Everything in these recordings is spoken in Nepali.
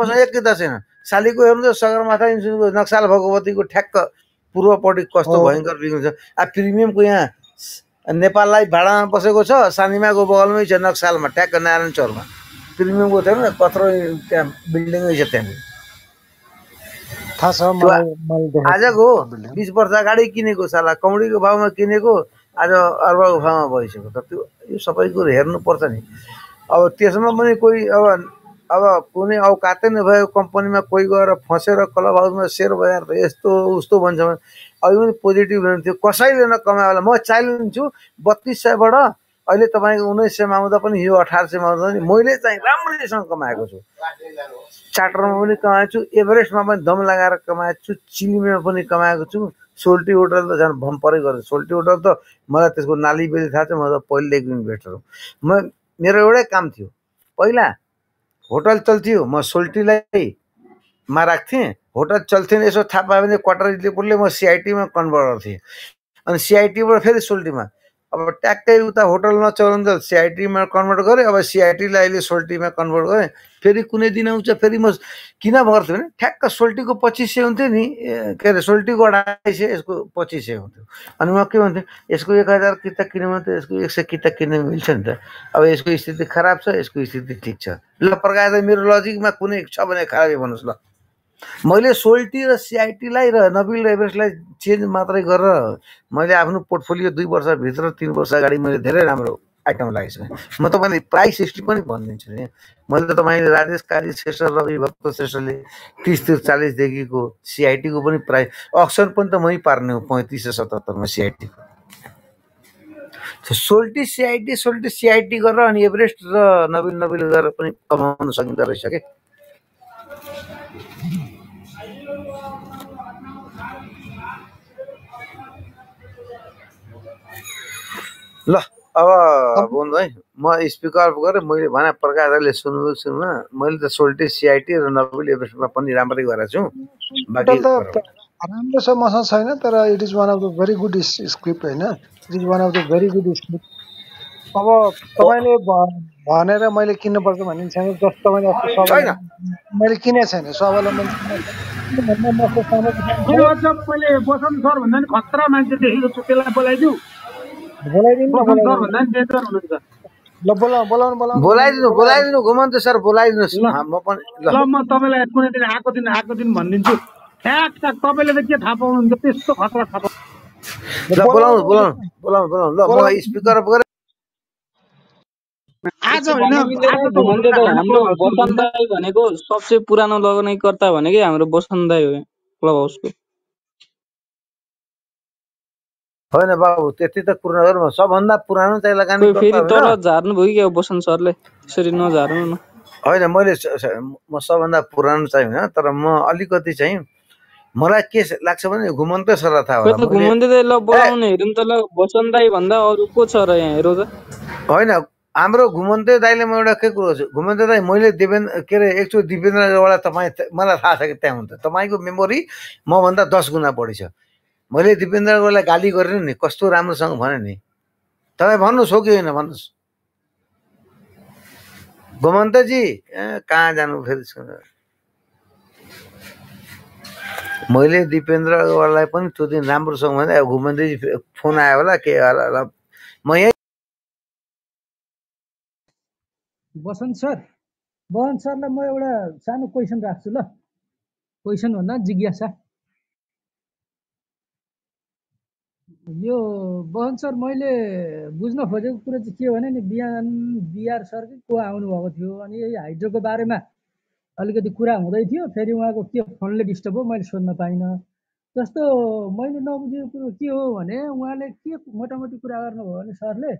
मसँग एक छैन। शालिगको हेर्नु त सगरमाथा इन्सुरेन्सको नक्साल भगवतीको ठ्याक्क पूर्वपट्टि कस्तो भयङ्कर बिग्रिन्छ अब प्रिमियमको यहाँ नेपाललाई भाडामा बसेको छ सानिमाको बगलमै छ नक्सालमा ठ्याक्क नारायण चौरमा। प्रिमियमको थिएन कत्रो त्यहाँ बिल्डिङै छ त्यहाँनिर। थाहा छ आजको बिस वर्ष अगाडि किनेको साला कौडीको भाउमा किनेको आज अर्बको भाउमा भइसक्यो। त त्यो यो सबै कुरो हेर्नुपर्छ नि। अब त्यसमा पनि कोही अब अब कुनै औकातै नभएको कम्पनीमा कोही गएर फसेर क्लब हाउसमा सेयर बजार त यस्तो उस्तो भन्छ भने अघि पनि पोजिटिभ थियो कसैले नकमायो होला म छु बत्तिस सयबाट अहिले तपाईँको उन्नाइस सयमा आउँदा पनि यो अठार सयमा आउँदा पनि मैले चाहिँ राम्रैसँग कमाएको छु। चार्टरमा पनि कमाएको छु एभरेस्टमा पनि दम लगाएर कमाएको छु चिलीमा पनि कमाएको छु। सोल्टी होटल त झन् भम्परै गरेँ सोल्टी होटल त मलाई त्यसको नाली बेली थाहा छ म त पहिलेदेखि इन्भेस्टर हो। म मेरो एउटै काम थियो। पहिला होटल चल्थ्यो म सोल्टीलाई मा राख्थेँ। होटल चल्थेन यसो थाहा पायो भने क्वार्टर रिपोर्टले म सिआइटीमा कन्भर्ट गर्थेँ। अनि सिआइटीबाट फेरि सोल्टीमा। अब ट्याक्कै उता होटल नचलाउनु सीआईटी सिआइटीमा कन्भर्ट गरेँ, अब सिआइटीलाई अहिले सोल्टीमा कन्भर्ट गरेँ। फेरि कुनै दिन आउँछ फेरि म किन गर्थेँ भने ठ्याक्क सोल्टीको पच्चिस सय हुन्थ्यो नि के अरे सोल्टीको अढाई सय यसको पच्चिस सय हुन्थ्यो। अनि म के भन्थेँ यसको एक हजार किताब भने त यसको एक सय किताब किन्न मिल्छ नि त? अब यसको स्थिति खराब छ यसको स्थिति ठिक छ। ल प्रकार त मेरो लजिकमा कुनै छ भने खराबी भन्नुहोस् ल। मैले सोल्टी र सिआइटीलाई र नबिल एभरेस्टलाई चेन्ज मात्रै गरेर मैले आफ्नो पोर्टफोलियो दुई वर्षभित्र तिन वर्ष अगाडि मैले धेरै राम्रो आइटम लगाइसकेँ म तपाईँले प्राइस हिस्ट्री पनि भनिदिन्छु नि। मैले त तपाईँले राजेश कारी श्रेष्ठ रवि भक्त श्रेष्ठले तिस तिस चालिसदेखिको सिआइटीको पनि प्राइस अक्सन पनि त मै पार्ने हो पैँतिस सय सतहत्तरमा सिआइटीको। सोल्टी सिआइटी सोल्टी सिआइटी गरेर अनि एभरेस्ट र नबिल नबिल गरेर पनि कमाउन सकिँदो रहेछ कि? ल। अब बोल्नु है। म स्पिकर अफ गरेँ मैले भने प्रकाशले सुन्नु सुन्नु। मैले त सोल्टी सिआइटी र नबिल एभरेस्टमा पनि राम्रै गरेको छु। बाँकी राम्रो छ मसँग छैन तर it is one of the very good script होइन। It is one of the very good script. अब तपाईँले भनेर मैले किन्नुपर्छ भन्ने छैन जस्तो तपाईँले अस्ति छैन। स्वावलम्बन मैले किनेको छैन स्वावलम्बन मैले बसन्त सर भन्दा नि खतरा मान्छे देखेको छु त्यसलाई बोलाइदिउ। ल बोलाउनु बोलाउनु बोलाउनु। बोलाइदिनु बोलाइदिनु घुमन्त सर बोलाइदिनुहोस्। म पनि ल। म तपाईँलाई कुनै दिन आएको दिन आएको दिन भनिदिन्छु। ठ्याक ठ्याक तपाईँले त के थाहा पाउनुहुन्छ? त्यस्तो खतरा थाहा पाउनु बोलाउनु बोलाउनु बोलाउनु। बोलाउनु ल म स्पिकर अफ गरेँ। आज होइन हाम्रो हाम्रो बसन्त दाई भनेको सबसे पुरानो लगानीकर्ता भनेकै हाम्रो बसन्त दाई हो। क्लब हाउसको। होइन बाबु त्यति त कुरो नगरौँ सबभन्दा पुरानो चाहिँ खोइ लगानीकर्ता फेरि होइन। तल झार्नु भयो क्या बसन्त सरले। त्यसरी नझार्नु न। होइन मैले म सबभन्दा पुरानो चाहिँ होइन तर म अलिकति चाहिँ मलाई के लाग्छ भने घुमन्तै सर थाहा होला। त घुमन्ते दाई ल बोलाउने हेरौँ त ल बसन्त दाई भन्दा अरू को छ र यहाँ हेरौँ त। होइन हाम्रो घुमन्ते दाईले म एउटा के कुरो छु घुमन्ते दाई मैले देवेन्द्र के अरे एकचोटि दिपेन्द्रबाट तपाईँ मलाई थाहा छ कि त्यहाँ हुन्छ तपाईँको मेमोरी मभन्दा दस गुणा बढी छ। मैले दिपेन्द्रलाई गाली गरेन नि कस्तो राम्रोसँग भने नि तपाईँ भन्नुहोस् हो कि होइन भन्नुहोस्। घुमन्तजी ए कहाँ जानु फेरि मैले दिपेन्द्रलाई पनि त्यो दिन राम्रोसँग भने फे- फोन आयो होला के होला होला म यहीँ। बसन्त सर बसन्त सरलाई म एउटा सानो क्वेसन राख्छु ल। क्वेसन भन्दा जिज्ञासा। यो बसन्त सर मैले बुझ्न खोजेको कुरो चाहिँ के भने नि बिहान बिआर सरकै को आउनुभएको थियो अनि यही हाइड्रोको बारेमा अलिकति कुरा हुँदै थियो फेरि उहाँको के फोनले डिस्टर्ब हो मैले सोध्न पाइनँ। जस्तो मैले नबुझेको कुरो के हो भने उहाँले के मोटामोटी कुरा गर्नुभयो भने सरले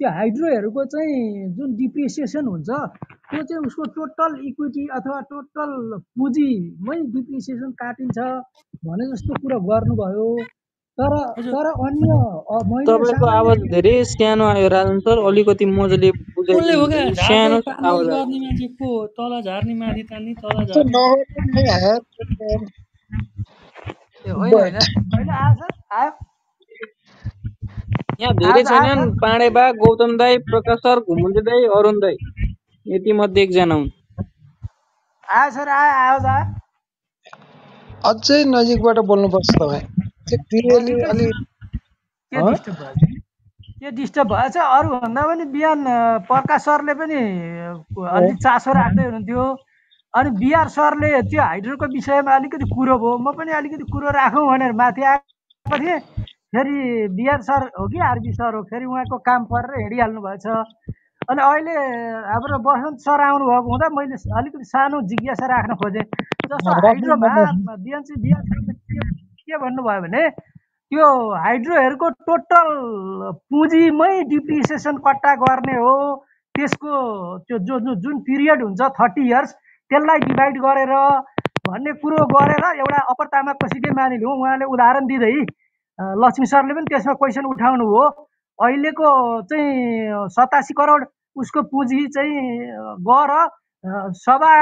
त्यो हाइड्रोहरूको चाहिँ जुन डिप्रिसिएसन हुन्छ त्यो चाहिँ उसको टोटल इक्विटी अथवा टोटल पुँजीमै डिप्रिसिएसन काटिन्छ भने जस्तो कुरा गर्नुभयो। तर तर अन्य तपाईँको आवाज धेरै सानो आयो राजन सर अलिकति मजाले सानो आवाज आयो। गर्ने मान्छे को हो? तल झार्ने माथि तान्ने तल झार्ने। यहाँ धेरै छैनन्। पाँडे बा गौतम दाई प्रकाश सर घुमन्ते दाई अरुण दाई। यति मध्ये एकजना हुन्। आयो सर आयो आवाज आयो। अझै नजिकबाट बोल्नुपर्छ तपाईँ। क्लियरली नजिकै अलि के डिस्टर्ब भयो के डिस्टर्ब भएछ अरूभन्दा पनि बिहान प्रकाश सरले पनि अलिक चासो राख्दै हुनुहुन्थ्यो। अनि बिआर सरले त्यो हाइड्रोको विषयमा अलिकति कुरो भयो। म पनि अलिकति कुरो राखौँ भनेर माथि आएको थिएँ फेरि बिआर सर हो कि आरबी सर हो फेरि उहाँको काम परेर हिँडिहाल्नु भएछ। अनि अहिले हाम्रो बसन्त सर आउनुभएको हुँदा मैले अलिकति सानो जिज्ञासा राख्न खोजेँ। जस्तो हाइड्रोमा बिहान चाहिँ सरले के भन्नुभयो भने त्यो हाइड्रोहरूको टोटल पुँजीमै डिप्रिसिएसन कट्टा गर्ने हो। त्यसको त्यो जो जो- जुन पिरियड हुन्छ थर्टी इयर्स त्यसलाई डिभाइड गरेर भन्ने कुरो गरेर एउटा अप्पर तामाकोसीकै मानिले हो उहाँले उदाहरण दिँदै लक्ष्मी सरले पनि त्यसमा क्वेसन उठाउनु हो। अहिलेको चाहिँ सतासी करोड उसको पुँजी चाहिँ अ, सवा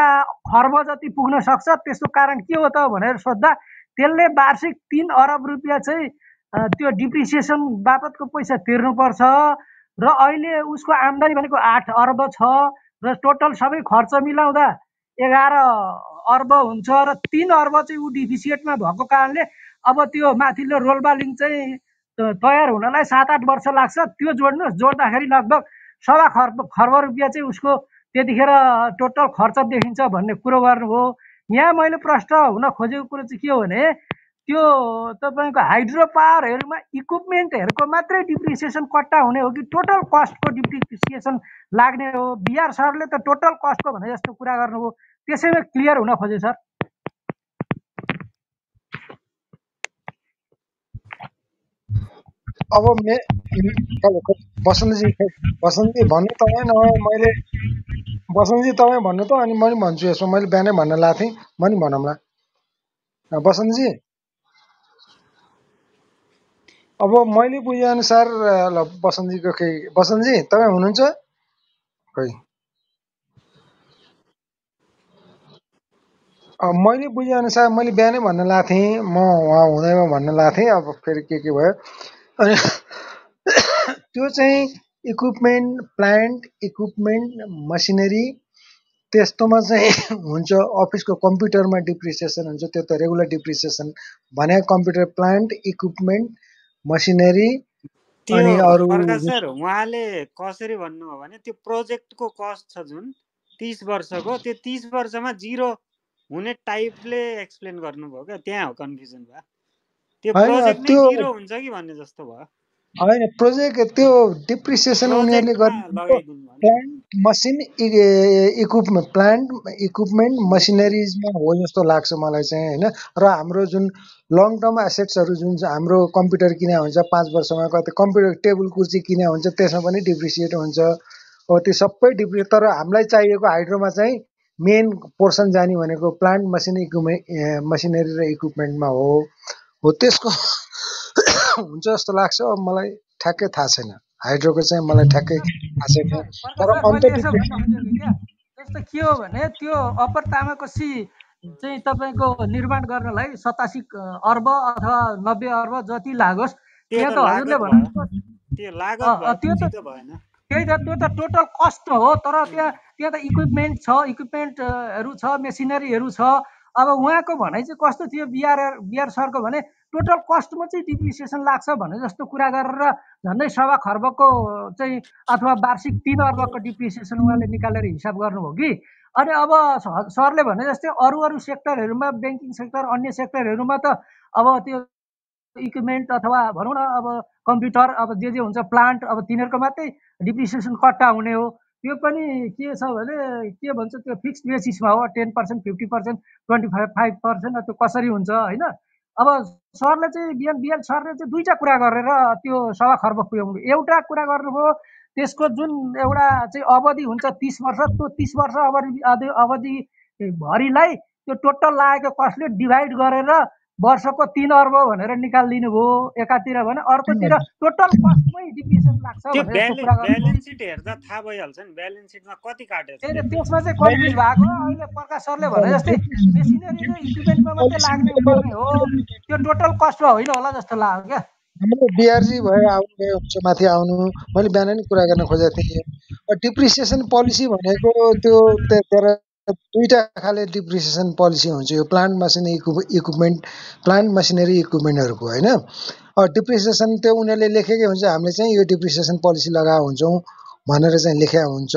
खर्ब जति पुग्न सक्छ त्यसको कारण के हो त भनेर सोद्धा त्यसले वार्षिक तिन अरब रुपियाँ चाहिँ त्यो डिप्रिसिएसन बापतको पैसा तिर्नुपर्छ र अहिले उसको आम्दानी भनेको आठ अर्ब छ र टोटल सबै खर्च मिलाउँदा एघार अर्ब हुन्छ र तिन अर्ब चाहिँ ऊ डिफिसिएटमा भएको कारणले अब त्यो माथिल्लो रोलबालिङ चाहिँ तयार हुनलाई सात आठ वर्ष लाग्छ। त्यो जोड्नुहोस् जोड्दाखेरि लगभग सवा खर्ब खर्ब रुपियाँ चाहिँ उसको त्यतिखेर टोटल खर्च देखिन्छ भन्ने कुरो गर्नुभयो यहाँ मैले प्रश्न हुन खोजेको कुरो चाहिँ के हो भने त्यो तपाईँको हाइड्रो पावरहरूमा इक्विपमेन्टहरूको मात्रै डिप्रिसिएसन कट्टा हुने हो कि टोटल कस्टको डिप्रिसिएसन लाग्ने हो? बिआर सरले त टोटल कस्टको भने जस्तो कुरा गर्नुभयो। त्यसैमा क्लियर हुन खोजेँ सर। अब मे बसन्तजी बसन्तजी भन्नु तपाईँ नभए मैले बसन्तजी तपाईँ भन्नु त अनि म नि भन्छु यसमा मैले बिहानै भन्न लाएको थिएँ म नि भनौँला। बसन्तजी? अब मैले बुझेअनुसार ल बसन्तजीको केही बसन्तजी तपाईँ हुनुहुन्छ? खै मैले बुझेअनुसार मैले बिहानै भन्न लाएको थिएँ म उहाँ हुँदैमा भन्न लाएको थिएँ अब फेरि के के भयो। अनि त्यो चाहिँ इक्विपमेन्ट प्लान्ट इक्विपमेन्ट मसिनरी त्यस्तोमा चाहिँ हुन्छ। अफिसको कम्प्युटरमा डिप्रिसिएसन हुन्छ त्यो त रेगुलर डिप्रिसिएसन भने कम्प्युटर प्लान्ट इक्विपमेन्ट मसिनरी अनि अरू सर उहाँले कसरी भन्नुभयो भने त्यो प्रोजेक्टको कस्ट छ जुन तिस वर्षको त्यो तिस वर्षमा जिरो हुने टाइपले एक्सप्लेन गर्नुभयो क्या? त्यहाँ हो कन्फ्युजन भयो त्यो होइन प्रोजेक्ट नै त्यो जिरो हुन्छ कि भन्ने जस्तो भयो? होइन प्रोजेक्ट त्यो डिप्रिसिएसन उनीहरूले गर्ने plant machine equipment plant equipment मसिनरिजमा हो जस्तो लाग्छ मलाई चाहिँ होइन? र हाम्रो जुन लङ टर्म एसेट्सहरू जुन हाम्रो कम्प्युटर किने हुन्छ पाँच वर्षमा कति कम्प्युटर टेबल कुर्सी किने हुन्छ त्यसमा पनि डिप्रिसिएट हुन्छ। हो त्यो सबै डिप्रिसिएट तर हामीलाई चाहिएको हाइड्रोमा चाहिँ मेन पोर्सन जाने भनेको प्लान्ट मसिन इक्विपमेन्ट मसिनरी र इक्विपमेन्टमा हो। हो त्यसको हुन्छ जस्तो लाग्छ अब मलाई ठ्याक्कै थाहा छैन। हाइड्रोको चाहिँ मलाई ठ्याक्कै थाहा छैन। तर जस्तो के हो भने त्यो अप्पर तामाकोसी चाहिँ तपाईँको निर्माण गर्नलाई सतासी अर्ब अथवा नब्बे अर्ब जति लागोस् त्यो त हजुरले भन्नु त्यही त त्यो त टोटल कस्ट हो तर त्यहाँ त्यहाँ त इक्विपमेन्ट छ इक्विपमेन्टहरू छ मेसिनरीहरू छ अब उहाँको भनाइ चाहिँ कस्तो थियो? बिआर बिआर सरको भने टोटल कस्टमा चाहिँ डिप्रिसिएसन लाग्छ भने जस्तो कुरा गरेर झन्डै सवा खर्बको चाहिँ अथवा वार्षिक तिन अर्बको डिप्रिसिएसन उहाँले निकालेर हिसाब गर्नुभयो कि? अनि अब सरले भने जस्तै अरू अरू सेक्टरहरूमा ब्याङ्किङ सेक्टर अन्य सेक्टरहरूमा त अब त्यो इक्विपमेन्ट अथवा भनौँ न अब कम्प्युटर अब जे जे हुन्छ प्लान्ट अब तिनीहरूको मात्रै डिप्रिसिएसन कट्टा हुने हो। त्यो पनि के छ भने के भन्छ त्यो फिक्स बेसिसमा हो ten percent fifty percent twenty five five percent त्यो कसरी हुन्छ होइन? अब सरले चाहिँ बिहान बिहान सरले चाहिँ दुईवटा कुरा गरेर त्यो सभा खर्ब पुर्याउनु। एउटा कुरा गर्नुभयो त्यसको जुन एउटा चाहिँ अवधि हुन्छ तिस वर्ष त्यो तिस वर्ष अवधि अवधि भरिलाई त्यो टोटल लागेको कस्टले डिभाइड गरेर वर्षको तिन अर्ब भनेर निकालिदिनु भयो एकातिर भने अर्कोतिर टोटल कस्टमै डिप्रिसिएसन लाग्छ ब्यालेन्स सिट हेर्दा थाहा भइहाल्छ नि ब्यालेन्स सिटमा कति काटेको त्यसमा चाहिँ कन्फ्युज भएको अहिले प्रकाश सरले भने जस्तै मेसिनरी इक्विपमेन्टमा मात्रै लाग्ने पर्ने हो। त्यो टोटल कस्टमा होइन होला जस्तो लाग्यो क्या। हाम्रो बिआरजी भए आउनुभयो हुन्छ माथि आउनु। मैले बिहान नै कुरा गर्न खोजेको थिएँ। डिप्रिसिएसन पोलिसी भनेको त्यो दुईटा खाले डिप्रिसिएसन पोलिसी हुन्छ। यो plant machine equipment plant machinery इक्विपमेन्टहरूको होइन? डिप्रिसिएसन त्यो उनीहरूले लेखेकै हुन्छ। हामीले चाहिँ यो डिप्रिसिएसन पोलिसी लगाएको हुन्छौँ भनेर चाहिँ लेखेका हुन्छ।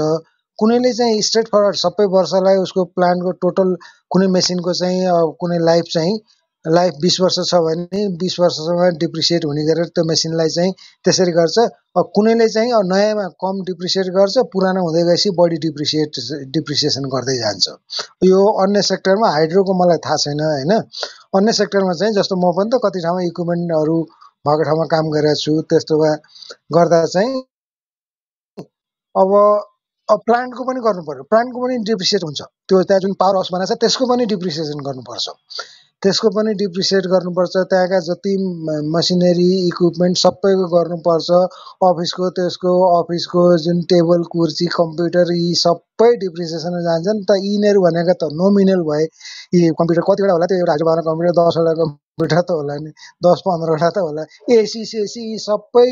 कुनैले चाहिँ स्ट्रेट फरवर्ड सबै वर्षलाई उसको प्लान्टको टोटल कुनै मेसिनको चाहिँ कुनै लाइफ चाहिँ लाइफ बिस वर्ष छ भने बिस वर्षसम्म डिप्रिसिएट हुने गरेर त्यो मेसिनलाई चाहिँ त्यसरी गर्छ। कुनैले चाहिँ नयाँमा कम डिप्रिसिएट गर्छ पुरानो हुँदै गएपछि बढी डिप्रिसिएट डिप्रिसिएसन गर्दै जान्छ। यो अन्य सेक्टरमा हाइड्रोको मलाई थाहा छैन होइन? अन्य सेक्टरमा चाहिँ जस्तो म पनि त कति ठाउँमा इक्विपमेन्टहरू भएको ठाउँमा काम गरेको छु त्यस्तो गर्दा चाहिँ अब अब प्लान्टको पनि गर्नु पर्यो। प्लान्टको पनि डिप्रिसिएट हुन्छ। त्यो त्यहाँ जुन पावर हाउस बनाएको छ त्यसको पनि डिप्रिसिएसन गर्नुपर्छ। त्यसको पनि डिप्रिसिएट गर्नुपर्छ त्यहाँका जति मसिनरी इक्विपमेन्ट सबैको गर्नुपर्छ। अफिसको त्यसको अफिसको जुन टेबल कुर्सी कम्प्युटर यी सबै डिप्रिसिएसनमा जान्छन्। त यिनीहरू भनेको त नोमिनल भए यी कम्प्युटर कतिवटा होला? त्यो एउटा हाइड्रोबार कम्प्युटर दसवटा कम्प्युटर त होला नि दस पन्ध्रवटा त होला। एसी सेसी यी सबै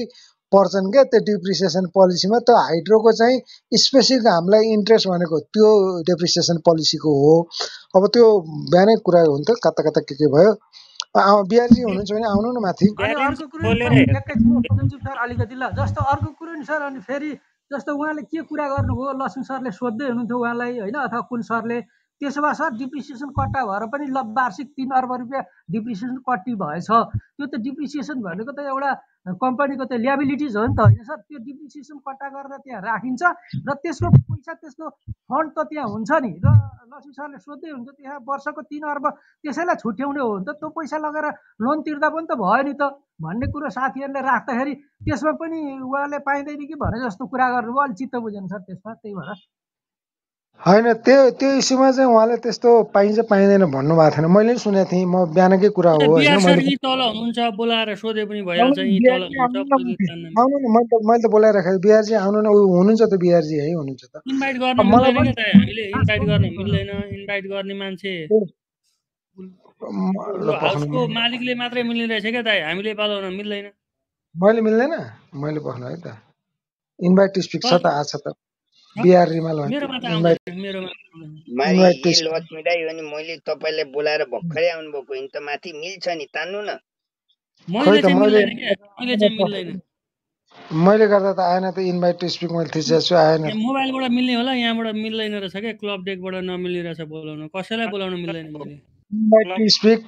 पर्छन् क्या त्यो डिप्रिसिएसन पोलिसीमा त हाइड्रोको चाहिँ स्पेसिफिक हामीलाई इन्ट्रेस्ट भनेको त्यो डिप्रिसिएसन पोलिसीको हो। अब त्यो बिहानै कुरा हुन्थ्यो कता कता के के भयो। बिहारजी हुनुहुन्छ भने आउनु न माथि। अनि अर्को कुरो नि सर सर अलिकति ल। जस्तो अर्को कुरो नि सर अनि फेरि जस्तो उहाँले के कुरा गर्नुभयो लक्ष्मी सरले सोध्दै हुनुहुन्थ्यो उहाँलाई होइन? अथवा कुन सरले? त्यसो भए सर डिप्रिसिएसन कट्टा भएर पनि ल वार्षिक तिन अर्ब रुपियाँ डिप्रिसिएसन कट्टी भएछ। त्यो त डिप्रिसिएसन भनेको त एउटा कम्पनीको त ल्याबिलिटिज हो नि त होइन सर? त्यो डिप्रिसिएसन कट्टा गरेर त्यहाँ राखिन्छ र त्यसको पैसा त्यसको फन्ड त त्यहाँ हुन्छ नि। र लक्ष्मी सरले सोध्दै हुन्छ त्यहाँ वर्षको तिन अर्ब त्यसैलाई छुट्याउने हो भने त त्यो पैसा लगेर लोन तिर्दा पनि त भयो नि त। भन्ने कुरो साथीहरूले राख्दाखेरि त्यसमा पनि उहाँले पाइँदैन कि भने जस्तो कुरा गर्नुभयो। अलिक चित्त बुझेन सर त्यसमा त्यही भएर। होइन त्यो त्यो इस्युमा चाहिँ उहाँले त्यस्तो पाइन्छ पाइँदैन भन्नुभएको थिएन। मैले पनि सुनेको थिएँ म बिहानकै कुरा हो होइन मैले तल हुनुहुन्छ बोलाएर सोधे पनि भइहाल्छ आउनु न मैले त मैले त बोलाइराखेको बिहारजी आउनु न ऊ हुनुहुन्छ त बिहारजी है हुनुहुन्छ त। इन्भाइट गर्न मिल्दैन क्या हामीले इन्भाइट गर्न मिल्दैन इन्भाइट गर्ने मान्छे। हाउसको मालिकले मात्रै मिल्ने रहेछ क्या दाइ हामीले पालाउन मिल्दैन। मैले मिल्दैन? मैले पठाउनु है त। इन्भाइट स्पिक छ त आछ त। बिहार रिमाल लक्ष्मी दाई हो नि मैले तपाईँलाई बोलाएर भर्खरै आउनुभएको नि त माथि मिल्छ नि तान्नु न। मैले गर्दा त आएन त इन्भाइट टु स्पिक मैले थिचेको छु आएन मोबाइलबाट मिल्ने होला यहाँबाट मिल्दैन रहेछ क्या क्लब डेकबाट नमिल्ने रहेछ बोलाउन। कसैलाई बोलाउन मिल्दैन मैले इन्भाइट टु स्पिक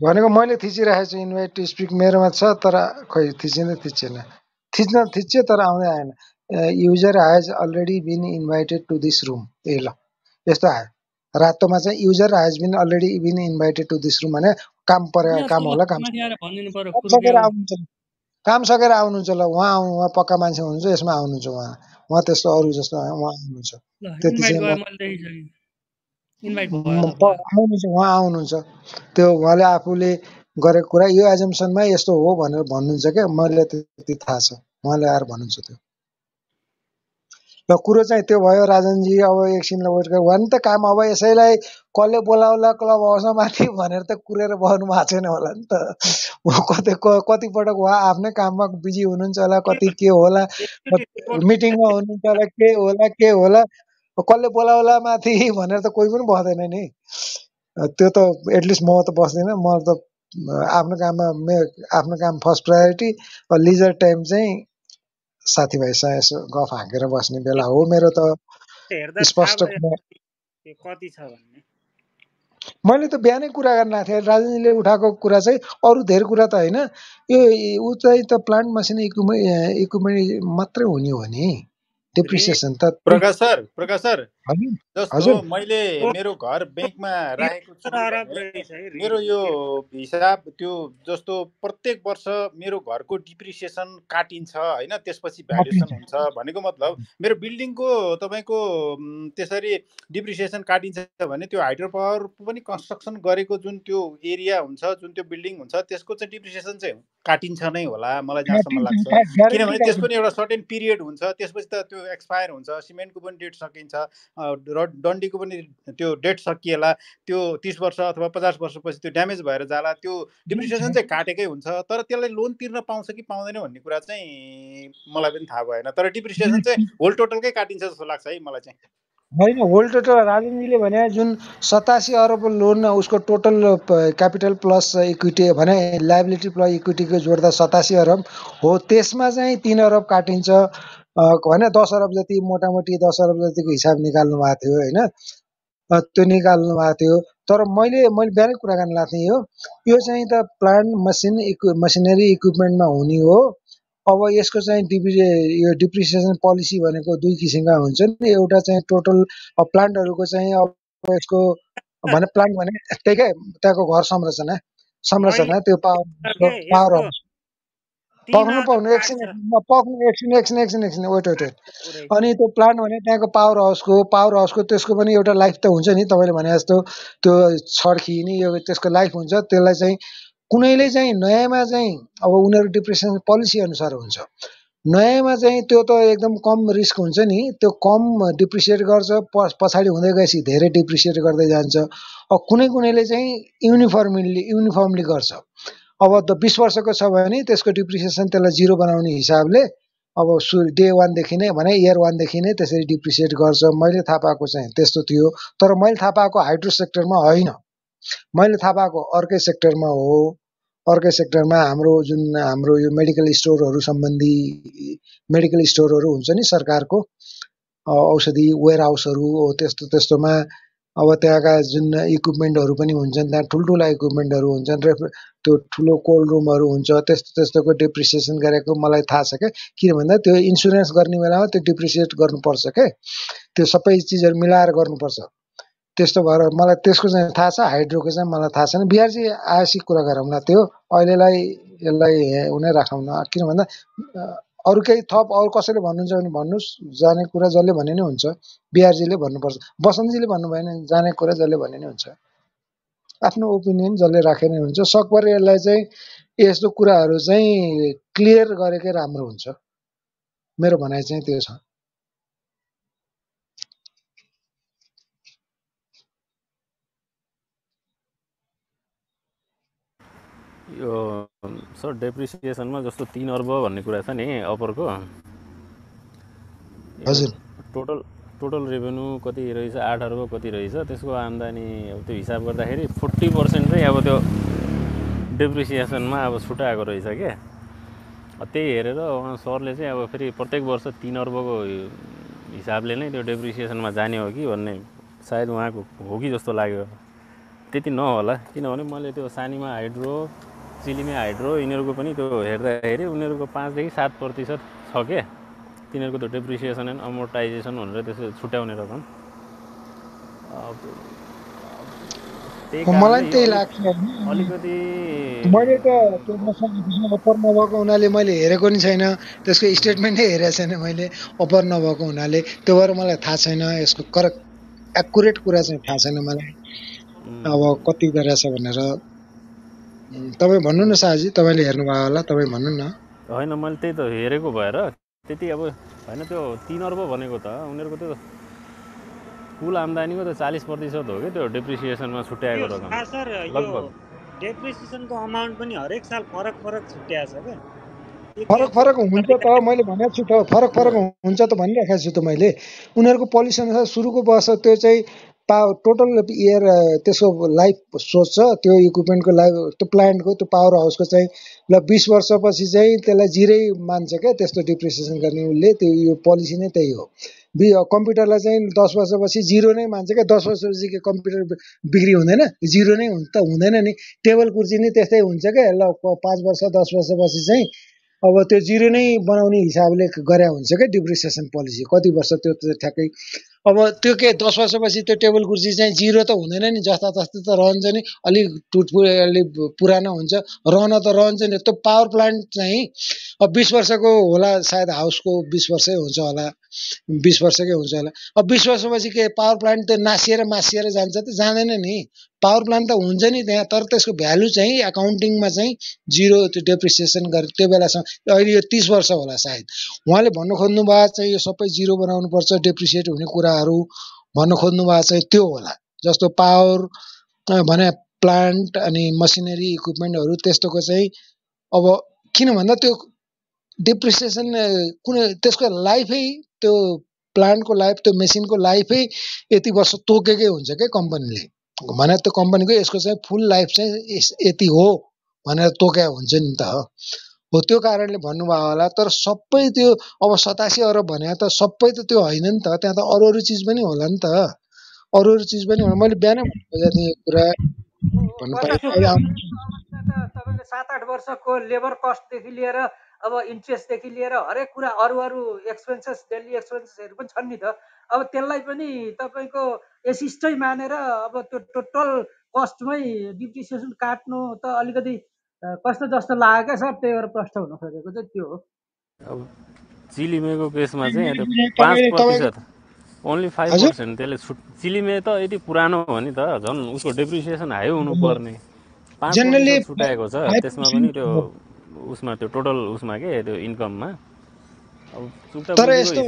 भनेको मैले थिचिरहेको छु इन्भाइट टु स्पिक मेरोमा छ तर खोइ थिचिँदै थिचेन थिच्न थिच्यो तर आउँदै आएन। User has already been invited to this room ए ल। यस्तो आयो। रातोमा चाहिँ user has been already been invited to this room भने काम पऱ्यो काम होला काम सकेर आउनुहुन्छ काम सकेर आउनुहुन्छ ल। उहाँ आउनु उहाँ पक्का मान्छे हुनुहुन्छ यसमा आउनुहुन्छ उहाँ। उहाँ त्यस्तो अरू जस्तो उहाँ आउनुहुन्छ। त्यति चाहिँ आउनुहुन्छ उहाँ आउनुहुन्छ। त्यो उहाँले आफूले गरेको कुरा यो एजम्सनमा यस्तो हो भनेर भन्नुहुन्छ क्या? मैले त्यति थाहा छ। उहाँले आएर भन्नुहुन्छ त्यो। र कुरो चाहिँ त्यो भयो राजनजी अब एकछिनलाई वेट गर्नु भने त काम अब यसैलाई कसले बोलाउला क्लब हाउसमा माथि भनेर त कुरेर बस्नु भएको छैन होला नि त। कति कतिपटक उहाँ आफ्नै काममा बिजी हुनुहुन्छ होला कति के होला मिटिङमा हुनुहुन्छ होला के होला के होला कसले बोलाउला माथि भनेर त कोही पनि बस्दैन नि। त्यो त एटलिस्ट म त बस्दिनँ म त आफ्नो काममा मे आफ्नो काम फर्स्ट प्रायोरिटी लिजर टाइम चाहिँ साथीभाइसँग यसो गफ हाँकेर बस्ने बेला हो। मेरो त स्पष्ट कति छ भन्ने? मैले त बिहानै कुरा गर्न आएको थिएँ। राजनीतिले उठाएको कुरा चाहिँ अरू धेरै कुरा त होइन। यो ऊ चाहिँ त प्लान्ट मसिन इक्विपमेन्ट इक्विपमेन्ट मात्रै हुने हो नि। डिप्रिसिएसन त प्रकाश सर प्रकाश सर जस्तो मैले मेरो घर ब्याङ्कमा राखेको छु मेरो यो हिसाब त्यो जस्तो प्रत्येक वर्ष मेरो घरको डिप्रिसिएसन काटिन्छ होइन? त्यसपछि भ्यालुएसन हुन्छ भनेको मतलब मेरो बिल्डिङको तपाईँको त्यसरी डिप्रिसिएसन काटिन्छ भने त्यो हाइड्रो पावर पनि कन्स्ट्रक्सन गरेको जुन त्यो एरिया हुन्छ जुन त्यो बिल्डिङ हुन्छ त्यसको चाहिँ डिप्रिसिएसन चाहिँ काटिन्छ नै होला मलाई जहाँसम्म लाग्छ। किनभने त्यसको नि एउटा सर्टेन पिरियड हुन्छ त्यसपछि त त्यो एक्सपायर हुन्छ सिमेन्टको पनि डेट सकिन्छ। र डन्डीको पनि त्यो डेट सकिएला त्यो तिस वर्ष अथवा पचास वर्षपछि त्यो ड्यामेज भएर जाला त्यो डिप्रिसिएसन चाहिँ काटेकै हुन्छ तर त्यसलाई लोन तिर्न पाउँछ कि पाउँदैन भन्ने कुरा चाहिँ मलाई पनि थाहा भएन तर डिप्रिसिएसन चाहिँ होल टोटलकै काटिन्छ जस्तो लाग्छ है मलाई चाहिँ। होइन होल टोटल राजनजीले भने जुन सतासी अरब लोन उसको टोटल क्यापिटल प्लस इक्विटी भने लाइबिलिटी प्लस इक्विटीको जोड्दा सतासी अरब हो त्यसमा चाहिँ तिन अरब काटिन्छ। भने दस अरब जति मोटामोटी दस अरब जतिको हिसाब निकाल्नु भएको थियो होइन त्यो निकाल्नु भएको थियो। तर मैले मैले बिहानै कुराकानी लाग्थेँ यो यो चाहिँ त प्लान्ट मसिन इक्वि मसिनरी इक्विपमेन्टमा हुने हो। अब यसको चाहिँ डिप्रि यो डिप्रिसिएसन पोलिसी भनेको दुई किसिमका हुन्छन्। एउटा चाहिँ टोटल प्लान्टहरूको चाहिँ अब यसको भने प्लान्ट भने त्यहीकै त्यहाँको घर संरचना संरचना त्यो पावर पावर हाउस पक्नु पाउनु एकछिन पक्नु एकछिन एकछिन एकछिन एकछिन वेट वेट वेट अनि त्यो प्लान्ट भने त्यहाँको पावर हाउसको पावर हाउसको त्यसको पनि एउटा लाइफ त हुन्छ नि तपाईँले भने जस्तो त्यो छड्किने यो त्यसको लाइफ हुन्छ त्यसलाई चाहिँ कुनैले चाहिँ नयाँमा चाहिँ अब उनीहरू डिप्रेसन पोलिसी अनुसार हुन्छ। नयाँमा चाहिँ त्यो त एकदम कम रिस्क हुन्छ नि त्यो कम डिप्रिसिएट गर्छ प पछाडि हुँदै गएपछि धेरै डिप्रिसिएट गर्दै जान्छ। अब कुनै कुनैले चाहिँ युनिफर्मली युनिफर्मली गर्छ। अब त बिस वर्षको छ भने त्यसको डिप्रिसिएसन त्यसलाई जिरो बनाउने हिसाबले अब सु डे वानदेखि नै भने इयर वानदेखि नै त्यसरी डिप्रिसिएट गर्छ। मैले थाहा पाएको चाहिँ त्यस्तो थियो। तर मैले थाहा पाएको हाइड्रो सेक्टरमा होइन। मैले थाहा पाएको अर्कै सेक्टरमा हो। अर्कै सेक्टरमा हाम्रो जुन हाम्रो यो मेडिकल स्टोरहरू सम्बन्धी मेडिकल स्टोरहरू हुन्छ नि सरकारको औषधि वेयर हाउसहरू त्यस्तो त्यस्तोमा अब त्यहाँका जुन इक्विपमेन्टहरू पनि हुन्छन् त्यहाँ ठुल्ठुला इक्विपमेन्टहरू हुन्छन् रेफ्रि त्यो ठुलो कोल्ड रुमहरू हुन्छ त्यस्तो त्यस्तोको डिप्रिसिएसन गरेको मलाई थाहा छ क्या किन भन्दा त्यो इन्सुरेन्स गर्ने बेलामा त्यो डिप्रिसिएट गर्नुपर्छ क्या त्यो सबै चिजहरू मिलाएर गर्नुपर्छ। त्यस्तो भएर मलाई त्यसको चाहिँ थाहा छ हाइड्रोको चाहिँ मलाई थाहा छैन। बिहारजी आएपछि कुरा गरौँला त्यो। अहिलेलाई यसलाई हुनै राखौँ न किन भन्दा अरू केही थप अरू कसैले भन्नुहुन्छ भने भन्नुहोस् जाने कुरा जसले भने नै हुन्छ। बिहारजीले भन्नुपर्छ। बसन्तजीले भन्नुभएन भने जाने कुरा जसले भने नै हुन्छ। आफ्नो ओपिनियन जसले राखे नै हुन्छ। सकभर यसलाई चाहिँ यस्तो कुराहरू चाहिँ क्लियर गरेकै राम्रो हुन्छ। मेरो भनाइ चाहिँ त्यो छ। यो सर डेप्रिसिएसनमा जस्तो तिन अर्ब भन्ने कुरा छ नि अप्परको हजुर। टोटल टोटल रेभेन्यू कति रहेछ? आठ अर्ब कति रहेछ? त्यसको आम्दानी अब त्यो हिसाब गर्दाखेरि फोर्टी पर्सेन्ट चाहिँ अब त्यो डेप्रिसिएसनमा अब छुट्याएको रहेछ क्या त्यही हेरेर उहाँ सरले चाहिँ अब फेरि प्रत्येक वर्ष तिन अर्बको हिसाबले नै त्यो डेप्रिसिएसनमा जाने हो कि भन्ने सायद उहाँको हो कि जस्तो लाग्यो। त्यति नहोला। किनभने मैले त्यो सानीमा हाइड्रो चिलिमे हाइड्रो यिनीहरूको पनि त्यो हेर्दाखेरि उनीहरूको पाँचदेखि सात प्रतिशत छ के? तिनीहरूको त्यो डेप्रिसिएसन एन्ड अमोर्टाइजेसन भनेर त्यसो छुट्याउने रकम। मलाई त्यही लाग्छ अलिकति मैले त अफर नभएको हुनाले मैले हेरेको नि छैन। त्यसको स्टेटमेन्टै हेरेको छैन मैले अफर नभएको हुनाले। त्यो भएर मलाई थाहा छैन यसको करेक्ट एकुरेट कुरा चाहिँ थाहा छैन मलाई। अब कति गरेछ भनेर। तपाईँ भन्नु न साजी तपाईँले हेर्नुभयो होला तपाईँ भन्नु न। होइन मैले त्यही त हेरेको भएर त्यति अब होइन त्यो तिन अर्ब भनेको त उनीहरूको त्यो कुल आम्दानीको त चालिस प्रतिशत हो कि त्यो डेप्रिसिएसनमा छुट्याएको रकम सर लगभग। डेप्रिसिएसनको अमाउन्ट पनि हरेक साल फरक फरक छुट्याएको छ क्या। फरक फरक हुन्छ त मैले भनेको छु त फरक फरक हुन्छ त भनिराखेको छु त मैले। उनीहरूको पोलिसी अनुसार सुरुको वर्ष त्यो चाहिँ पा टोटल इयर त्यसको लाइफ सोच्छ। त्यो इक्विपमेन्टको लाइफ त्यो प्लान्टको त्यो पावर हाउसको चाहिँ ल बिस वर्षपछि चाहिँ त्यसलाई जिरै मान्छ क्या त्यस्तो डिप्रिसिएसन गर्ने उसले। त्यो यो पोलिसी नै त्यही हो। बि कम्प्युटरलाई चाहिँ दस वर्षपछि जिरो नै मान्छ क्या। दस वर्षपछि के कम्प्युटर बिक्री हुँदैन। जिरो नै त हुँदैन नि। टेबल कुर्सी नै त्यस्तै हुन्छ क्या। ल पाँच वर्ष दस वर्षपछि चाहिँ अब त्यो जिरो नै बनाउने हिसाबले गरे हुन्छ क्या डिप्रिसिएसन पोलिसी कति वर्ष त्यो ठ्याक्कै अब त्यो के दस वर्षपछि त्यो टेबल कुर्सी चाहिँ जिरो त हुँदैन नि जस्ता तस्तै त रहन्छ नि। अलिक टुटफु अलिक पुरानो हुन्छ। रहन त रहन्छ नि त्यो पावर प्लान्ट चाहिँ अब बिस वर्षको होला सायद हाउसको बिस वर्षै हुन्छ होला बिस वर्षकै हुन्छ होला। अब बिस वर्षपछि के पावर प्लान्ट त नासिएर मासिएर जान्छ त जाँदैन नि। पावर प्लान्ट त हुन्छ नि त्यहाँ तर त्यसको भ्यालु चाहिँ एकाउन्टिङमा चाहिँ जिरो त्यो डेप्रिसिएसन गरे त्यो बेलासम्म अहिले यो तिस वर्ष होला सायद। उहाँले भन्नु खोज्नु भएको चाहिँ यो सबै जिरो बनाउनुपर्छ डेप्रिसिएट हुने कुराहरू भन्नु खोज्नु भएको चाहिँ त्यो होला। जस्तो पावर भने प्लान्ट अनि मसिनरी इक्विपमेन्टहरू त्यस्तोको चाहिँ अब किन भन्दा त्यो डिप्रिसिएसन कुनै त्यसको लाइफै त्यो प्लान्टको लाइफ त्यो मेसिनको लाइफै यति वर्ष तोकेकै हुन्छ क्या कम्पनीले भने त्यो कम्पनीको यसको चाहिँ फुल लाइफ चाहिँ यति हो भनेर तोक्या हुन्छ नि त हो। त्यो कारणले भन्नुभयो होला तर सबै त्यो अब सतासी अरब भने त सबै त त्यो होइन नि त त्यहाँ त अरू अरू चिज पनि होला नि त। अरू अरू चिज पनि होला। मैले बिहानै भन्नु खोजेको थिएँ कुरा। भन्नु सात आठ वर्षको लेबर कस्टदेखि लिएर अब इन्ट्रेस्टदेखि लिएर हरेक कुरा अरू अरू एक्सपेन्सेस डेली एक्सपेन्सेसहरू पनि छन् नि त। अब त्यसलाई पनि तपाईँको एसिस्टै मानेर अब त्यो टोटल कस्टमै डिप्रिसिएसन काट्नु त अलिकति कस्तो जस्तो लाग्यो क्या सर त्यही भएर प्रश्न हुन खोजेको चाहिँ त्यो हो। अब चिलिमेको केसमा चाहिँ पाँच प्रतिशत। ओन्ली फाइभ पर्सेन्ट त्यसले छुट चिलिमे त यति पुरानो हो नि त झन् उसको डेप्रिसिएसन हाई हुनुपर्ने। पाँच छुट्याएको छ त्यसमा पनि त्यो उसमा त्यो टोटल उसमा के त्यो इन्कममा तर यस्तो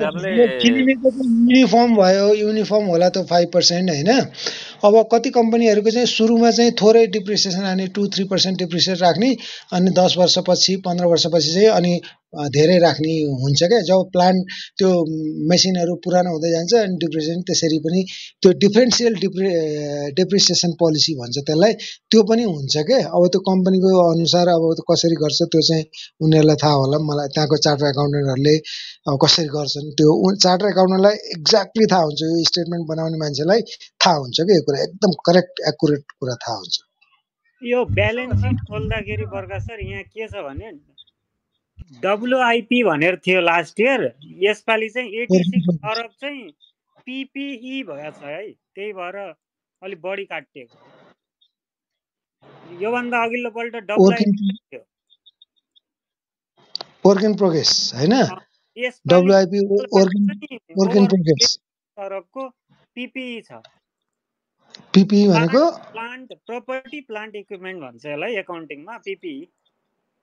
युनिफर्म भयो युनिफर्म होला त्यो फाइभ पर्सेन्ट होइन। अब कति कम्पनीहरूको चाहिँ सुरुमा चाहिँ थोरै डिप्रिसिएसन हाने टु थ्री पर्सेन्ट डिप्रिसिएसन राख्ने अनि दस वर्षपछि पन्ध्र वर्षपछि चाहिँ अनि धेरै राख्ने हुन्छ क्या। जब प्लान्ट त्यो मेसिनहरू पुरानो हुँदै जान्छ अनि डिप्रिसिएसन त्यसरी पनि त्यो डिफ्रेन्सियल डिप्रि डिप्रिसिएसन पोलिसी भन्छ त्यसलाई त्यो पनि हुन्छ क्या। अब त्यो कम्पनीको अनुसार अब कसरी गर्छ त्यो चाहिँ उनीहरूलाई थाहा होला। मलाई त्यहाँको चार्टर एकाउन्टेन्टहरूले अब कसरी गर्छन् त्यो चार्टर एकाउन्टेन्टलाई एक्ज्याक्टली थाहा हुन्छ। यो स्टेटमेन्ट बनाउने मान्छेलाई थाहा हुन्छ क्या। यो कुरा एकदम करेक्ट एकुरेट कुरा थाहा हुन्छ। यो ब्यालेन्स सिट खोल्दाखेरि बर्खा सर यहाँ के छ भने डब्लुआइपी भनेर थियो लास्ट इयर यसपालि चाहिँ एटी सिक्स अरब चाहिँ पिपिई भएको छ है त्यही भएर अलिक बढी काटिएको। योभन्दा अघिल्लोपल्ट डब्लुआइपी थियो। वर्क इन प्रोग्रेस होइन? डब्लुआइपी वर्क इन प्रोग्रेस अरबको पिपिई छ। पिपिई भनेको? प्लान्ट प्रोपर्टी प्लान्ट इक्विपमेन्ट भन्छ यसलाई एकाउन्टिङमा पिपिई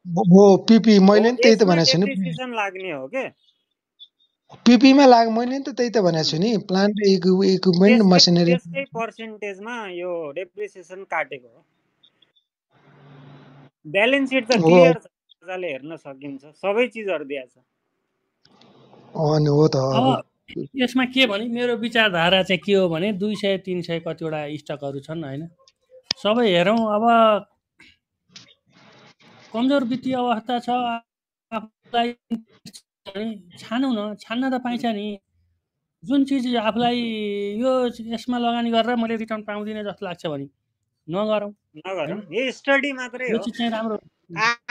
हो पिपी मैले नि त्यही त भनेको छु नि। लाग्ने हो के? पिपीमा लाग मैले नि त त्यही त भनेको छु नि। प्लान्ट इक्विपमेन्ट मसिनरी त्यसकै पर्सेन्टेजमा यो डेप्रिसिएसन काटेको हो। ब्यालेन्स सिट त क्लियर छ मजाले हेर्न सकिन्छ। सबै चिजहरू दिएको छ। अनि हो त। यसमा के भने मेरो विचारधारा चाहिँ के हो भने दुई सय तिन सय कतिवटा स्टकहरू छन् होइन? सबै हेरौँ। अब कमजोर वित्तीय अवस्था छ आफूलाई छानौँ न छान्न त पाइन्छ नि। जुन चिज आफूलाई यो यसमा लगानी गरेर मैले रिटर्न पाउँदिनँ जस्तो लाग्छ भने नगरौँ। नगरौँ। यो स्टडी मात्रै यो चिज चाहिँ राम्रो।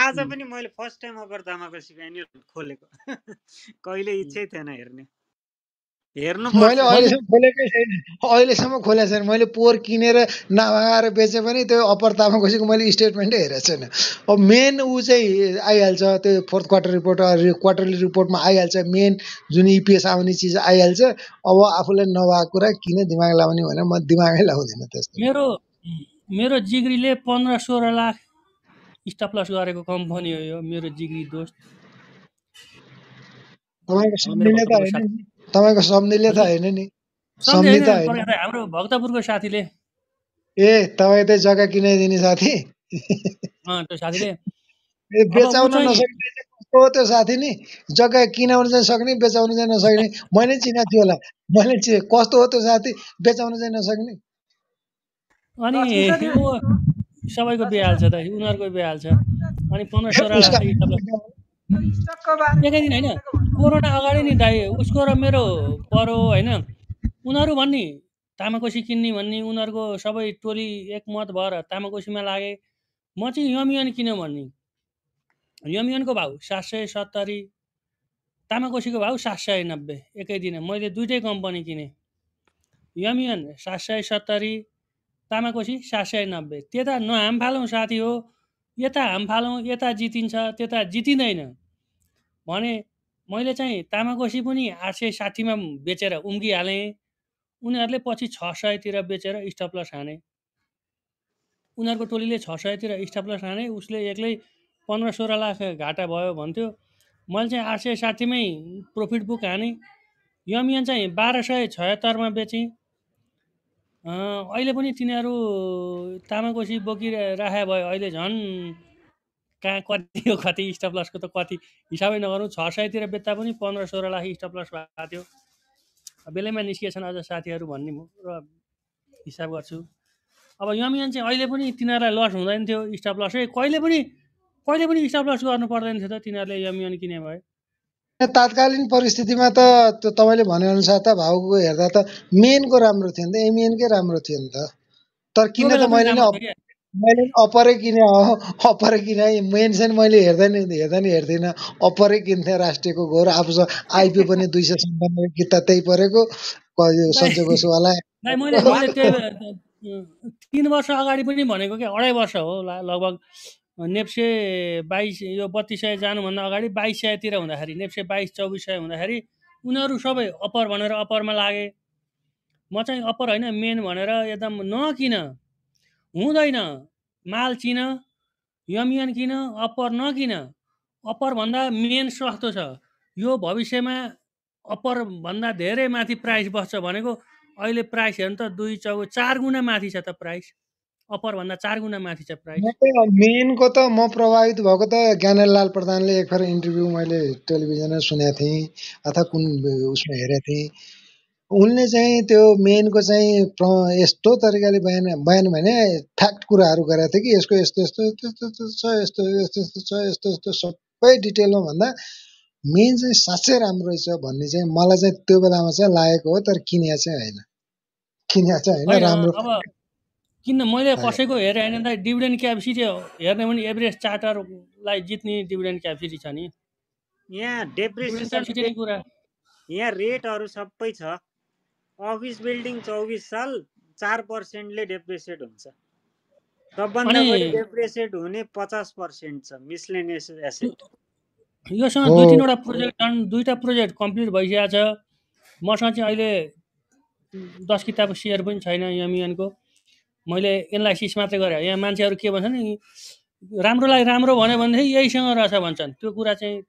आज पनि मैले फर्स्ट टाइम अगर दामाको सिकाइ खोलेको। कहिले इच्छै थिएन हेर्नु। मैले अहिलेसम्म खोलेकै छैन। अहिलेसम्म खोलेको छैन। मैले पोहोर किनेर नभगाएर बेचे पनि त्यो अप्पर तामाकोसीको मैले स्टेटमेन्टै हेरेको छैन। अब मेन ऊ चाहिँ आइहाल्छ त्यो फोर्थ क्वार्टर रिपोर्ट क्वार्टरली रिपोर्टमा आइहाल्छ। मेन जुन इपिएस आउने चिज आइहाल्छ। अब आफूलाई नभएको कुरा किन दिमाग लाउने भनेर म दिमागै लाउँदिनँ त्यस्तो मेरो मेरो जिग्रीले पन्ध्र सोह्र लाख स्टपलस गरेको कम्पनी हो यो मेरो जिग्री दोस्त। तपाईँको सम्झिले त होइन नि। सम्झि त होइन। हाम्रो भक्तपुरको साथीले। ए तपाईँ त जग्गा किनाइदिने साथी। त्यो साथीले। बेचाउन नसक्ने कस्तो हो त्यो साथी नि? जग्गा किनाउन चाहिँ सक्ने बेचाउन चाहिँ नसक्ने। मैले चिना थियो होला। मैले चिने कस्तो हो त्यो साथी? बेचाउन चाहिँ नसक्ने। अनि सबैको बिहाल्छ त उनीहरूको बिहाल्छ अनि पन्ध्र सोह्र एकैदिन होइन कोरोना अगाडि नि दाइ उसको र मेरो परो होइन उनीहरू भन्ने तामाकोसी किन्ने भन्ने उनीहरूको सबै टोली एकमत भएर तामाकोसीमा लागे म चाहिँ यमियन किन भन्ने? यमियनको भाउ सात सय सत्तरी तामाकोसीको भाउ सात सय नब्बे एकै दिन। मैले दुइटै कम्पनी किने। यमियन सात सय सत्तरी तामाकोसी सात सय नब्बे। त्यता नहाम फालौँ साथी हो यता हाम फालौँ यता जितिन्छ त्यता जितिँदैन। भने मैले चाहिँ तामाकोसी पनि आठ सय साठीमा बेचेर उम्किहालेँ। उनीहरूले पछि छ सयतिर बेचेर स्टपलस हाने। उनीहरूको टोलीले छ सयतिर स्टपलस हाने उसले एक्लै पन्ध्र सोह्र लाख घाटा भयो भन्थ्यो। मैले चाहिँ आठ सय साठीमै प्रफिट बुक हाने। यमियन चाहिँ बाह्र सय छयत्तरमा बेचेँ। अहिले पनि तिनीहरू तामाकोसी बोकिराखे भयो। अहिले झन् कहाँ कति हो कति स्टप लसको त कति हिसाबै नगरौँ छ सयतिर बेच्दा पनि पन्ध्र सोह्र लाख स्टप लस भएको थियो। बेलैमा निस्किएछन् अझ साथीहरू भन्ने र हिसाब गर्छु। अब यमिएन चाहिँ अहिले पनि तिनीहरूलाई लस हुँदैन थियो स्टप लसै। कहिले पनि कहिले पनि स्टप लस गर्नु पर्दैन थियो त तिनीहरूले यमिएन किने भए। तात्कालीन परिस्थितिमा त तपाईँले भनेअनुसार त भाउको हेर्दा त मेनको राम्रो थियो नि त। एमिएनकै राम्रो थियो नि त। तर किन त मैले नि मैले अपरै किने हो अपरै किने। मेन चाहिँ मैले हेर्दा नि हेर्दा नि हेर्दिनँ। अपरै किन्थेँ राष्ट्रियको घोर। आफूसँग आइपिओ पनि दुई सय सन्तानब्बे किता त्यही परेको। सञ्चय घोषवाला तिन वर्ष अगाडि पनि भनेको क्या अढाई वर्ष हो लगभग। नेप्से बाइस यो बत्तिस सय जानुभन्दा अगाडि बाइस सयतिर हुँदाखेरि नेप्से बाइस चौबिस सय हुँदाखेरि उनीहरू सबै अप्पर भनेर अप्परमा लागे। म चाहिँ अप्पर होइन मेन भनेर एकदम नकिन हुँदैन। माल चिन यमियन किन अप्पर नकिन। अप्परभन्दा मेन सस्तो छ। यो भविष्यमा अप्परभन्दा धेरै माथि प्राइस बस्छ भनेको अहिले प्राइस हेर्नु त दुई चौ चार गुणा माथि छ त प्राइस अप्परभन्दा चार गुणा माथि छ प्राइस मेनको त म प्रभावित भएको त ज्ञानलाल प्रधानले एकखेर इन्टरभ्यू मैले टेलिभिजनमा सुनेको थिएँ अथवा कुन उसमा हेरेको थिएँ उनले चाहिँ त्यो मेनको चाहिँ यस्तो तरिकाले बयान बयान भने फ्याक्ट कुराहरू गरेको थियो कि यसको यस्तो यस्तो यस्तो छ यस्तो यस्तो यस्तो छ यस्तो यस्तो सबै डिटेलमा भन्दा मेन चाहिँ साँच्चै राम्रो रहेछ भन्ने चाहिँ मलाई चाहिँ त्यो बेलामा चाहिँ लागेको हो तर किनिया चाहिँ होइन किनिया चाहिँ होइन राम्रो किन मैले कसैको हेरेँ होइन त डिभिडेन्ड क्यापेसिटी हेर्ने भने एभरेज चार्टरलाई जित्ने डिभिडेन्ड क्यापेसिटी छ नि। यहाँ डेप्रिसिएसन कुरा। यहाँ रेटहरू सबै छ। अफिस बिल्डिङ चौबिस साल चार पर्सेन्टले डेप्रिसिएट हुन्छ। सबभन्दा बढी डेप्रिसिएट हुने पचास पर्सेन्ट छ मिसलेनियस एसेट योसँग दुई तिनवटा प्रोजेक्ट दुईवटा प्रोजेक्ट कम्प्लिट भइसकेको छ। मसँग चाहिँ अहिले दस किताबको सेयर पनि छैन यमियनको। मैले एनालाइसिस मात्रै गरेँ। यहाँ मान्छेहरू के भन्छन् नि राम्रोलाई राम्रो भन्यो भनेदेखि यहीसँग रहेछ भन्छन्। त्यो कुरा चाहिँ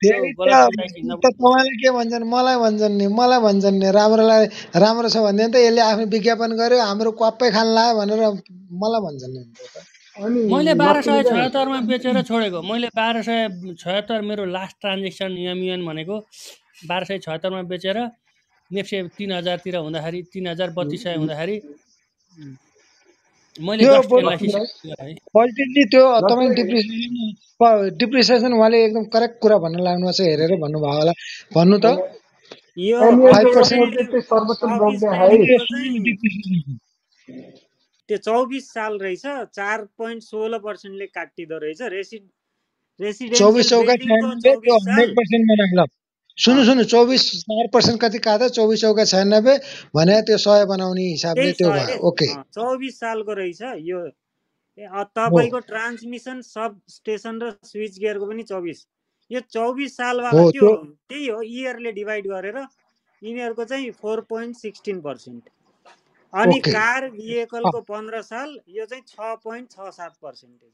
तपाईँले के भन्छन् मलाई भन्छन् नि मलाई भन्छन् नि राम्रोलाई राम्रो छ भने त यसले आफ्नो विज्ञापन गर्यो हाम्रो क्वाप्पै खान लाग्यो भनेर मलाई भन्छन् नि। मैले बाह्र सय छयत्तरमा बेचेर छोडेको। मैले बाह्र सय छयत्तर मेरो लास्ट ट्रान्जेक्सन युएन भनेको बाह्र सय छयत्तरमा बेचेर नेप्से तिन हजारतिर हुँदाखेरि तिन हजार बत्तिस सय हुँदाखेरि पोजिटिभली त्यो तपाईँले डिप्रिसिएसन डिप्रिसिएसन उहाँले एकदम करेक्ट कुरा भन्न लाग्नु छ हेरेर भन्नुभयो होला। भन्नु त। त्यो चौबिस साल रहेछ चार पोइन्ट सोह्र पर्सेन्टले काटिँदो रहेछ। रेसि चौबिस चौका सुन्नु सुन्नु चौबिस चार पर्सेन्ट कति काट्दा चौबिस चौका छयानब्बे भने त्यो सय बनाउने हिसाबले त्यो भयो। ओके। चौबिस सालको रहेछ यो। तपाईँको ट्रान्समिसन सब स्टेसन र स्विच गियरको पनि चौबिस। यो चौबिस सालवाला त्यो त्यही हो इयरले डिभाइड गरेर यिनीहरूको चाहिँ फोर पोइन्ट सिक्सटिन पर्सेन्ट। अनि कार भेहिकलको पन्ध्र साल यो चाहिँ छ पोइन्ट छ सात पर्सेन्टेज।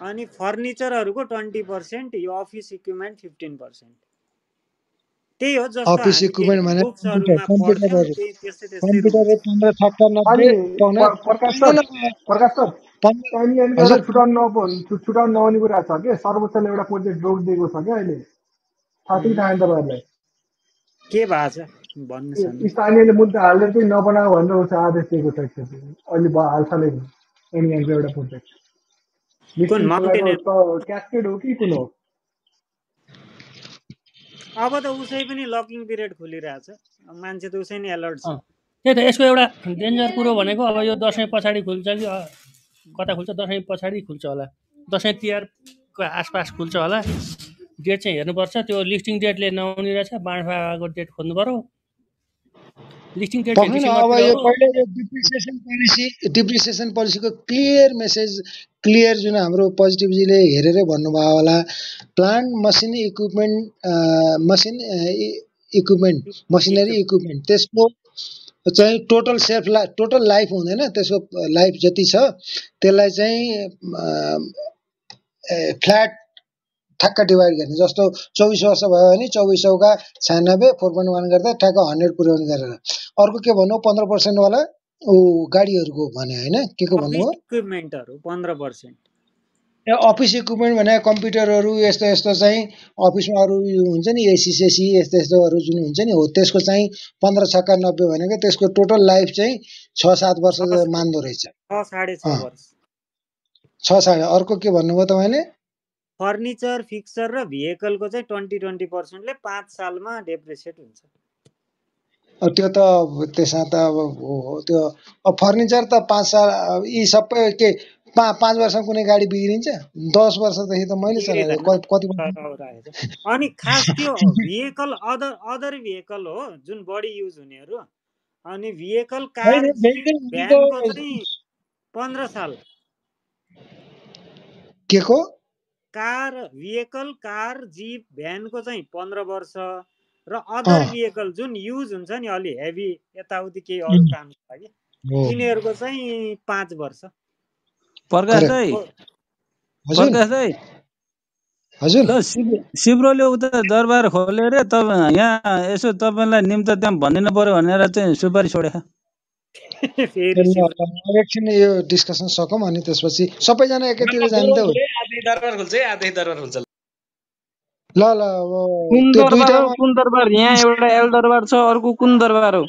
अनि फर्निचरहरूको ट्वेन्टी पर्सेन्ट यो अफिस इक्विपमेन्ट फिफ्टिन पर्सेन्ट त्यही हो जस्तो अफिस इक्विपमेन्ट भने छुटाउनु नहुने कुरा छ कि सर्वोच्चले एउटा प्रोजेक्ट रोक दिएको छ क्या अहिले थाहा छ कि थाहा तपाईँहरूलाई के भएको छ भन्नु स्थानीयले मुद्दा हालेर चाहिँ नबनाऊ भनेर आदेश दिएको छ अहिले हालसालै एनएनको एउटा प्रोजेक्ट कुन माउन्टेन क्यास्केड हो कि कुन हो अब त उसै पनि लकिङ पिरियड खोलिरहेछ। मान्छे त उसै नै अलर्ट छ। त्यही त यसको एउटा डेन्जर कुरो भनेको अब यो दसैँ पछाडि खुल्छ कि कता खुल्छ? दसैँ पछाडि खुल्छ होला। दसैँ तिहारको आसपास खुल्छ होला। डेट चाहिँ हेर्नुपर्छ। त्यो लिस्टिङ डेटले नआउने रहेछ। बाँडफाँडाको डेट खोज्नु पऱ्यो अब यो पहिलो यो डिप्रिसिएसन पोलिसी डिप्रिसिएसन पोलिसीको क्लियर मेसेज क्लियर जुन हाम्रो पोजिटिभजीले हेरेरै भन्नुभयो होला। Plant machine equipment machine equipment machinery equipment त्यसको चाहिँ total self life total life हुँदैन त्यसको लाइफ जति छ त्यसलाई चाहिँ फ्ल्याट ठ्याक्क डिभाइड गर्ने। जस्तो चौबिस वर्ष भयो भने चौबिस सौका छयानब्बे फोर पोइन्ट वान गर्दा ठ्याक्क हन्ड्रेड पुर्याउने गरेर। अर्को के भन्नु? पन्ध्र पर्सेन्टवाला ऊ गाडीहरूको भने होइन के को भन्नुभयो इक्विपमेन्टहरू पन्ध्र पर्सेन्ट अफिस इक्विपमेन्ट भने कम्प्युटरहरू यस्तो यस्तो चाहिँ अफिसमा अरू हुन्छ नि एसी सेसी यस्तो यस्तोहरू जुन हुन्छ नि हो त्यसको चाहिँ पन्ध्र छक्का नब्बे भनेको त्यसको टोटल लाइफ चाहिँ छ सात वर्ष मान्दो रहेछ। छ साढे। अर्को के भन्नुभयो तपाईँले? फर्निचर फिक्सर र भेहिकलको चाहिँ ट्वेन्टी ट्वेन्टी पर्सेन्टले पाँच सालमा डेप्रिसिएट हुन्छ। त्यो त त्यसमा त अब त्यो फर्निचर त पाँच साल यी सबै के पा पाँच वर्षमा कुनै गाडी बिग्रिन्छ? दस वर्षदेखि त मैले कति अनि खास त्यो भेहिकल अदर अदर भेहिकल हो जुन बढी युज हुनेहरू अनि भेहिकल कार पन्ध्र साल। के को? कार भेहिकल कार जिप भ्यानको चाहिँ पन्ध्र वर्ष र अदर भेहिकल जुन युज हुन्छ नि अलि हेभी यताउति केही अरू कामको लागि तिनीहरूको चाहिँ पाँच वर्ष। प्रकाश दाई प्रकाश दाई। हजुर। ल सिब्रोले उता दरबार खोले रे त यहाँ यसो तपाईँलाई निम्त त्यहाँ भनिदिनु पर्यो भनेर चाहिँ सुपारी छोडे एकछिन यो डिस्कसन सकौँ अनि त्यसपछि सबैजना एकातिर जाने त दरबार खोल्छ आधै दरबार खोल्छ ल ल कुन दरबार कुन दरबार? यहाँ एउटा एल दरबार छ अर्को कुन दरबार हो?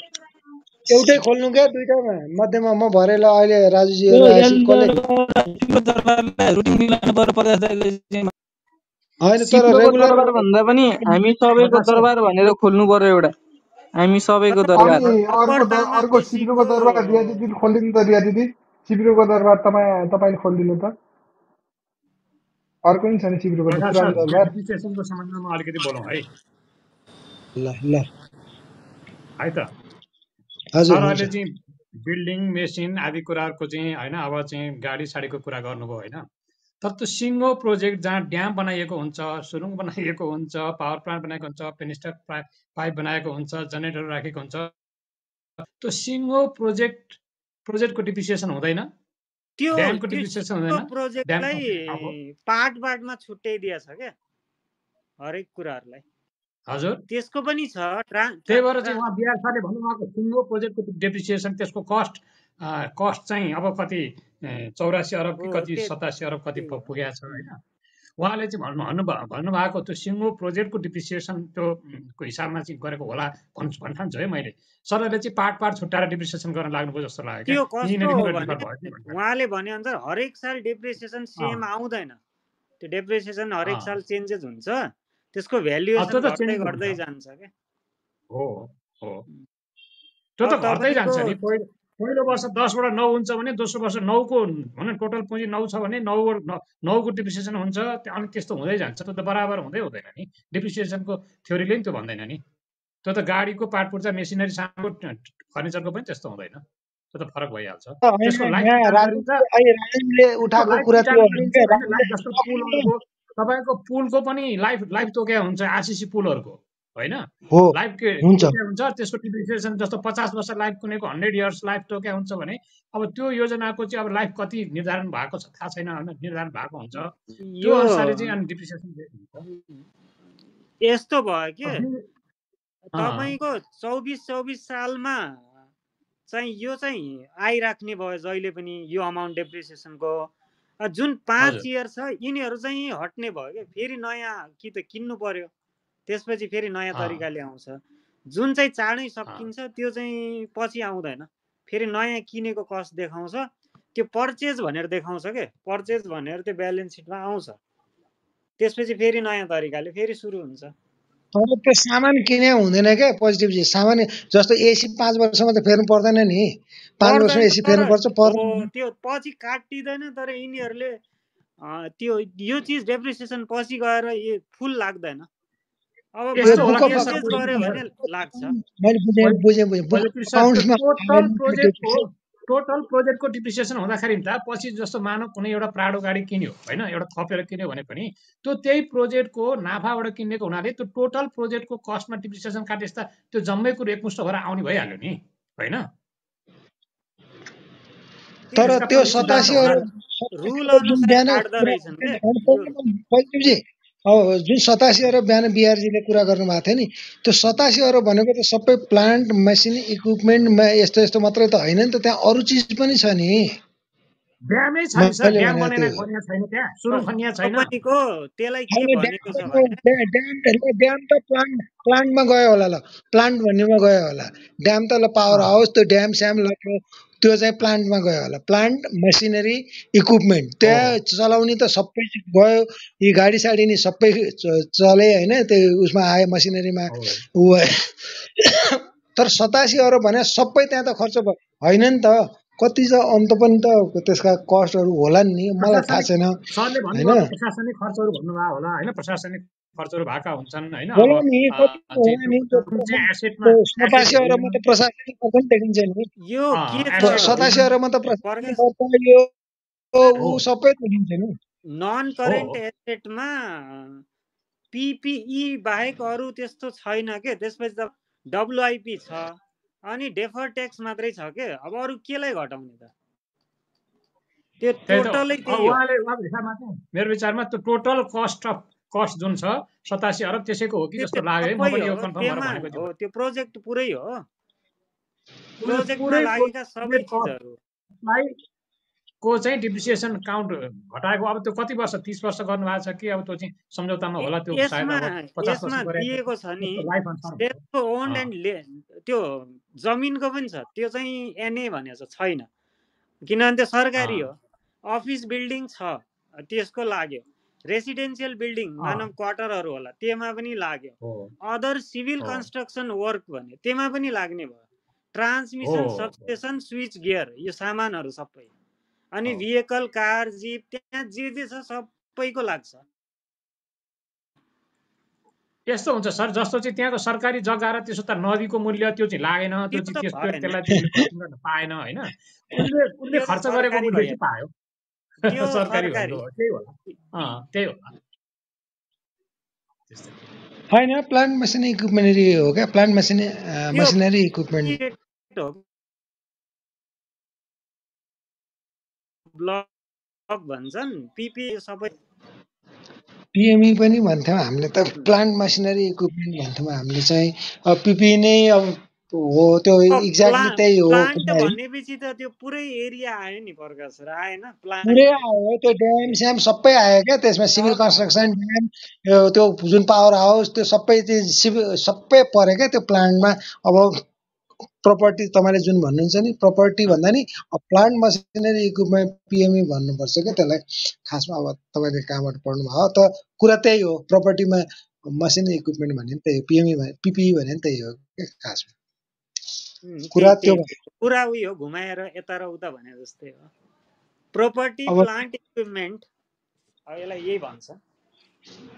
एउटै खोल्नु क्या दुइटामा मध्येमा म भरेर अहिले राजुजी होइन तर रेगुलर भन्दा पनि हामी सबैको दरबार भनेर खोल्नु पर्यो एउटा। हामी सबैको दरबार। अर्को सिब्रुको दरबार रिया दिदी खोलिदिनु त रिया दिदी। सिब्रुको दरबार तपाईँ तपाईँले खोलिदिनु त। अर्को नि छ नि सिब्रुको दरबार। सम्बन्धमा अलिकति बोलौँ है। ल ल। है त। सर अहिले चाहिँ बिल्डिङ मेसिन आदि कुराहरूको चाहिँ होइन अब चाहिँ गाडी साडीको कुरा गर्नुभयो होइन। तर त्यो सिङ्गो प्रोजेक्ट जहाँ ड्याम बनाइएको हुन्छ सुरुङ बनाइएको हुन्छ पावर प्लान्ट बनाएको हुन्छ पेनिस्टर पाइप बनाएको हुन्छ जेनेरेटर राखेको हुन्छ त्यो सिङ्गो प्रोजेक्ट प्रोजेक्टको डिप्रिसिएसन हुँदैन। त्यो ड्यामको डिप्रिसिएसन हुँदैन। प्रोजेक्टलाई पार्ट पार्टमा छुट्याइदिएछ क्या हरेक कुराहरूलाई। हजुर। त्यसको पनि छ त्यही भएर चाहिँ उहाँ बिहार सरले भन्नुभएको सिङ्गो प्रोजेक्टको डेप्रिसिएसन त्यसको कस्ट कस्ट चाहिँ अब कति चौरासी अरब कि कति सतासी अरब कति पुगेको छ होइन। उहाँले चाहिँ भन्नु भन्नु भन्नुभएको त्यो सिङ्गो प्रोजेक्टको डिप्रिसिएसन त्यो हिसाबमा चाहिँ गरेको होला भन्छु भन्ठान्छु है मैले। सरले चाहिँ पार्ट पार्ट छुट्याएर डिप्रिसिएसन गर्न लाग्नुभयो जस्तो लाग्यो उहाँले भने अनुसार हरेक साल डिप्रिसिएसन सेम आउँदैन। त्यो डिप्रिसिएसन हरेक साल चेन्जेस हुन्छ। त्यसको भ्यालुएसन घट्दै घट्दै जान्छ क्या। हो हो। त्यो त घट्दै जान्छ नि। पहिलो वर्ष दसबाट नौ हुन्छ भने दोस्रो वर्ष नौको भनौँ टोटल पुँजी नौ छ भने नौ नौको डिप्रिसिएसन हुन्छ। अनि त्यस्तो हुँदै जान्छ। त्यो त बराबर हुँदै हुँदैन नि। डिप्रिसिएसनको थ्योरीले नि त्यो भन्दैन नि। त्यो त गाडीको पार्ट पूर्जा मेसिनरी सानो फर्निचरको पनि त्यस्तो हुँदैन। त्यो त फरक भइहाल्छ। तपाईँको पुलको पनि लाइफ लाइफ तोक्या हुन्छ। आरसिसी पुलहरूको। होइन? लाइफ के हुन्छ। त्यसको डिप्रिसिएसन जस्तो पचास वर्ष लाइफ कुनैको हन्ड्रेड इयर्स लाइफ तोक्या हुन्छ भने अब त्यो योजनाको चाहिँ अब लाइफ कति निर्धारण भएको छ? थाहा छैन होइन निर्धारण भएको हुन्छ। त्यो अनुसारले चाहिँ अनि डिप्रिसिएसन यस्तो भयो कि? तपाईँको चौबिस चौबिस सालमा चाहिँ यो चाहिँ आइराख्ने भयो जहिले पनि यो अमाउन्ट डेप्रिसिएसनको जुन पाँच इयर छ यिनीहरू चाहिँ हट्ने भयो क्या फेरि नयाँ कि त किन्नु पर्यो। त्यसपछि फेरि नयाँ तरिकाले आउँछ। जुन चाहिँ चाँडै सकिन्छ त्यो चाहिँ पछि आउँदैन। फेरि नयाँ किनेको कस्ट देखाउँछ। त्यो पर्चेज भनेर देखाउँछ क्या पर्चेज भनेर त्यो ब्यालेन्स सिटमा आउँछ। त्यसपछि फेरि नयाँ तरिकाले फेरि सुरु हुन्छ। तर त्यो सामान किने हुँदैन क्या पोजिटिभ चिज सामान जस्तो एसी पाँच वर्षमा त फेर्नु पर्दैन नि। पाँच वर्षमा एसी फेर्नु पर्छ त्यो पछि काटिँदैन तर यिनीहरूले त्यो यो चिज डेप्रिसिएसन पछि गएर फुल लाग्दैन अब गऱ्यो भने लाग्छ टोटल प्रोजेक्टको डिप्रिसिएसन हुँदाखेरि त पछि जस्तो मानव कुनै एउटा प्राडो गाडी किन्यो होइन? एउटा थपेर किन्यो भने पनि त्यो त्यही प्रोजेक्टको नाफाबाट किनेको हुनाले त्यो टोटल प्रोजेक्टको कस्टमा डिप्रिसिएसन काटेस त त्यो जम्मै कुरो एकमुष्ट भएर आउने भइहाल्यो नि होइन? तर त्यो सतासी जुन सतासी अरब बिहान बिहारजीले कुरा गर्नुभएको थियो नि त्यो सतासी अरब भनेको त सबै प्लान्ट मेसिन इक्विपमेन्ट यस्तो यस्तो मात्रै त होइन नि त त्यहाँ अरू चिज पनि छ नि। त प्लान्ट प्लान्टमा गयो होला ल। प्लान्ट भन्नेमा गयो होला। ड्याम त ल पावर हाउस त्यो ड्याम स्याम ल त्यो चाहिँ प्लान्टमा गयो होला। Plant machinery equipment. त्यहाँ चलाउने त सबै गयो यी गाडी साडी नि सबै चले होइन त्यो उसमा आयो मसिनरीमा। ऊ तर सतासी अरब भने सबै त्यहाँ त खर्च भयो। होइन नि त। कति छ अन्त पनि त त्यसका कस्टहरू होला नि। मलाई थाहा छैन। होइन। प्रशासनिक खर्चहरू भन्नुभयो होला। होइन प्रशासनिक खर्चहरू भएका हुन्छन् होइन? नन करेन्ट एसेटमा पिपिई बाहेक अरू त्यस्तो छैन के? त्यसपछि त डब्लुआइपी छ अनि डेफर ट्याक्स मात्रै छ के? अब अरू केलाई घटाउने त? त्यो टोटलै मेरो विचारमा त्यो टोटल कस्ट अफ कस्ट जुन छ सतासी अरब त्यसैको हो कि जस्तो लाग्यो त्यो प्रोजेक्ट पुरै हो। प्रोजेक्टमा लागेका सबै चिजहरू। को चाहिँ डिप्रिसिएसन काउन्ट घटाएको? अब त्यो कति वर्ष तिस वर्ष गर्नु भएको छ कि अब त्यो चाहिँ सम्झौतामा होला त्यो दिएको छ नि ओन्ड एन्ड त्यो जमिनको पनि छ त्यो चाहिँ एनए भनेको छैन। किनभने त्यो सरकारी हो। अफिस बिल्डिङ छ त्यसको लाग्यो। रेसिडेन्सियल बिल्डिङ मानव क्वार्टरहरू होला त्यसमा पनि लाग्यो अदर सिभिल कन्स्ट्रक्सन वर्क भने त्यसमा पनि लाग्ने भयो ट्रान्समिसन सबस्टेसन स्विच गियर यो सामानहरू सबै अनि भेहिकल कार जिप त्यहाँ जे जे छ सबैको लाग्छ यस्तो हुन्छ सर जस्तो चाहिँ त्यहाँको सरकारी जग्गा र त्यसो त नदीको मूल्य त्यो चाहिँ लागेन त्यो चाहिँ त्यसलाई पाएन होइन उसले खर्च गरेको मूल्य चाहिँ पायो सरकारी त्यही होला त्यही होला होइन प्लान्ट मेसिनरी इक्विपमेन्टरी हो क्या plant machinery machinery equipment block भन्छन् पिपी सबै पिएमई पनि भन्थ्यौँ हामीले त। प्लान्ट मसिनरी इक्विपमेन्ट भन्थ्यौँ हामीले चाहिँ। अब पिपी नै अब हो त्यो एक्ज्याक्टली त्यही हो भनेपछि त त्यो पुरै एरिया आयो नि प्रकाश आएन पुरै आयो त्यो ड्याम स्याम सबै आयो क्या त्यसमा सिभिल कन्स्ट्रक्सन ड्याम त्यो जुन पावर हाउस त्यो सबै सिभिल सबै पऱ्यो क्या त्यो प्लान्टमा अब प्रपर्टी तपाईँले जुन भन्नुहुन्छ नि प्रपर्टी भन्दा नि प्लान्ट मसिनरी इक्विपमेन्ट पिएमई भन्नुपर्छ क्या त्यसलाई। खासमा अब तपाईँले कहाँबाट पढ्नुभयो? त कुरा त्यही हो प्रपर्टीमा मसिनरी इक्विपमेन्ट भन्ने त्यही हो पिएमई भने पिपिई भने त्यही हो क्या खासमा। कुरा त्यो कुरा उयो घुमाएर यता र उता भने जस्तै हो प्रोपर्टी प्लान्ट इक्विपमेन्ट यसलाई यही भन्छ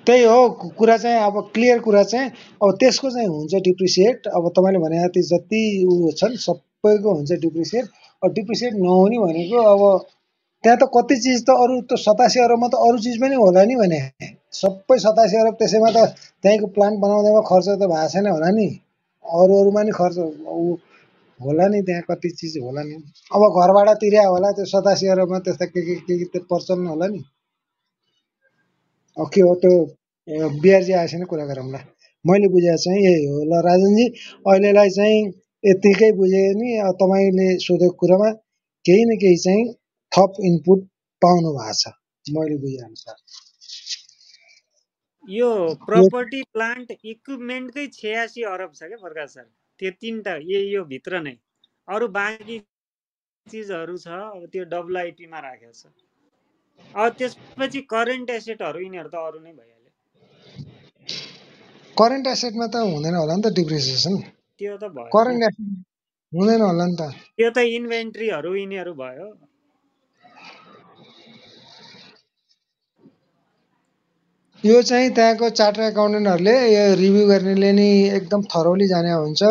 त्यही हो कुरा चाहिँ अब क्लियर कुरा चाहिँ अब त्यसको चाहिँ हुन्छ डिप्रिसिएट अब तपाईँले भने जति जति ऊ छन् सबैको हुन्छ डिप्रिसिएट अब डिप्रिसिएट नहुने भनेको अब त्यहाँ त कति चिज त अरू त सतासी अरबमा त अरू चिज पनि होला नि भने सबै सतासी अरब त्यसैमा त त्यहीँको प्लान्ट बनाउँदैमा खर्च त भएको छैन होला नि अरू अरूमा नि खर्च ऊ होला नि त्यहाँ कति चिज होला नि। अब घरबाट तिर्या होला त्यो सतासी अरबमा त्यस्ता के के के के पर्छन् होला नि। के हो त्यो बिहारजी आएछ कुरा गरौँला मैले बुझेको चाहिँ यही हो। ल राजनजी अहिलेलाई चाहिँ यत्तिकै बुझेँ नि तपाईँले सोधेको कुरामा केही न केही चाहिँ थप इनपुट पाउनु भएको छ मैले बुझेअनुसार यो प्रपर्टी प्लान्ट इक्विपमेन्टकै छयासी अरब छ क्या प्रकाश सर? त्यो तिनवटा यो यो भित्र नै। अरू बाँकी चिजहरू छ अब त्यो डब्लुआइपीमा राखेको छ। अब त्यसपछि करेन्ट एसेटहरू यिनीहरू त अरू नै भइहाल्यो। करेन्ट एसेटमा त हुँदैन होला नि त डिप्रिसिएसन त्यो त भयो। करेन्ट एसेट हुँदैन होला नि त। त्यो त इन्भेन्ट्रीहरू यिनीहरू भयो। यो चाहिँ त्यहाँको चार्टर एकाउन्टेन्टहरूले यो रिभ्यू गर्नेले नि एकदम थरोली जाने हुन्छ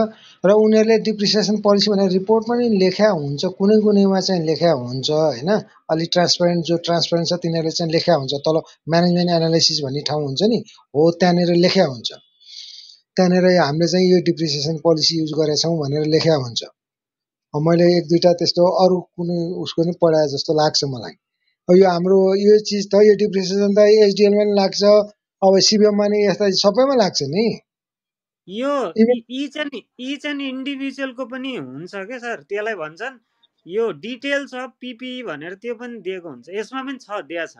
र उनीहरूले डिप्रिसिएसन पोलिसी भनेर रिपोर्ट पनि लेख्या हुन्छ कुनै कुनैमा चाहिँ लेख्या हुन्छ होइन? अलिक ट्रान्सपेरेन्ट जो ट्रान्सपेरेन्ट छ तिनीहरूले चाहिँ लेख्या हुन्छ तल म्यानेजमेन्ट एनालाइसिस भन्ने ठाउँ हुन्छ नि हो त्यहाँनिर लेख्या हुन्छ। त्यहाँनिर हामीले चाहिँ यो डिप्रिसिएसन पोलिसी युज गरेछौँ भनेर लेख्या हुन्छ। मैले एक दुईवटा त्यस्तो अरू कुनै उसको नि पढाए जस्तो लाग्छ मलाई। यो हाम्रो यो चिज त यो डिप्रिसिएसन त एचडिएलमा पनि लाग्छ। अब सिबिएममा नि यस्ता सबैमा लाग्छ नि। यो इच एन्ड इच एन्ड इन्डिभिजुअलको पनि हुन्छ क्या सर? त्यसलाई भन्छन् यो डिटेल्स अफ पिपी भनेर त्यो पनि दिएको हुन्छ। यसमा पनि छ दिया छ।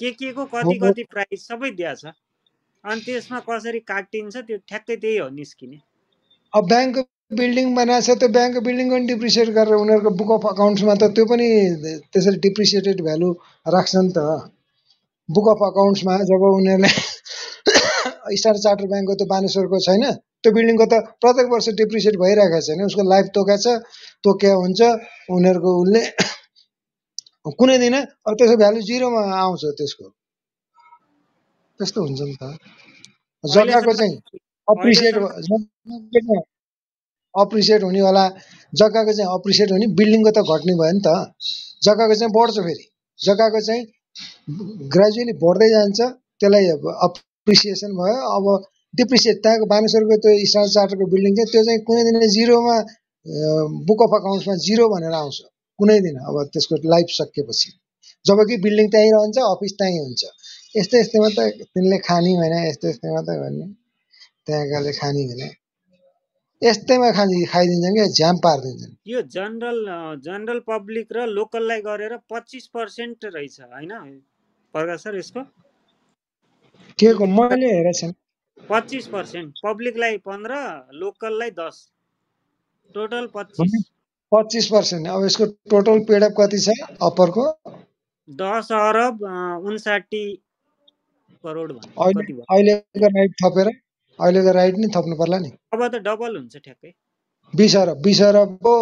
के के को कति कति प्राइस सबै दिया छ। अनि त्यसमा कसरी काटिन्छ त्यो ठ्याक्कै त्यही हो निस्किने। अब ब्याङ्कको बिल्डिङ बनाएको छ त्यो ब्याङ्कको बिल्डिङ पनि डिप्रिसिएट गरेर उनीहरूको बुक अफ अकाउन्ट्समा त त्यो पनि त्यसरी डिप्रिसिएटेड भ्यालु राख्छ नि त। बुक अफ अकाउन्ट्समा जब उनीहरूले स्टार चार्टर ब्याङ्कको त्यो बानेश्वरको छैन त्यो बिल्डिङको त प्रत्येक वर्ष डिप्रिसिएट भइरहेको छैन उसको लाइफ तोका छ तोक्या हुन्छ उनीहरूको उसले कुनै दिन अब त्यसको भ्यालु जिरोमा आउँछ त्यसको। त्यस्तो हुन्छ नि त। जग्गाको चाहिँ अप्रिसिएट अप्रिसिएट हुनेवाला जग्गाको चाहिँ अप्रिसिएट हुने बिल्डिङको त घट्ने भयो नि त। जग्गाको चाहिँ बढ्छ फेरि। जग्गाको चाहिँ ग्रेजुअली बढ्दै जान्छ। त्यसलाई अप्रिसिएसन भयो। अब डिप्रिसिएट त्यहाँको बानेश्वरको त्यो स्टार चार्टरको बिल्डिङ चाहिँ त्यो चाहिँ कुनै दिन जिरोमा बुक अफ अकाउन्ट्समा जिरो भनेर आउँछ। कुनै दिन अब त्यसको लाइफ सकिएपछि जबकि बिल्डिङ त्यहीँ रहन्छ अफिस त्यहीँ हुन्छ। यस्तै यस्तैमा त तिनले खाने होइन यस्तो यस्तैमा त भन्ने। त्यहाँकाले खाने होइन यस्तैमा खाने खाइदिन्छन् क्या झ्याम पारिदिन्छन्। यो जनरल जनरल पब्लिक र लोकललाई गरेर पच्चिस पर्सेन्ट रहेछ होइन? प्रकाश सर यसको? के को? मैले हेरेको छैन। पच्चिस पर्सेन्ट पब्लिकलाई पन्ध्र लोकललाई दस। टोटल पच्चिस। पच्चिस। पर्सेन्ट। अब यसको टोटल पेडअप कति छ अप्परको? दस अरब उन्साठी करोड अहिलेको राइट थपेर। अहिलेको राइट नि थप्नु पर्ला नि। अब त डबल हुन्छ ठ्याक्कै। बिस अरब बिस अरबको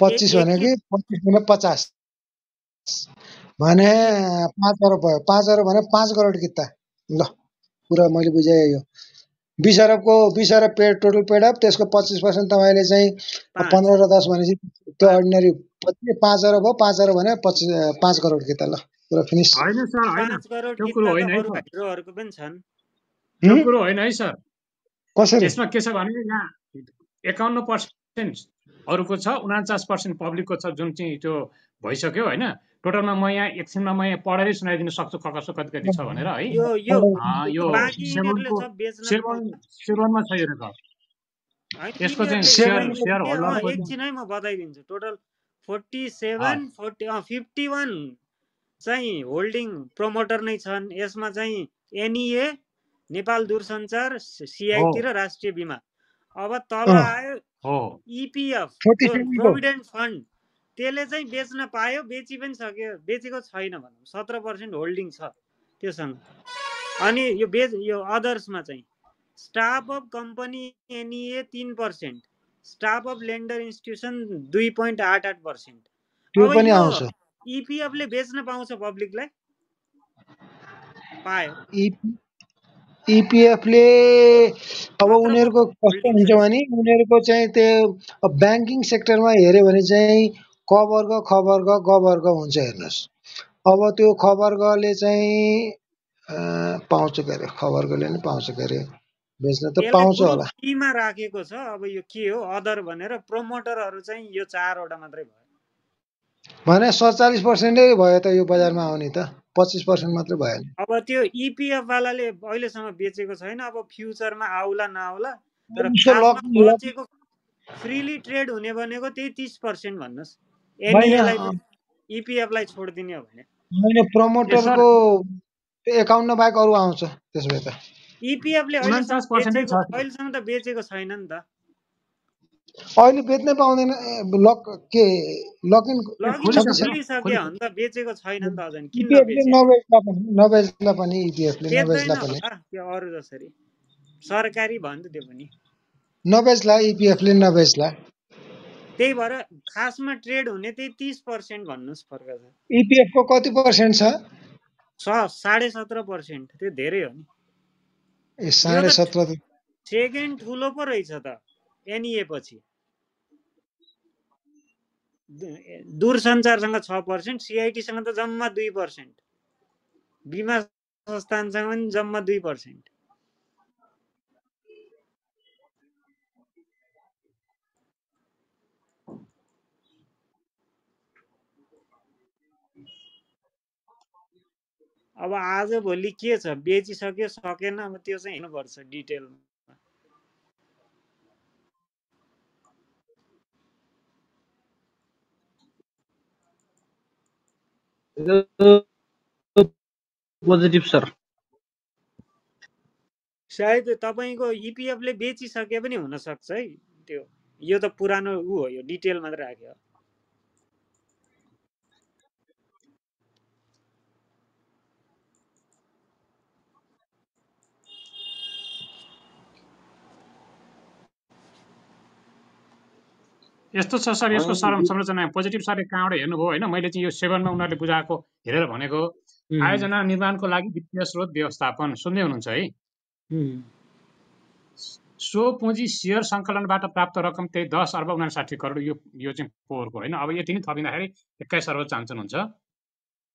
पच्चिस भने कि पच्चिस भने पचास। भने पाँच अरब भयो। पाँच अरब भने पाँच करोड किता ल पुरा मैले बुझाएँ यो। बिस अरबको बिस अरब पेड टोटल पेड अप त्यसको पच्चिस पर्सेन्ट तपाईँले चाहिँ पन्ध्र र दस भनेपछि त्यो अर्डिनरी पाँच अरब हो पाँच अरब भने पच्चिस पाँच करोड के त ल पुरा फिनिस त्यो कुरो होइन है सर कसरी यसमा के छ भने यहाँ एकाउन्न पर्सेन्ट अरूको छ उनाचास पर्सेन्ट पब्लिकको छ जुन चाहिँ त्यो भइसक्यो होइन टोटलमा म यहाँ एकछिनमा म यहाँ पढेरै सुनाइदिन सक्छु ककसो कति कति छ भनेर है यो सेभेनमा छ यो रेकर्ड यसको चाहिँ सेयर सेयर होल्डर एकछिनै म बताइदिन्छु total forty seven forty fifty one चाहिँ होल्डिङ प्रमोटर नै छन् यसमा चाहिँ एनइए नेपाल दूरसञ्चार सिआइटी र राष्ट्रिय बिमा। अब तल आयो इपिएफ प्रोभिडेन्ट फन्ड। त्यसले चाहिँ बेच्न पायो बेची पनि सक्यो बेचेको छैन भनौँ। सत्र पर्सेन्ट होल्डिङ छ त्योसँग। अनि यो बेच यो अदर्समा चाहिँ स्टाफ अफ कम्पनी एनइए तिन percent staff of lender institution दुई पोइन्ट आठ आठ पर्सेन्ट। इपिएफले बेच्न पाउँछ पब्लिकलाई? पायो। इपिएफले अब उनीहरूको कस्तो हुन्छ भने उनीहरूको चाहिँ त्यो ब्याङ्किङ सेक्टरमा हेऱ्यो भने चाहिँ क वर्ग ख वर्ग ग वर्ग हुन्छ हेर्नुहोस्। अब त्यो ख वर्गले चाहिँ पाउँछ के अरे ख वर्गले नि पाउँछ के अरे बेच्न त पाउँछ होला। मा राखेको छ? अब यो के हो? अदर भनेर प्रमोटरहरू चाहिँ यो चारवटा मात्रै भयो। भने सडचालिस पर्सेन्टै भयो त यो बजारमा आउने त। पच्चिस पर्सेन्ट मात्रै भयो अब त्यो इपिएफ वालाले अहिलेसम्म बेचेको छैन अब फ्युचरमा आउला नआउला तर बचेको फ्रिली ट्रेड हुने भनेको त्यही तिस पर्सेन्ट भन्नुहोस्। इपिएफलाई छोडिदिने हो भने। प्रमोटरको एकाउन्ट बाहेक अरू आउँछ त्यसो भए त। इपिएफले अहिलेसम्म त बेचेको छैन नि त। अहिले बेच्नै पाउँदैन लक के लक इन खोलिसक्यो भने त बेचेको छैन नि त अझ किन नबेच्ला पनि नबेच्ला पनि इपिएफले नबेच्ला पनि। अरू जसरी। सरकारी भन्नु त्यो पनि। नबेच्ला इपिएफले नबेच्ला त्यही भएर खासमा ट्रेड हुने त्यही तिस पर्सेन्ट भन्नुहोस् फर्क छ इपिएफको कति पर्सेन्ट छ? साढे सत्र पर्सेन्ट त्यो धेरै हो नि। साढे सत्र सेकेन्ड ठुलो पो रहेछ त। एनइए पछि दूरसञ्चारसँग छ पर्सेन्ट सिआइटीसँग त जम्मा दुई पर्सेन्ट। बिमा संस्थानसँग पनि जम्मा दुई पर्सेन्ट। अब आज भोलि के छ? बेचिसक्यो सकेन अब त्यो चाहिँ हेर्नुपर्छ डिटेलमा। पोजिटिभ सर सायद तपाईँको इपिएफले बेचिसके पनि हुनसक्छ है। त्यो यो त पुरानो ऊ हो यो डिटेल मात्रै राख्यो। यस्तो छ सर यसको सर संरचना पोजिटिभ सरले कहाँबाट हेर्नुभयो होइन? मैले चाहिँ यो सेभनमा उनीहरूले बुझाएको हेरेर भनेको आयोजना निर्माणको लागि वित्तीय स्रोत व्यवस्थापन सुन्दै हुनुहुन्छ है? सो पुँजी सेयर सङ्कलनबाट प्राप्त रकम त्यही दस अर्ब उनासाठी करोड यो यो चाहिँ पोहोरको होइन? अब यति नै थपिँदाखेरि एक्काइस अर्ब चान्सन हुन्छ।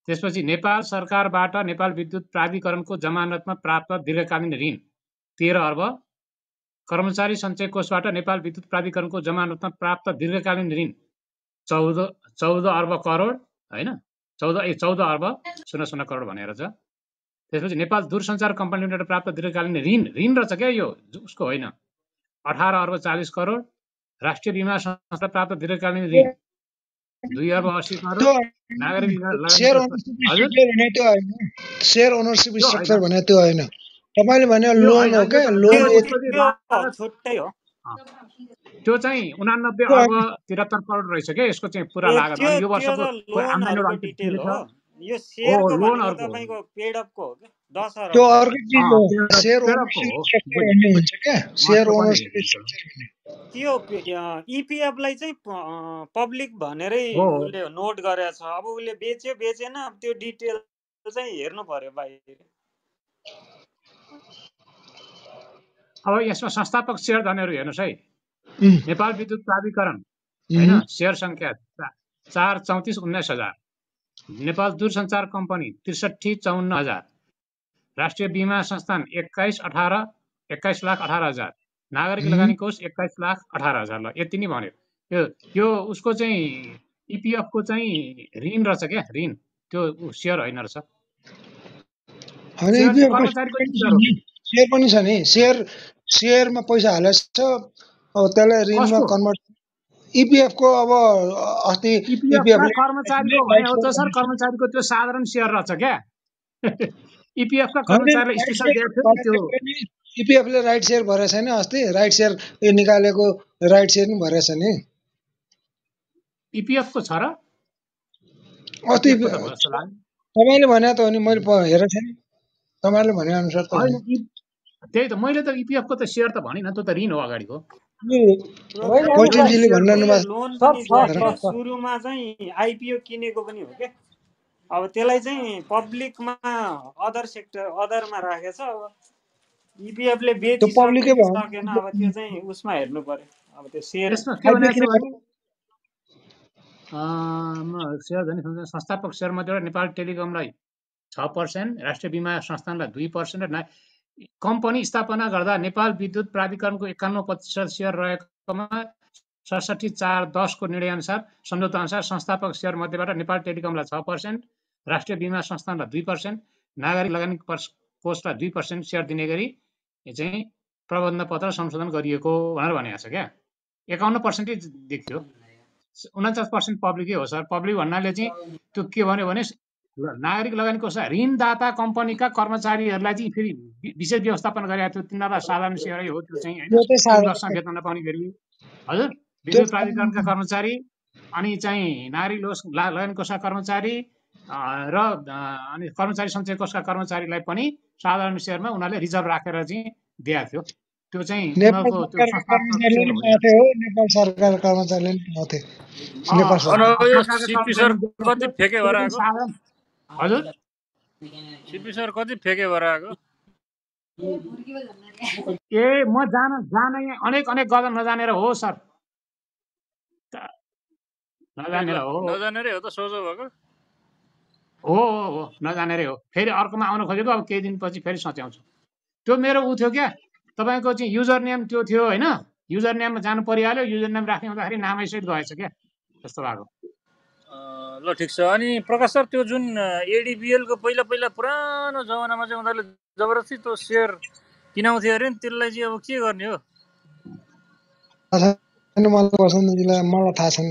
त्यसपछि नेपाल सरकारबाट नेपाल विद्युत प्राधिकरणको जमानतमा प्राप्त दीर्घकालीन ऋण तेह्र अर्ब कर्मचारी सञ्चय कोषबाट नेपाल विद्युत प्राधिकरणको जमानतमा प्राप्त दीर्घकालीन ऋण चौध चौध अर्ब करोड होइन? चौध ए चौध अर्ब शून्य शून्य करोड भनेर छ। त्यसपछि नेपाल दूरसञ्चार कम्पनीबाट प्राप्त दीर्घकालीन ऋण ऋण रहेछ क्या यो? उसको होइन। अठार अर्ब चालिस करोड राष्ट्रिय बिमा संस्था प्राप्त दीर्घकालीन ऋण। दुई अर्ब अस्सी करोड नागरिक सेयर ओनरसिप स्ट्रक्चर भने त्यो होइन। तपाईँले भने लोन हो क्या? लोन छुट्टै हो। त्यो चाहिँ उनानब्बे अर्ब त्रिहत्तर करोड रहेछ क्या यसको चाहिँ पुरा लागत यो वर्षको यो तपाईँको पेड अपको हो क्या दस त्यो अर्कै चिज हो। सेयर हुन्छ क्या? सेयर ओनरसिप त्यो इपिएफलाई चाहिँ पब्लिक भनेरै उसले नोट गरेको छ। अब उसले बेच्यो बेचेन त्यो डिटेल चाहिँ हेर्नु पर्यो बाहिर। अब यसमा संस्थापक सेयर धनीहरू हेर्नुहोस् है। नेपाल विद्युत प्राधिकरण होइन? सेयर सङ्ख्या चार चौतिस उन्नाइस हजार। नेपाल दूरसञ्चार कम्पनी त्रिसठी चौन्न हजार। राष्ट्रिय बिमा संस्थान एक्काइस अठार एक्काइस लाख अठार हजार। नागरिक लगानी कोष एक्काइस लाख अठार हजार ल। यति नै भन्यो। यो यो उसको चाहिँ इपिएफको चाहिँ ऋण रहेछ क्या? ऋण। त्यो सेयर होइन रहेछ। सेयर पनि छ नि। सेयर सेयरमा पैसा हालेछ अब त्यसलाई ऋणमा कन्भर्ट इपिएफको अब अस्ति कर्मचारीको भने हो सर कर्मचारीको त्यो साधारण सेयर रहेछ क्या? इपिएफका कर्मचारीले स्पेसल दिएको थियो इपिएफले राइट सेयर भरेको छैन अस्ति। राइट सेयर निकालेको राइट सेयर पनि भरेको छ नि इपिएफको छ र? अस्ति तपाईँले भने त हो नि मैले हेरेको छैन। तपाईँले भने अनुसार त त्यही त मैले त इपिएफको त सेयर त भनिनँ त्यो त ऋण हो अगाडिको। सुरुमा चाहिँ आइपिओ किनेको पनि हो क्या। अब त्यसलाई चाहिँ पब्लिकमा अदर सेक्टर अदरमा राखेछ। अब इपिएफले बेचिसकेन अब त्यो चाहिँ उसमा हेर्नु पर्यो। अब त्यो सेयर संस्थापक सेयर मध्ये नेपाल टेलिकमलाई छ पर्सेन्ट राष्ट्रिय बिमा संस्थानलाई दुई पर्सेन्ट र कम्पनी स्थापना गर्दा नेपाल विद्युत प्राधिकरणको एकाउन्न प्रतिशत सेयर रहेकोमा सडसठी चार दसको निर्णयअनुसार सम्झौता अनुसार संस्थापक सेयर मध्येबाट नेपाल टेलिकमलाई छ पर्सेन्ट राष्ट्रिय बिमा संस्थानलाई दुई पर्सेन्ट नागरिक लगानी कोषलाई दुई पर्सेन्ट सेयर दिने गरी चाहिँ प्रबन्ध पत्र संशोधन गरिएको भनेर भनेको छ क्या। एकाउन्न पर्सेन्टै देखियो। उन्चास पर्सेन्ट पब्लिकै हो सर। पब्लिक भन्नाले चाहिँ त्यो के भन्यो भने नागरिक लगानी कोष ऋणदाता कम्पनीका कर्मचारीहरूलाई चाहिँ फेरि विशेष व्यवस्थापन गरेका थियो। तिनीहरूलाई साधारण सेवाै हो त्यो चाहिँ होइन। वेतन नपाउने गरी हजुर? विद्युत प्राधिकरणका कर्मचारी अनि चाहिँ नागरिक लगानी कोषका कर्मचारी र अनि कर्मचारी सञ्चय कोषका कर्मचारीलाई पनि साधारण सेयरमा उनीहरूले रिजर्भ राखेर चाहिँ दिएको थियो। त्यो चाहिँ नेपाल सरकार। कर्मचारीले हजुर। सिपी सर कति फेके भएर आएको? ए म जान जान यहाँ अनेक अनेक गजन नजानेर हो सर। नजानेर हो। नजानेरै हो त सोझो भएको? हो हो हो नजानेरै हो। फेरि अर्कोमा आउनु खोजेको अब केही दिनपछि फेरि सच्याउँछु। त्यो मेरो ऊ थियो क्या तपाईँको चाहिँ युजर नेम त्यो थियो होइन? युजर नेममा जानु परिहाल्यो युजर नेम राख्ने हुँदाखेरि नामैसहित गएछ क्या त्यस्तो भएको। ल ठिक छ। अनि प्रकाश सर त्यो जुन एडिबिएलको पहिला पहिला पुरानो जमानामा चाहिँ उनीहरूले जबरजस्ती त्यो सेयर किनाउँथ्यो अरे नि त्यसलाई चाहिँ अब के गर्ने हो? मलाई मलाई थाहा छैन।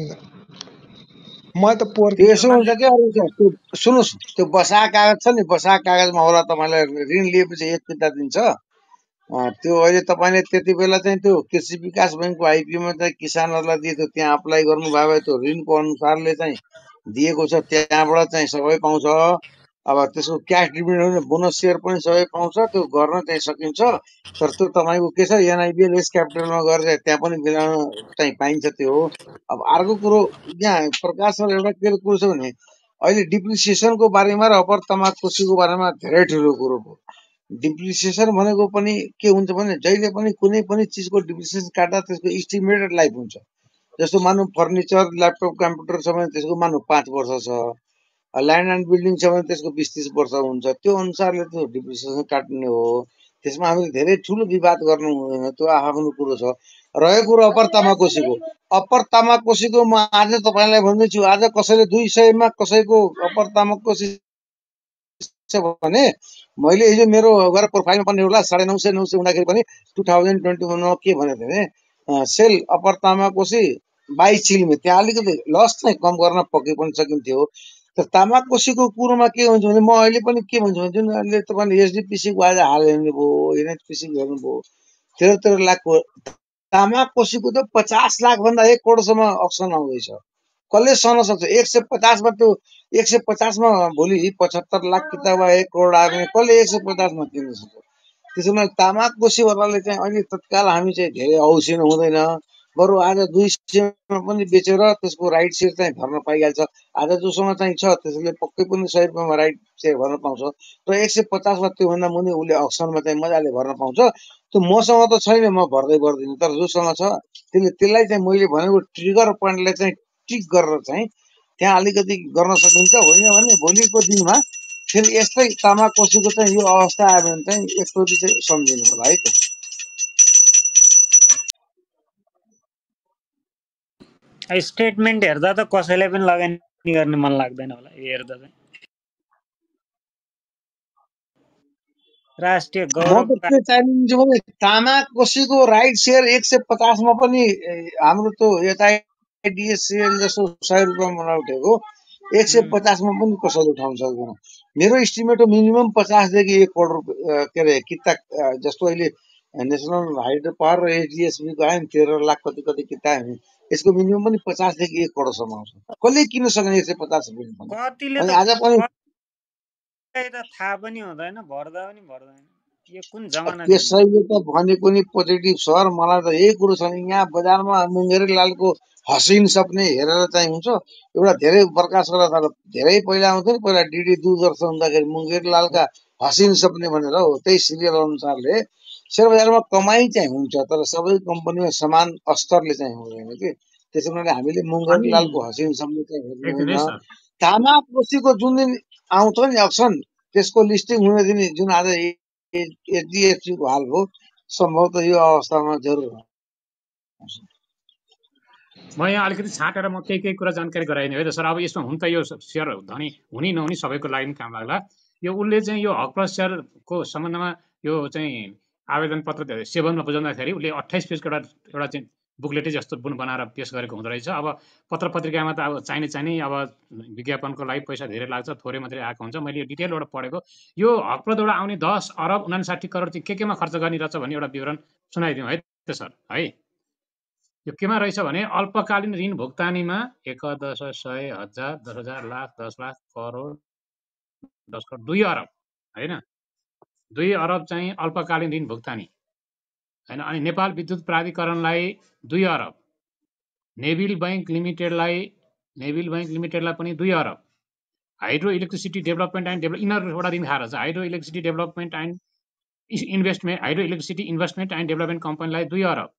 म त त्यसो हुन्छ क्या सुन्नुहोस् त्यो बसा कागज छ नि बसा कागजमा होला तपाईँलाई ऋण लिएपछि एक फिर्ता दिन्छ। त्यो अहिले तपाईँले त्यति बेला चाहिँ त्यो कृषि विकास ब्याङ्कको आइपिओमा चाहिँ किसानहरूलाई दिएको त्यहाँ अप्लाई गर्नुभयो भए त्यो ऋणको अनुसारले चाहिँ दिएको छ त्यहाँबाट चाहिँ सबै पाउँछ। अब त्यसको क्यास डिभिडेन्ड बोनस सेयर पनि सबै पाउँछ त्यो गर्न चाहिँ सकिन्छ। तर त्यो तपाईँको के छ एनआइबिएल एस क्यापिटलमा गएर चाहिँ त्यहाँ पनि मिलाउन चाहिँ पाइन्छ त्यो हो। अब अर्को कुरो यहाँ प्रकाश सर एउटा के कुरो छ भने अहिले डिप्रिसिएसनको बारेमा र अप्पर तमाक कोसीको बारेमा धेरै ठुलो कुरो हो डिप्रिसिएसन भनेको पनि के हुन्छ भने जहिले पनि कुनै पनि चिजको डिप्रिसिएसन काट्दा त्यसको इस्टिमेटेड लाइफ हुन्छ। जस्तो मानौँ फर्निचर ल्यापटप कम्प्युटर छ भने त्यसको मानौँ पाँच वर्ष छ। ल्यान्ड एन्ड बिल्डिङ छ भने त्यसको बिस तिस वर्ष हुन्छ। त्यो अनुसारले त्यो डिप्रिसिएसन काट्ने हो। त्यसमा हामीले धेरै ठुलो विवाद गर्नु हुँदैन। त्यो आफ्नो कुरो छ। रहेको कुरो अप्पर तामाकोसीको। अप्पर तामाकोसीको म आज तपाईँलाई भन्दैछु आज कसैले दुई सयमा कसैको अप्पर तामाकोसी भने मैले हिजो मेरो गएर प्रोफाइलमा पनि एउटा साढे नौ सय नौ सय हुँदाखेरि पनि टु थाउजन्ड ट्वेन्टी वानमा के भनेको थिएँ भने सेल अप्पर तामाकोसी बाइस चिलमे त्यहाँ अलिकति लस चाहिँ कम गर्न पक्कै पनि सकिन्थ्यो तर तामाकोसीको कुरोमा के हुन्छ भने म अहिले पनि के भन्छु भने जुन अहिले तपाईँले एसडिपिसीको आज हाल हेर्नुभयो एनएचपिसी हेर्नुभयो तेह्र तेह्र लाखको तामाकोसीको त पचास लाखभन्दा एक करोडसम्म अक्सन आउँदैछ। कसले सहन सक्छ? एक सय पचासमा त्यो एक सय पचासमा भोलि पचहत्तर लाख किताब एक करोड आयो भने कसले एक सय पचासमा किन्न सक्छ? त्यसो भने तामाक कोसीवालाले चाहिँ अहिले तत्काल हामी चाहिँ धेरै औसिनु हुँदैन। बरु आज दुई सयमा पनि बेचेर त्यसको राइट सेयर चाहिँ भर्न पाइहाल्छ। आज जोसँग चाहिँ छ त्यसले पक्कै पनि सय रुपियाँमा राइट सेयर भर्न पाउँछ। र एक सय पचासमा त्योभन्दा मुनि उसले अक्सनमा चाहिँ मजाले भर्न पाउँछ। त्यो मसँग त छैन म भर्दै पर्दिनँ तर जोसँग छ त्यसले त्यसलाई चाहिँ मैले भनेको ट्रिगर पोइन्टलाई चाहिँ टिक गरेर चाहिँ त्यहाँ अलिकति गर्न सकिन्छ। होइन भने भोलिको दिनमा फेरि यस्तै तामा कोसीको चाहिँ यो अवस्था आयो भने चाहिँ एकचोटि चाहिँ सम्झिनु होला है त स्टेटमेन्ट हेर्दा त कसैलाई पनि लगानी गर्ने मन लाग्दैन होला यो हेर्दा चाहिँ। राष्ट्रिय तामा कोसीको राइट सेयर एक सय पचासमा पनि हाम्रो त्यो यता डिएससिएल जस्तो सय रुपियाँमा उठेको एक सय पचासमा पनि कसैले उठाउन सक्दैन? मेरो इस्टिमेट हो मिनिमम पचासदेखि एक करोड के अरे किता जस्तो अहिले नेसनल हाइड्रो पावर र एचडिएसबीको आयो नि तेह्र लाख कति कति किता आयो यसको मिनिमम पनि पचासदेखि एक करोडसम्म आउँछ। कसले किन्न सक्ने एक सय पचास रुपियाँ आज पनि थाहा पनि हुँदैन भर्दा पनि भर्दैन। यो कुन जमाना त्यसैले त भनेको नि पोजिटिभ सर मलाई त यही कुरो छ नि यहाँ बजारमा मुङ्गेरी लालको हसिन सपने हेरेर चाहिँ हुन्छ। एउटा धेरै प्रकाश गरेर धेरै पहिला आउँथ्यो नि पहिला डिडी दूरदर्शन हुँदाखेरि मुङ्गेरी लालका हसिन सपने भनेर हो त्यही सिरियल अनुसारले। सेयर बजारमा कमाइ चाहिँ हुन्छ तर सबै कम्पनीमा समान स्तरले चाहिँ हुँदैन कि? त्यसो हुनाले हामीले मुङ्गेरी लालको हसिन सपने चाहिँ हेर्नु तामा कोसीको जुन दिन आउँछ नि अक्सन त्यसको लिस्टिङ हुने दिन जुन आज एचडिएफसीको हाल हो सम्भवतः यो अवस्थामा जरुर म यहाँ अलिकति छाँटेर म केही केही कुरा जानकारी गराइदिने है। त सर अब यसमा हुन त यो सेयर धनी हुने नहुने सबैको लागि काम लाग्ला। यो उसले चाहिँ यो हक प्लस सेयरको सम्बन्धमा यो चाहिँ आवेदन पत्र सेवनमा बुझाउँदाखेरि उसले अठाइस पेजको एउटा एउटा चाहिँ बुकलेटै जस्तो बुन बनाएर पेस गरेको हुँदो रहेछ। अब पत्र पत्रिकामा त अब चाहिने चाहिने अब विज्ञापनको लागि पैसा धेरै लाग्छ थोरै मात्रै आएको हुन्छ। मैले डिटेलबाट पढेको यो हकप्रदबाट आउने दस अरब उनासाठी करोड चाहिँ के केमा खर्च गर्ने रहेछ भन्ने एउटा विवरण सुनाइदिउँ है त सर है? यो केमा रहेछ भने अल्पकालीन ऋण भुक्तानीमा एक दस सय हजार दस हजार लाख दस लाख करोड दस करोड दुई अरब होइन? दुई अरब चाहिँ अल्पकालीन ऋण भुक्तानी। होइन अनि नेपाल विद्युत प्राधिकरणलाई दुई अरब नेभिल बैङ्क लिमिटेडलाई नेभिल बैङ्क लिमिटेडलाई पनि दुई अरब hydro electricity development and develop यिनीहरू एउटा ऋण खाएर छ hydro electricity development and investment hydro electricity investment and development कम्पनीलाई दुई अरब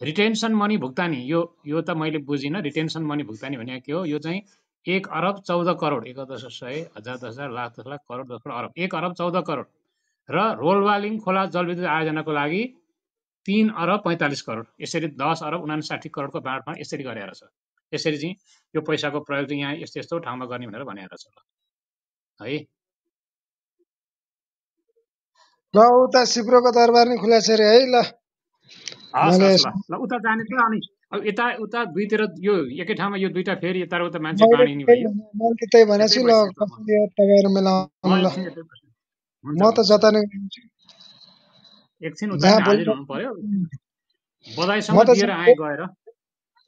रिटेन्सन मनी भुक्तानी यो यो त मैले बुझिनँ रिटेन्सन मनी भुक्तानी भनेको के हो यो चाहिँ एक अरब चौध करोड एक दस सय हजार दस हजार लाख दस लाख करोड दस करोड अरब एक अरब चौध करोड र रोलवालिङ खोला जलविद्युत आयोजनाको लागि तिन अरब पैँतालिस करोड। यसरी दस अरब उनासाठी करोडको बाँडफाँड यसरी गरेर छ। यसरी चाहिँ यो पैसाको प्रयोग चाहिँ यहाँ यस्तो यस्तो ठाउँमा गर्ने भनेर भनेर छ। है? ल उता सिप्रोको दरबार नै खुला छ अरे है ल। ल उता जाने त अनि अब यता उता दुईतिर यो एकै ठाउँमा यो दुईटा फेरि यता उता मान्छे बाँडिने त्यही भनेको छु ल कसैले तपाईँहरू मिलाउनु ल। म त जता नै एकछिन हाजिर हुनु पर्यो बधाईसँग दिएर आएँ गएर।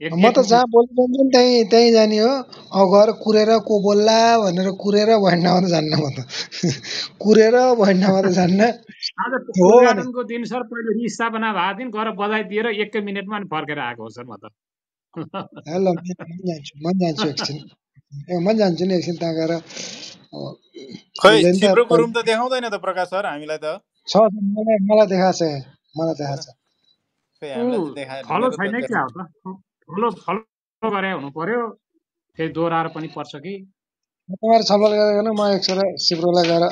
म त जहाँ बोलिरहन्छ नि त्यहीँ त्यहीँ जाने हो। अब गएर कुरेर को बोल्ला भनेर कुरेर भएन त जान्न म त। कुरेर भएन त जान्न। उद्घाटनको दिन सर पहिले स्थापना भएको दिन गएर बधाई दिएर एकै मिनटमा अनि फर्केर आएको हो सर म त। ल म जान्छु म जान्छु एकछिन। म जान्छु नि एकछिन त्यहाँ गएर। खै रुम त देखाउँदैन त प्रकाश सर हामीलाई त। छ मलाई मलाई देखाएको छ मलाई देखाएको छ फलो छैन क्या हो त फलो फलो गरे हुनु पर्यो फेरि दोहोऱ्याएर पनि पर्छ कि तपाईँहरू छलफल गरेर म सिप्रोलाई गएर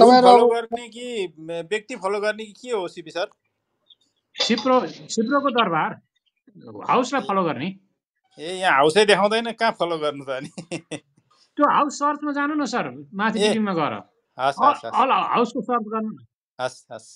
फलो गर्ने कि व्यक्ति फलो गर्ने कि के हो सिपी सर सिप्रो सिप्रोको दरबार हाउसलाई फलो गर्ने ए यहाँ हाउसै देखाउँदैन कहाँ फलो गर्नु त अनि त्यो हाउस सर्चमा जानु न सर माथि टिभीमा गएर हाउसको सर्च गर्नु न हस् हस्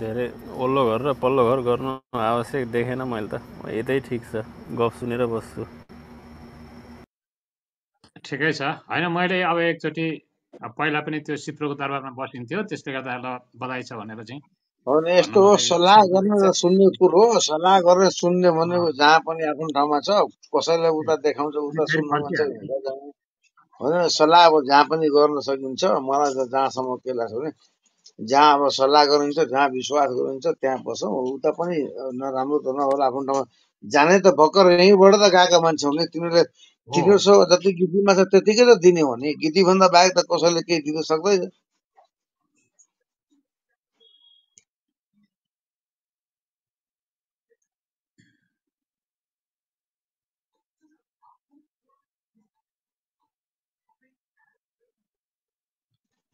धेरै ओल्लो घर र पल्लो घर गर्नु आवश्यक देखेन मैले त। यतै ठिक छ गफ सुनेर बस्छु। ठिकै छ। होइन मैले अब एकचोटि पहिला पनि त्यो सिप्रोको दरबारमा बसिन्थ्यो त्यसले गर्दा ल बधाई छ भनेर चाहिँ हो यस्तो हो सल्लाह गर्ने र सुन्ने कुरो हो। सल्लाह गरेर सुन्ने भनेको जहाँ पनि आफ्नो ठाउँमा छ कसैलाई उता देखाउँछ उता सुन्नु होइन सल्लाह अब जहाँ पनि गर्न सकिन्छ। मलाई त जहाँसम्म के लाग्छ भने जहाँ अब सल्लाह गरिन्छ जहाँ विश्वास गरिन्छ त्यहाँ बसौँ। उता पनि नराम्रो त नहोला। आफ्नो ठाउँमा जाने त भर्खर यहीँबाट त गएका मान्छे हुने तिनीहरूले तिनीहरूसँग जति गिटीमा छ त्यतिकै त दिने हो नि। गिटीभन्दा बाहेक त कसैले केही दिन सक्दैन।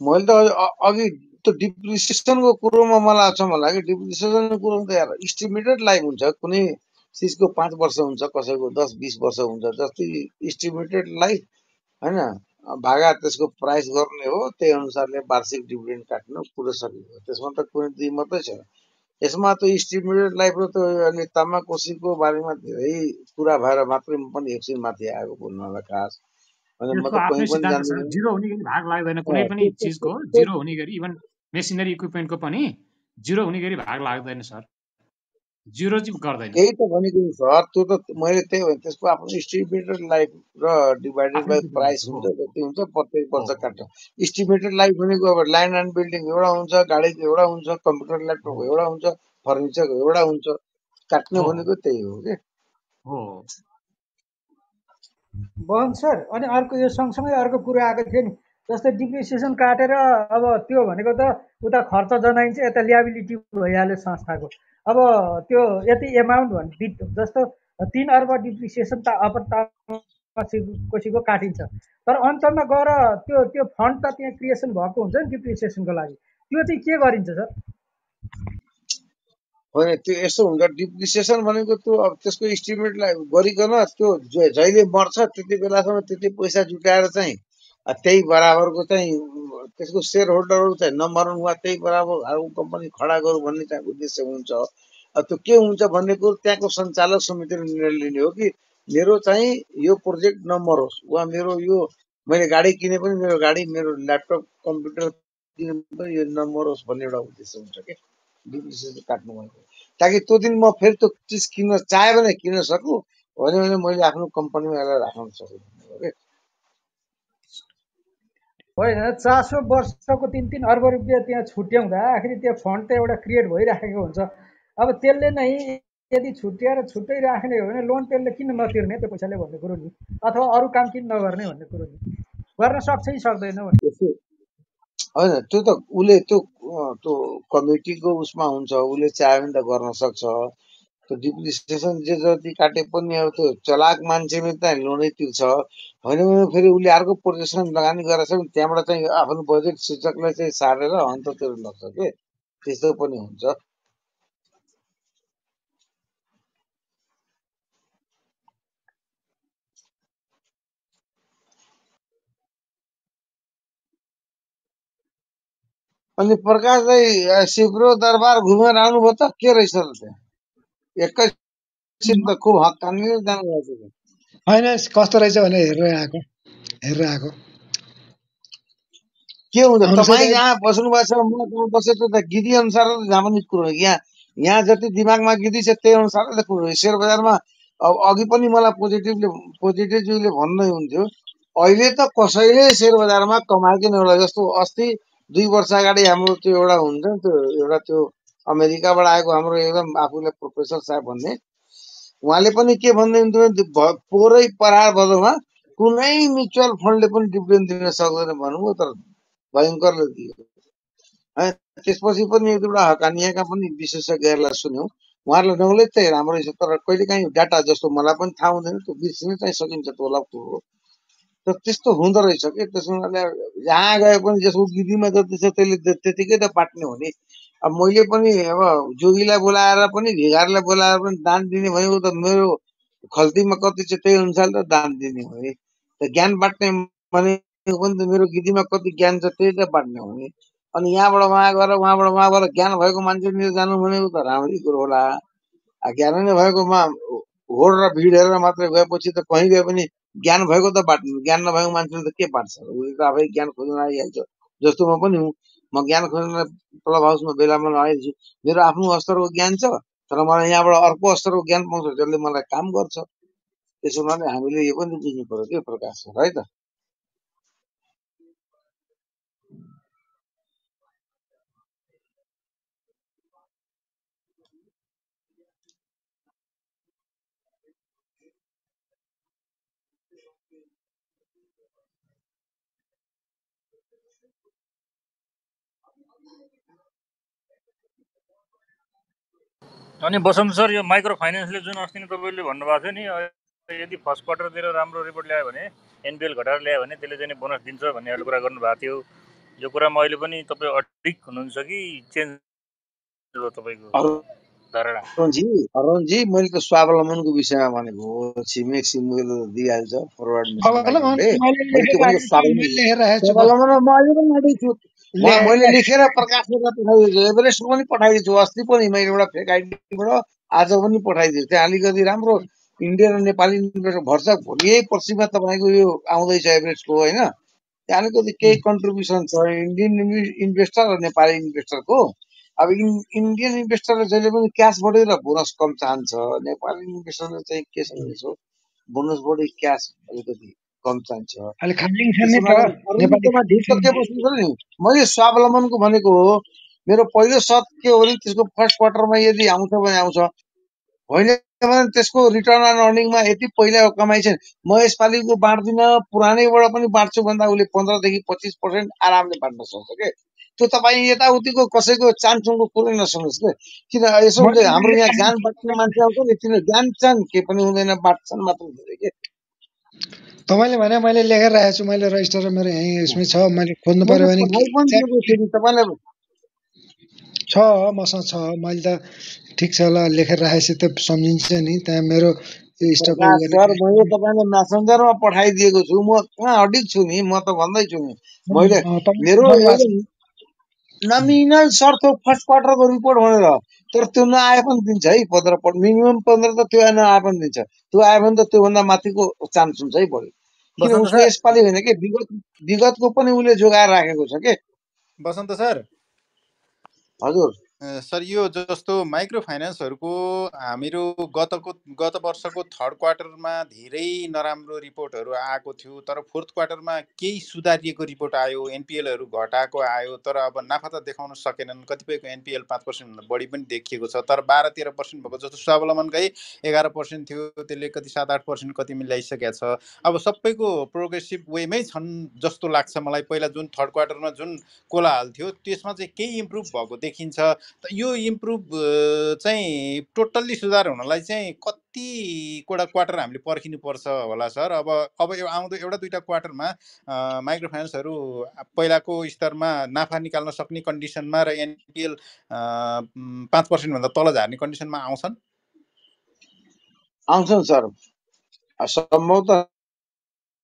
मैले त अघि त्यो डिप्रिसिएसनको कुरोमा मलाई अचम्म लाग्यो डिप्रिसिएसनको कुरो त यार इस्टिमेटेड लाइफ हुन्छ। कुनै चिजको पाँच वर्ष हुन्छ कसैको दस बिस वर्ष हुन्छ जस्तै इस्टिमेटेड लाइफ होइन। भागा त्यसको प्राइस गर्ने हो त्यही अनुसारले वार्षिक डिभिडेन्ड काट्नु कुरो सकियो त्यसमा त कुनै दुई मात्रै छ यसमा त इस्टिमेटेड लाइफ र त अनि तामाकोसीको बारेमा धेरै कुरा भएर मात्रै पनि एकछिन माथि आएको बोल्नलाई खास। जिरो हुने गरी भाग लाग्दैन? कुनै पनि चिजको जिरो हुने गरी इभन मेसिनरी इक्विपमेन्टको पनि जिरो हुने गरी भाग लाग्दैन सर। जिरो चाहिँ गर्दैन। त्यही त भनेको सर। त्यो त मैले त्यही भने त्यसको आफ्नो इस्टिमेटेड लाइफ र डिभाइडेड बाई प्राइस हुन्छ जति हुन्छ प्रत्येक वर्ष काट्छ। इस्टिमेटेड लाइफ भनेको अब ल्यान्ड एन्ड बिल्डिङ एउटा हुन्छ गाडीको एउटा हुन्छ कम्प्युटर ल्यापटपको एउटा हुन्छ फर्निचरको एउटा हुन्छ। काट्ने भनेको त्यही हो कि बहन सर अनि अर्को यो सँगसँगै अर्को कुरो आएको थियो नि जस्तै डिप्रिसिएसन काटेर अब त्यो भनेको त उता खर्च जनाइन्छ यता ल्याबिलिटी भइहाल्यो संस्थाको। अब त्यो यति एमाउन्ट भने जस्तो तिन अर्ब डिप्रिसिएसन त अब कसैको काटिन्छ। तर अन्तमा गएर त्यो त्यो फन्ड त त्यहाँ क्रिएसन भएको हुन्छ नि डिप्रिसिएसनको लागि। त्यो चाहिँ के गरिन्छ सर? होइन त्यो यस्तो हुन्छ डिप्रिसिएसन भनेको त्यो अब त्यसको इस्टिमेटलाई गरिकन त्यो जहिले मर्छ त्यति बेलासम्म त्यति पैसा जुटाएर चाहिँ त्यही बराबरको चाहिँ त्यसको सेयर होल्डरहरू चाहिँ नमरौँ वा त्यही बराबर अर्को कम्पनी खडा गरौँ भन्ने चाहिँ उद्देश्य हुन्छ त्यो के हुन्छ भन्ने कुरो त्यहाँको सञ्चालक समितिले निर्णय लिने हो कि मेरो चाहिँ यो प्रोजेक्ट नमरोस् वा मेरो यो मैले गाडी किने पनि मेरो गाडी मेरो ल्यापटप कम्प्युटर किने पनि यो नमरोस् भन्ने एउटा उद्देश्य हुन्छ क्या डिप्रिसिएसन काट्नु भएको ताकि त्यो दिन म फेरि त्यो चिज किन्न चाह्यो भने किन्न सकु भन्यो भने मैले आफ्नो कम्पनीमा यसलाई राख्न सक्छु। होइन चार सौ वर्षको तिन तिन अर्ब रुपियाँ त्यहाँ छुट्याउँदा आखिर त्यो फन्ड त एउटा क्रिएट भइराखेको हुन्छ। अब त्यसले नै यदि छुट्याएर छुट्टै राख्ने हो भने लोन त्यसले किन नतिर्ने त्यो पैसाले भन्ने कुरो नि। अथवा अरू काम किन नगर्ने भन्ने कुरो नि। गर्न सक्छ कि सक्दैन होइन त्यो त उसले त्यो त्यो कमिटीको उसमा हुन्छ उसले चाह्यो भने त गर्न सक्छ। त्यो डिप्रिसिएसन जे जति काटे पनि अब त्यो चलाक मान्छेले त लोनै तिर्छ। होइन भने फेरि उसले अर्को प्रोजेक्सन लगानी गरेर छ त्यहाँबाट चाहिँ आफ्नो बजेट सूचकलाई चाहिँ सारेर अन्ततिर लग्छ के? त्यस्तो पनि हुन्छ। अनि प्रकाश दाई सिप्रो दरबार घुमेर आउनुभयो त के रहेछ एकैछिन त खुब हक्कानी जानुभएको होइन कस्तो रहेछ भने हेरेर आएको हेरेर आएको। के हुन्छ? तपाईँ जहाँ बस्नु भएको छ म बसेको त? गिदी अनुसार जहाँ पनि कुरो यहाँ यहाँ जति दिमागमा गिदी छ त्यही अनुसारले त कुरो सेयर बजारमा अब अघि पनि मलाई पोजिटिभले पोजिटिभले भन्दै हुन्थ्यो अहिले त कसैले सेयर बजारमा कमाएको एउटा जस्तो अस्ति दुई वर्ष अगाडि हाम्रो त्यो एउटा हुन्छ नि त्यो एउटा त्यो अमेरिकाबाट आएको हाम्रो एकदम आफूलाई प्रोफेसर साहब भन्ने। उहाँले पनि के भन्दै हुन्थ्यो पोरै परार भदौमा कुनै म्युचुअल फन्डले पनि डिभिडेन्ड दिन सक्दैन भन्नुभयो तर भयङ्करले दियो। त्यसपछि पनि एक दुईवटा हकानिएका पनि विशेषज्ञहरूलाई सुन्यौँ। उहाँहरूलाई नौलेज चाहिँ राम्रो रहेछ तर कहिलेकाहीँ डाटा जस्तो मलाई पनि थाहा हुँदैन त्यो बिर्सिन चाहिँ सकिन्छ होला कुरो त त्यस्तो हुँदो रहेछ कि? त्यसो हुनाले जहाँ गए पनि जसको गिदीमा जति छ त्यसले त्यतिकै त पाट्ने हो नि। अब मैले पनि अब जोगीलाई बोलाएर पनि भिगारलाई बोलाएर पनि दान दिने भनेको त मेरो खल्तीमा कति छ त्यही त दान दिने हो नि। त ज्ञान बाँट्ने भनेको पनि त मेरो गिदीमा कति ज्ञान छ त्यही त बाँड्ने हो नि। अनि यहाँबाट उहाँ गएर उहाँबाट उहाँ गएर ज्ञान भएको मान्छे जानु भनेको त राम्रै कुरो होला। ज्ञान नै भएकोमा होड र भिड हेरेर मात्रै गएपछि त कहीँ गए पनि ज्ञान भएको त बाँड्नु ज्ञान नभएको मान्छेले त के बाँड्छ उसले त आफै ज्ञान खोज्न आइहाल्छ। जस्तो म पनि हुँ। म ज्ञान खोज्न क्लब हाउसमा बेलामा आइहाल्छु मेरो आफ्नो स्तरको ज्ञान छ तर मलाई यहाँबाट अर्को स्तरको ज्ञान पाउँछ जसले मलाई काम गर्छ। त्यसो हुनाले हामीले यो पनि बुझ्नु पर्यो के प्रकाश है त? अनि बसन्त सर यो माइक्रो फाइनेन्सले जुन अस्ति नै तपाईँले भन्नुभएको थियो नि यदि फर्स्ट क्वार्टरतिर राम्रो रिपोर्ट ल्यायो भने एनपिएल घटाएर ल्यायो भने त्यसले चाहिँ बोनस दिन्छ भन्ने एउटा कुरा गर्नुभएको थियो। यो कुरामा अहिले पनि तपाईँ अडिक हुनुहुन्छ कि चेन्ज हो तपाईँको धारणा? अरुणजी मैले त स्वावलम्बनको विषयमा भनेको छिमेक सिमुल दिइहाल्छ फरवर्ड मैले लेखेर प्रकाश गरेर पठाइदिन्छु एभरेस्टको पनि पठाइदिन्छु अस्ति पनि मैले एउटा फेक आइडीबाट आज पनि पठाइदिन्छु त्यहाँ अलिकति राम्रो इन्डियन र नेपाली इन्भेस्टर भर्छ भोलि यही पर्सिमा तपाईँको यो आउँदैछ एभरेस्टको होइन त्यहाँ अलिकति केही कन्ट्रिब्युसन छ इन्डियन इन्भेस्टर र नेपाली इन्भेस्टरको अब इन्डियन इन्भेस्टरले जहिले पनि क्यास बढी र बोनस कम चाहन्छ नेपाली इन्भेस्टरले चाहिँ के छ भने बोनस बढी क्यास अलिकति कम चाहिन्छ मैले स्वावलम्बनको भनेको हो मेरो पहिलो सत के हो भने त्यसको फर्स्ट क्वार्टरमा यदि आउँछ भने आउँछ। होइन भने त्यसको रिटर्न अन अर्निङमा यति पहिला कमाइ छ म यसपालिको बाँड्दिनँ पुरानैबाट पनि बाँड्छु भन्दा उसले पन्ध्रदेखि पच्चिस पर्सेन्ट आरामले बाँड्न सक्छ क्या त्यो तपाईँ यताउतिको कसैको चान्चुङको कुरै नसुन्नुहोस् क्या किन यसो हाम्रो यहाँ ज्ञान बाँच्ने मान्छे आउँछ नि तिनीहरू जान्छन् चाहन् के पनि हुँदैन बाँड्छन् मात्र हुँदैन कि? तपाईँले भने मैले लेखेर राखेको छु मैले रजिस्टर मेरो यहीँ उसमै छ मैले खोज्नु पर्यो भने छ? मसँग छ मैले त ठिक छ ल लेखेर राखेपछि त सम्झिन्छ नि त्यहाँ मेरो स्टक मैले म्यासेन्जरमा पठाइदिएको छु म कहाँ अडिक छु नि म त भन्दैछु नि। मैले मेरो नमिनल सर्त हो फर्स्ट क्वार्टरको रिपोर्ट भनेर। तर त्यो नआए पनि दिन्छ है पन्ध्र मिनिमम पन्ध्र त त्यो नआए पनि दिन्छ। त्यो आयो भने त त्योभन्दा माथिको चान्स हुन्छ है बढी। किन उसको यसपालि होइन कि विगत विगतको पनि उसले जोगाएर राखेको छ के? बसन्त सर। हजुर। सर यो जस्तो माइक्रो फाइनेन्सहरूको हामीहरू गतको गत वर्षको थर्ड क्वार्टरमा धेरै नराम्रो रिपोर्टहरू आएको थियो तर फोर्थ क्वार्टरमा केही सुधारिएको रिपोर्ट आयो एनपिएलहरू घटाएको आयो तर अब नाफा त देखाउन सकेनन्। कतिपयको एनपिएल पाँच पर्सेन्टभन्दा बढी पनि देखिएको छ तर बाह्र तेह्र पर्सेन्ट भएको जस्तो स्वावलम्बनकै एघार पर्सेन्ट थियो त्यसले कति सात आठ पर्सेन्ट कति मिलाइसकेको छ। अब सबैको प्रोग्रेसिभ वेमै छन् जस्तो लाग्छ मलाई। पहिला जुन थर्ड क्वार्टरमा जुन कोलाहाल थियो त्यसमा चाहिँ केही इम्प्रुभ भएको देखिन्छ। यो इम्प्रुभ चाहिँ टोटल्ली सुधार हुनलाई चाहिँ कति कुरा क्वार्टर हामीले पर्खिनुपर्छ होला सर? अब अब यो आउँदो एउटा दुइटा क्वार्टरमा माइक्रो फाइनेन्सहरू पहिलाको स्तरमा नाफा निकाल्न सक्ने कन्डिसनमा र एनपिएल पाँच पर्सेन्टभन्दा तल झार्ने कन्डिसनमा आउँछन्? आउँछन् सर। सम्भवतः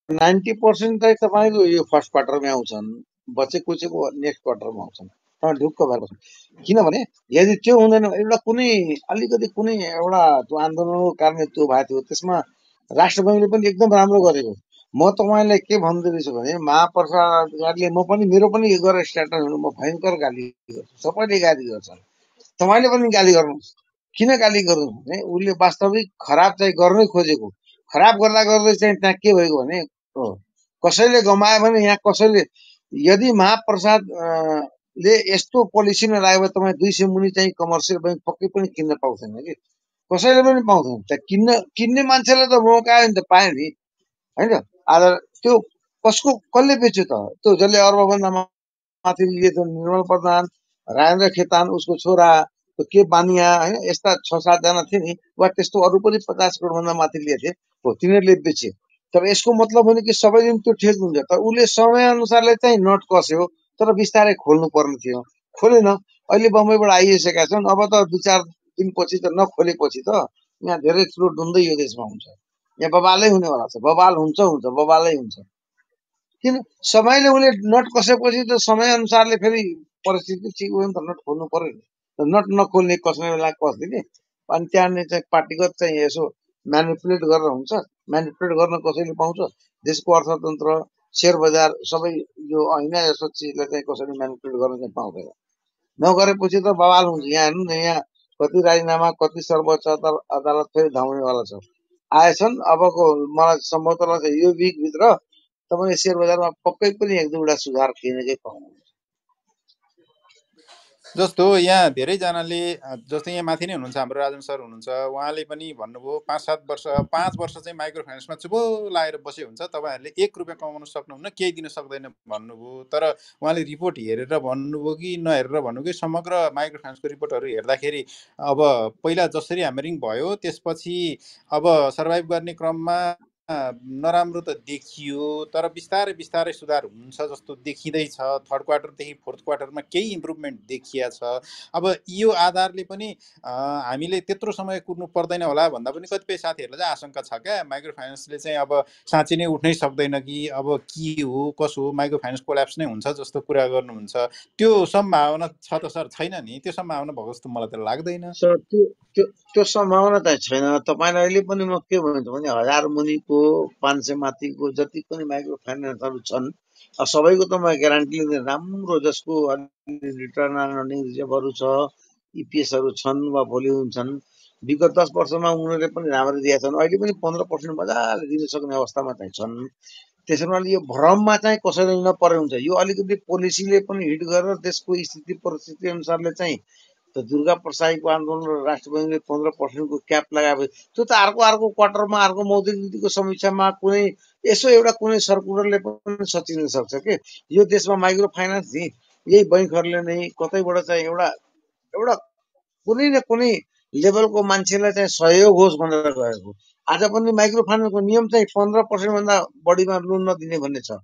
नाइन्टी पर्सेन्ट चाहिँ तपाईँको यो फर्स्ट क्वार्टरमै आउँछन् बचे कुचेको नेक्स्ट क्वार्टरमा आउँछन्। ढुक्क भएर बस्नु किनभने यदि त्यो हुँदैन एउटा कुनै अलिकति कुनै एउटा त्यो आन्दोलनको कारणले त्यो भएको थियो त्यसमा राष्ट्र बैङ्कले पनि एकदम राम्रो गरेको म तपाईँलाई के भन्दै रहेछु भने महाप्रसाद अधिकारीले म पनि मेरो पनि गरेर स्ट्याटस हुनु म भयङ्कर गाली गर्छु सबैले गाली गर्छन् तपाईँले पनि गाली गर्नुहोस् किन गाली गर्नु भने उसले वास्तविक खराब चाहिँ गर्नै खोजेको खराब गर्दा गर्दै चाहिँ त्यहाँ के भएको भने कसैले गमायो भने यहाँ कसैले यदि महाप्रसाद ले यस्तो पोलिसीमा लाग्यो भने तपाईँ दुई सय मुनि चाहिँ कमर्सियल ब्याङ्क पक्कै पनि किन्न पाउँदैन कि? कसैले पनि पाउँदैन। त्यहाँ किन्न किन्ने मान्छेलाई त मौका आयो नि त पायो नि। होइन? आज त्यो कसको कसले बेच्यो त? त्यो जसले अर्बभन्दा माथि लिएको निर्मल प्रधान राजेन्द्र खेतान उसको छोरा के बानिया होइन? यस्ता छ सातजना थिए नि वा त्यस्तो अरू पनि पचास करोडभन्दा माथि लिएको थिए हो तिनीहरूले बेचे। तर यसको मतलब होइन कि सबै दिन त्यो ठेक हुन्छ तर उसले समयअनुसारले चाहिँ नट कस्यो। तर बिस्तारै खोल्नु पर्ने थियो। खोलेन। अहिले बम्बईबाट आइसकेका छन्। अब त दुई चार दिनपछि त नखोलेपछि त यहाँ धेरै ठुलो डुन्दै यो देशमा हुन्छ। यहाँ बबालै हुनेवाला छ बबाल हुन्छ हुन्छ। बबालै हुन्छ। किन? समयले उसले नट कसेपछि त समय अनुसारले फेरि परिस्थिति ठिक भयो नि त। नट खोल्नु पर्यो नि। नट नखोल्ने कसै बेला कस्दिने अनि त्यहाँनिर चाहिँ पार्टीगत चाहिँ यसो म्यानिपुलेट गरेर हुन्छ। म्यानिपुलेट गर्न कसैले पाउँछ? देशको अर्थतन्त्र सेयर बजार सबै यो होइन यस्तो चिजलाई चाहिँ कसरी म्यानिपुलेट गर्न चाहिँ पाउँदैन। नगरेपछि त बवाल हुन्छ। यहाँ हेर्नु न यहाँ कति राजीनामा कति सर्वोच्च अदालत फेरि धाउनेवाला छ। आएछन् अबको मलाई सम्भवतः लाग्छ यो विकभित्र तपाईँले सेयर बजारमा पक्कै पनि एक दुईवटा सुधार किनेकै पाउनुहुन्छ जस्तो यहाँ धेरैजनाले जस्तो यहाँ माथि नै हुनुहुन्छ हाम्रो राजन सर हुनुहुन्छ उहाँले पनि भन्नुभयो पाँच सात वर्ष पाँच वर्ष चाहिँ माइक्रो फाइनेन्समा चुपो लाएर बसे हुन्छ तपाईँहरूले एक रुपियाँ कमाउन सक्नुहुन्न केही दिन सक्दैन भन्नुभयो। तर उहाँले रिपोर्ट हेरेर भन्नुभयो कि नहेरेर भन्नुभयो कि समग्र माइक्रो फाइनेन्सको रिपोर्टहरू हेर्दाखेरि अब पहिला जसरी ह्यामरिङ भयो त्यसपछि अब सर्भाइभ गर्ने क्रममा नराम्रो त देखियो तर बिस्तारै बिस्तारै सुधार हुन्छ जस्तो देखिँदैछ। थर्ड क्वार्टरदेखि फोर्थ क्वार्टरमा केही इम्प्रुभमेन्ट देखिया छ। अब यो आधारले पनि हामीले त्यत्रो समय कुर्नु पर्दैन होला भन्दा पनि कतिपय साथीहरूलाई चाहिँ आशंका छ क्या। माइक्रो फाइनेन्सले चाहिँ अब साँच्ची नै उठ्नै सक्दैन कि अब के हो कसो हो माइक्रो फाइनेन्स कोल्याप्स नै हुन्छ जस्तो कुरा गर्नुहुन्छ। त्यो सम्भावना छ त सर? छैन नि। त्यो सम्भावना भएको जस्तो मलाई त लाग्दैन। सर त्यो त्यो सम्भावना त छैन। तपाईँलाई अहिले पनि म के भन्छु भने हजार मुनिको को पाँच सय माथिको जति पनि माइक्रो फाइनेन्सहरू छन् सबैको त म ग्यारेन्टी लिँदैन। राम्रो जसको रिटर्न अर्निङ रिजर्भहरू छ इपिएसहरू छन् वा भोलि हुन्छन् विगत दस वर्षमा उनीहरूले पनि राम्ररी दिएका छन्। अहिले पनि पन्ध्र पर्सेन्ट मजाले दिन सक्ने अवस्थामा चाहिँ छन्। त्यसो हुनाले यो भ्रममा चाहिँ कसैले नपरे हुन्छ। यो अलिकति पोलिसीले पनि हिट गरेर त्यसको स्थिति परिस्थिति अनुसारले चाहिँ त दुर्गा प्रसाईको आन्दोलन र राष्ट्र बैङ्कले पन्ध्र पर्सेन्टको क्याप लगाएपछि त्यो त अर्को अर्को क्वार्टरमा अर्को मौद्रिक नीतिको समीक्षामा कुनै यसो एउटा कुनै सर्कुलरले पनि सचिन सक्छ कि? यो देशमा माइक्रो फाइनेन्स नि यही बैङ्कहरूले नै कतैबाट चाहिँ एउटा एउटा कुनै न कुनै लेभलको मान्छेलाई चाहिँ सहयोग होस् भनेर गएको आज पनि माइक्रो फाइनेन्सको नियम चाहिँ पन्ध्र पर्सेन्टभन्दा बढीमा लोन नदिने भन्ने छ।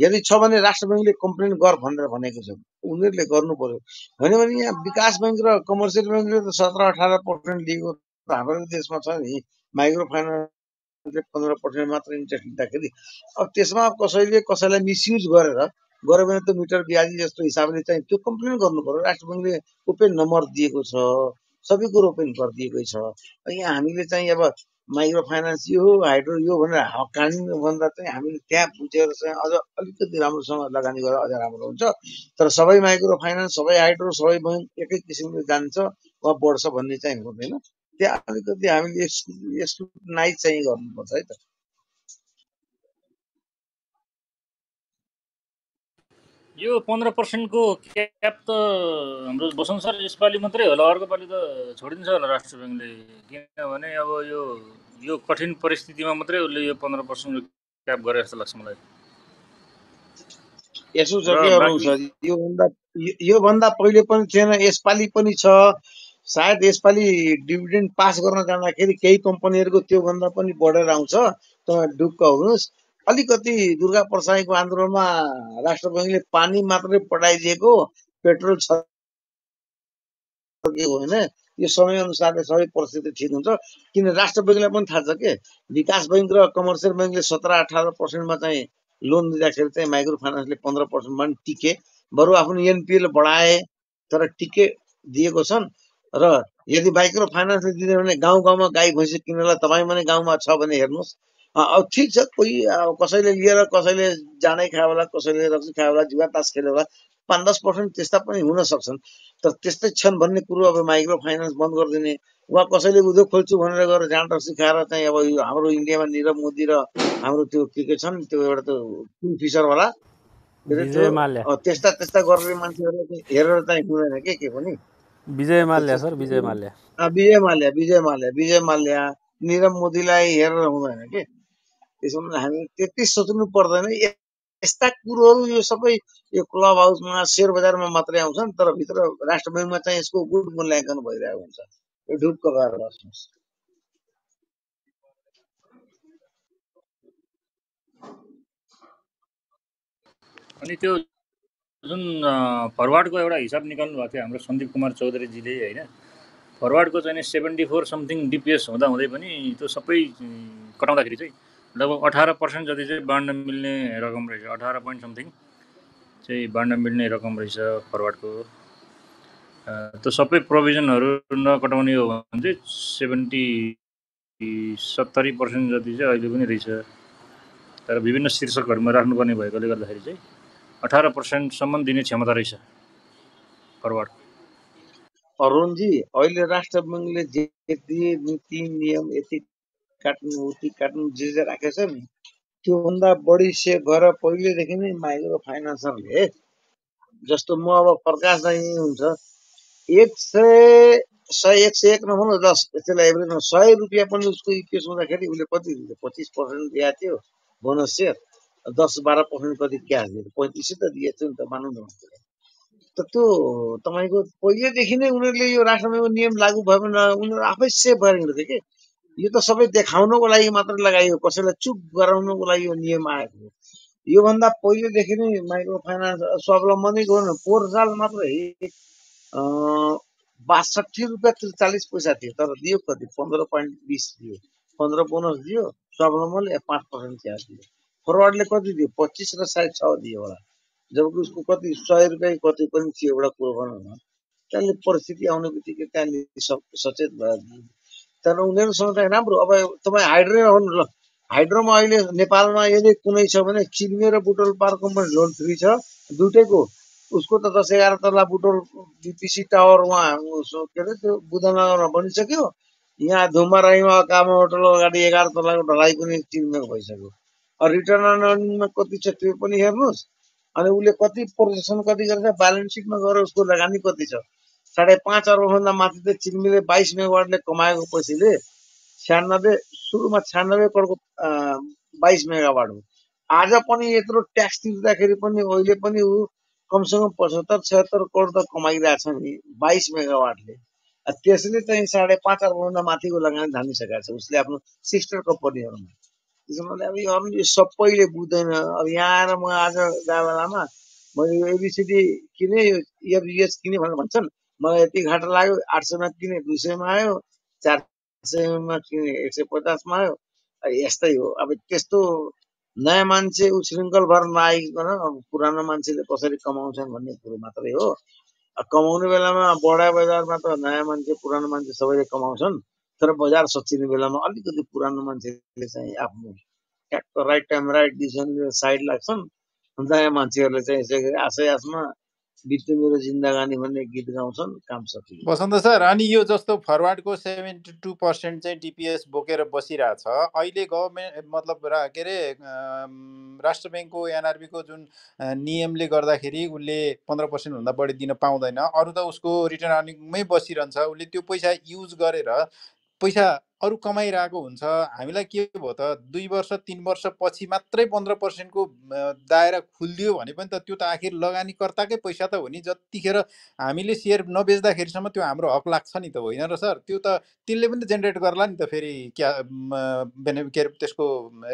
यदि छ भने राष्ट्र ब्याङ्कले कम्प्लेन गर भनेर भनेको छ। उनीहरूले गर्नु पर्यो। होइन भने यहाँ विकास ब्याङ्क र कमर्सियल ब्याङ्कले त सत्र अठार पर्सेन्ट दिएको हाम्रो देशमा छ नि। माइक्रो फाइनेन्सले पन्ध्र पर्सेन्ट मात्र इन्ट्रेस्ट लिँदाखेरि अब त्यसमा कसैले कसैलाई मिसयुज गरेर गऱ्यो भने त मिटर ब्याजी जस्तो हिसाबले चाहिँ त्यो कम्प्लेन गर्नु पर्यो। राष्ट्र ब्याङ्कले ओपेन नम्बर दिएको छ सबै कुरो ओपेन गरिदिएकै छ। यहाँ हामीले चाहिँ अब माइक्रो फाइनेन्स यो हाइड्रो यो भनेर हकानी भन्दा चाहिँ हामीले त्यहाँ बुझेर चाहिँ अझ अलिकति राम्रोसँग लगानी गरेर अझ राम्रो हुन्छ। तर सबै माइक्रो फाइनेन्स सबै हाइड्रो सबै बैङ्क एकै किसिमले जान्छ वा बढ्छ भन्ने चाहिँ हुँदैन। त्यहाँ अलिकति हामीले यसको नाइज चाहिँ गर्नुपर्छ है त। यो पन्ध्र पर्सेन्टको क्याप त हाम्रो बसन्त सर यसपालि मात्रै होला अर्को पालि त छोडिदिन्छ होला राष्ट्र ब्याङ्कले। किनभने अब यो यो कठिन परिस्थितिमा मात्रै उसले यो पन्ध्र पर्सेन्टको क्याप गरे जस्तो लाग्छ मलाई। यसो छ कि अरू छ योभन्दा यो- योभन्दा पहिले पनि थिएन यसपालि पनि छ। सायद यसपालि डिभिडेन्ड पास गर्न जाँदाखेरि केही कम्पनीहरूको त्योभन्दा पनि बढेर आउँछ। तपाईँ ढुक्क हुनुहोस्। अलिकति दुर्गा प्रसाईको आन्दोलनमा राष्ट्र बैङ्कले पानी मात्रै पठाइदिएको पेट्रोल सकिएको होइन यो समयअनुसारले सबै परिस्थिति ठिक हुन्छ। किन राष्ट्र बैङ्कलाई पनि थाहा छ के? विकास बैङ्क र कमर्सियल बैङ्कले सत्र अठार पर्सेन्टमा चाहिँ लोन दिँदाखेरि चाहिँ माइक्रो फाइनेन्सले पन्ध्र पर्सेन्टमा पनि टिके। बरु आफ्नो एनपिएल बढाए तर टिके दिएको छन्। र यदि माइक्रो फाइनेन्सले दिँदैन भने गाउँ गाउँमा गाई भैँसी किन्नलाई तपाईँ पनि गाउँमा छ भने हेर्नुहोस्। ठिक छ कोही कसैले लिएर कसैले जानै खायो होला कसैले रक्सी खायो होला जुवा तास खेल्यो होला पाँच दस पर्सेन्ट त्यस्ता पनि हुन सक्छन्। तर त्यस्तै छन् भन्ने कुरो अब माइक्रो फाइनेन्स बन्द गरिदिने वा कसैले उद्योग खोल्छु भनेर गएर जाँड सिकाएर चाहिँ अब हाम्रो इन्डियामा निरव मोदी र हाम्रो त्यो के के छन् त्यो एउटा त्यो किङ फिसरवाला? के अरे त्यो विजय माल्या त्यस्ता त्यस्ता गरेर मान्छेहरू हेरेर चाहिँ हुँदैन के के पनि। विजय माल्या सर विजय माल्या। विजय माल्या विजय माल्या विजय माल्या निरव मोदीलाई हेरेर हुँदैन के? त्यसो भने हामी त्यति सोच्नु पर्दैन यस्ता कुरोहरू यो सबै यो क्लब हाउसमा सेयर बजारमा मात्रै आउँछन् तर भित्र राष्ट्र ब्याङ्कमा चाहिँ यसको गुड मूल्याङ्कन भइरहेको हुन्छ यो ढुक्क गरेर बस्नुहोस् अनि त्यो जुन फरवार्डको एउटा हिसाब निकाल्नु भएको थियो हाम्रो सन्दीप कुमार चौधरीजीले होइन फरवार्डको चाहिँ सेभेन्टी फोर समथिङ डिपिएस हुँदा हुँदै पनि त्यो सबै कटाउँदाखेरि चाहिँ लगभग अठार पर्सेन्ट जति चाहिँ बान्ड मिल्ने रकम रहेछ। अठार पोइन्ट समथिङ चाहिँ बान्ड मिल्ने रकम रहेछ फरवार्डको त्यो सबै प्रोभिजनहरू नकटाउने हो भने चाहिँ सेभेन्टी सत्तरी पर्सेन्ट जति चाहिँ अहिले पनि रहेछ। तर विभिन्न शीर्षकहरूमा राख्नुपर्ने भएकोले गर्दाखेरि चाहिँ अठार पर्सेन्टसम्म दिने क्षमता रहेछ फरवार्ड अरुणजी अहिले राष्ट्र ब्याङ्कले जे नीति नियम यति काट्नु उति काट्नु जे जे राखेको छ नि त्योभन्दा बढी सेभ भएर पहिलेदेखि नै माइक्रो फाइनेन्सरले जस्तो म अब प्रकाश दाई हुन्छ एक सय सय एक सय एक नभनौँ दस त्यसलाई एभरेजमा सय रुपियाँ पनि उसको इपिएस हुँदाखेरि उसले कति दिन्छ? पच्चिस पर्सेन्ट दिएको थियो बोनस सेयर दस बाह्र पर्सेन्ट कति क्यास दियो पैँतिसै त दिएको थियो नि त मानौँ न त त्यो तपाईँको पहिलेदेखि नै उनीहरूले यो राष्ट्रमा नियम लागू भयो भने उनीहरू आफै सेफ भएर हिँड्थ्यो कि? यो त सबै देखाउनको लागि मात्रै लगाइयो। कसैलाई चुप गराउनको लागि यो नियम आएको हो। योभन्दा पहिलेदेखि नै माइक्रो फाइनेन्स स्वावलम्बनै गर्नु पोहोर साल मात्रै बासठी रुपियाँ त्रिचालिस पैसा थियो तर दियो कति? पन्ध्र पोइन्ट बिस दियो। पन्ध्र बोनस दियो स्वावलम्बनले पाँच पर्सेन्ट च्यार दियो। फरवार्डले कति दियो? पच्चिस र सायद छ दियो होला। जबकि उसको कति? सय रुपियाँ कति पनि थियो एउटा कुरो भनौँ न। त्यहाँले परिस्थिति आउने बित्तिकै त्यहाँले सचेत भयो तर उनीहरूसँग चाहिँ राम्रो अब तपाईँ हाइड्रोमा भन्नु ल। हाइड्रोमा अहिले नेपालमा यदि कुनै छ भने चिर्मे र Butwal park company loan free छ दुइटैको। उसको त दस एघार तला बुटोल बिपिसी टावर उहाँ के अरे त्यो बुधनगरमा बनिसक्यो। यहाँ धुमाराईमा कामा होटल अगाडि एघार तलाको ढलाइ पनि चिन्मेको भइसक्यो। रिटर्न अन कति छ त्यो पनि हेर्नुहोस्। अनि उसले कति प्रोजेक्सन कति गरेछ ब्यालेन्स सिटमा गएर उसको लगानी कति छ। साढे पाँच अर्बभन्दा माथि त चिन्मीले बाइस मेगावाटले कमाएको पैसाले छ्यानब्बे सुरुमा छ्यानब्बे करोडको बाइस मेगावाट हो। आज पनि यत्रो ट्याक्स तिर्दाखेरि पनि अहिले पनि ऊ कमसेकम पचहत्तर छत्तर करोड त कमाइरहेछ नि बाइस मेगावाटले। त्यसले चाहिँ साढे पाँच अर्बभन्दा माथिको लगानी धानिसकेको छ उसले आफ्नो सिस्टर कम्पनीहरूमा। त्यसो भने अब यो सबैले बुझ्दैन। अब यहाँ आएर म आज गएको बेलामा मैले यो एबिसिडी किने यो इएफजिएस किने भनेर भन्छन्। मलाई यति घाटा लाग्यो आठ सयमा किने दुई सयमा आयो चार सयमा किने एक सय पचासमा आयो। यस्तै हो। अब त्यस्तो नयाँ मान्छे उच्छृङ्खल भएर नआइकन पुरानो मान्छेले कसरी कमाउँछन् भन्ने कुरो मात्रै हो। कमाउने बेलामा बडा बजारमा त नयाँ मान्छे पुरानो मान्छे सबैले कमाउँछन् तर बजार सचिने बेलामा अलिकति पुरानो मान्छेले चाहिँ आफ्नो ट्याक्क right time right decision side लाग्छन्। नयाँ मान्छेहरूले चाहिँ यसै आशै आसमा बित्यो मेरो जिन्दगानी भन्ने गीत गाउँछन् काम सकियो। बसन्त सर अनि यो जस्तो फरवार्डको सेभेन्टी टू पर्सेन्ट चाहिँ डिपिएस बोकेर बसिरहेछ अहिले गभर्मेन्ट मतलब के अरे राष्ट्र ब्याङ्कको एनआरबीको जुन नियमले गर्दाखेरि उसले पन्ध्र पर्सेन्टभन्दा बढी दिन पाउँदैन अरू त उसको रिटर्न अर्निङमै बसिरहन्छ उसले त्यो पैसा युज गरेर पैसा अरू कमाइरहेको हुन्छ। हामीलाई के भयो त दुई वर्ष तिन वर्ष पछि मात्रै पन्ध्र पर्सेन्टको दायरा खुलिदियो भने पनि त त्यो त आखिर लगानीकर्ताकै पैसा त हो नि। जतिखेर हामीले सेयर नबेच्दाखेरिसम्म त्यो हाम्रो हक लाग्छ नि त होइन र सर? त्यो त त्यसले पनि त जेनेरेट गर्ला नि त फेरि क्या बेने के अरे त्यसको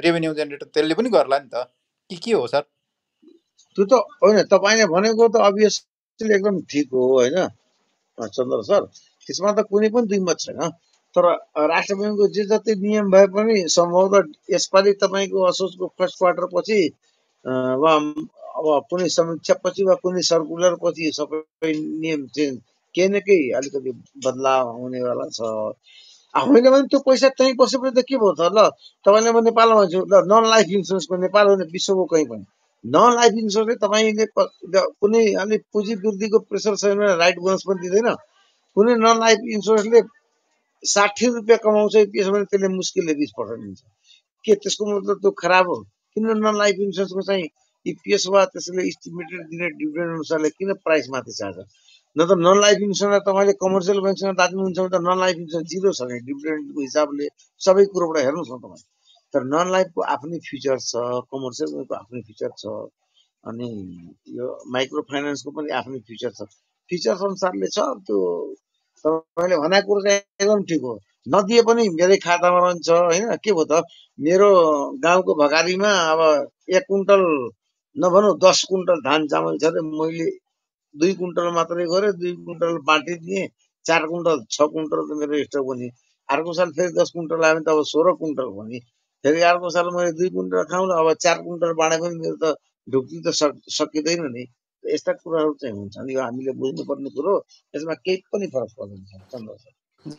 रेभेन्यू जेनेरेट त्यसले पनि गर्ला नि त। कि के हो सर? त्यो त होइन तपाईँले भनेको त अभियसली एकदम ठिक हो होइन? चन्द्र सर त्यसमा त कुनै पनि दुई मत छैन। तर राष्ट्र ब्याङ्कको जे जति नियम भए पनि सम्भवतः यसपालि तपाईँको असोजको फर्स्ट क्वार्टर पछि वा अब कुनै समीक्षा पछि वा कुनै सर्कुलर पछि सबै नियम चेन्ज केही न केही अलिकति बदलाव हुनेवाला छ। होइन भने त्यो पैसा त्यहीँ बसेपछि त के भयो त ल तपाईँले म नेपालमा भन्छु ल नन लाइफ इन्सुरेन्सको नेपाल हो विश्वको कहीँ पनि। नन लाइफ इन्सुरेन्सले तपाईँले कुनै अलिक पुँजी वृद्धिको प्रेसर छैन भने राइट बोनस पनि दिँदैन। कुनै नन लाइफ इन्सुरेन्सले साठी रुपियाँ कमाउँछ त्यसो भने त्यसले मुस्किलले बिस पर्सेन्ट दिन्छ के त्यसको मतलब त्यो खराब हो? किन नन लाइफ इन्सुरेन्सको चाहिँ इपिएस वा त्यसले इस्टिमेटेड दिने डिभिडेन्ड अनुसारले किन प्राइस माथि चाहन्छ न त नन लाइफ इन्सुरेन्स तपाईँले कमर्सियल ब्याङ्कसँग दाज्नुहुन्छ भने त नन लाइफ इन्सुरेन्स जिरो छ नि। डिभिडेन्डको हिसाबले सबै कुरोबाट हेर्नुहोस् न तपाईँ। तर नन लाइफको आफ्नै फ्युचर छ कमर्सियल ब्याङ्कको आफ्नै फ्युचर छ अनि यो माइक्रो फाइनेन्सको पनि आफ्नै फ्युचर छ। फिचर्स अनुसारले छ त्यो तपाईँले भनेको कुरो चाहिँ एकदम ठिक हो। नदिए पनि मेरै खातामा रहन्छ होइन? के भयो त? मेरो गाउँको भकारीमा अब एक कुन्टल नभनौँ दस कुन्टल धान चामल छ अरे मैले दुई कुन्टल मात्रै गरेँ दुई कुन्टल बाँटिदिएँ चार कुन्टल छ कुन्टल त मेरो स्टक पनि अर्को साल फेरि दस कुन्टल आयो भने त अब सोह्र कुन्टल भने फेरि अर्को साल मैले दुई कुन्टल खाउँला अब चार कुन्टल बाँडे पनि मेरो त ढुक्टी त सकिँदैन नि। यस्ता कुराहरू चाहिँ हुन्छन्। यो हामीले बुझ्नुपर्ने कुरो यसमा केही पनि फरक पर्दैन चन्द्र सर।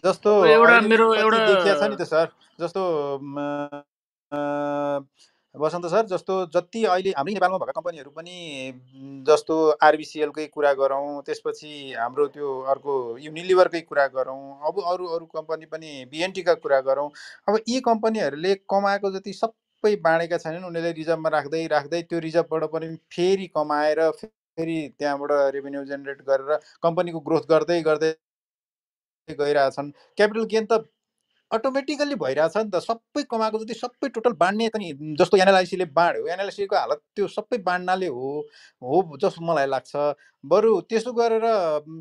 जस्तो एउटा मेरो एउटा देखिया छ नि त सर जस्तो वसन्त सर जस्तो जति अहिले हाम्रै नेपालमा भएका कम्पनीहरू पनि जस्तो आरबिसिएलकै कुरा गरौँ त्यसपछि हाम्रो त्यो अर्को युनिलिभरकै कुरा गरौँ अब अरू अरू कम्पनी पनि बिएनटीका कुरा गरौँ अब यी कम्पनीहरूले कमाएको जति सबै बाँडेका छैनन् उनीहरूले रिजर्भमा राख्दै राख्दै त्यो रिजर्भबाट पनि फेरि कमाएर फेरि त्यहाँबाट रेभेन्यू जेनेरेट गरेर कम्पनीको ग्रोथ गर्दै गर्दै गइरहेछन्। क्यापिटल गेन त अटोमेटिकल्ली भइरहेछ नि त। सबै कमाएको जति सबै टोटल बाँड्ने पनि जस्तो एनएलआइसीले बाँड्यो एनएलआइसीको हालत त्यो सबै बाँड्नाले हो हो जस्तो मलाई लाग्छ। बरु त्यसो गरेर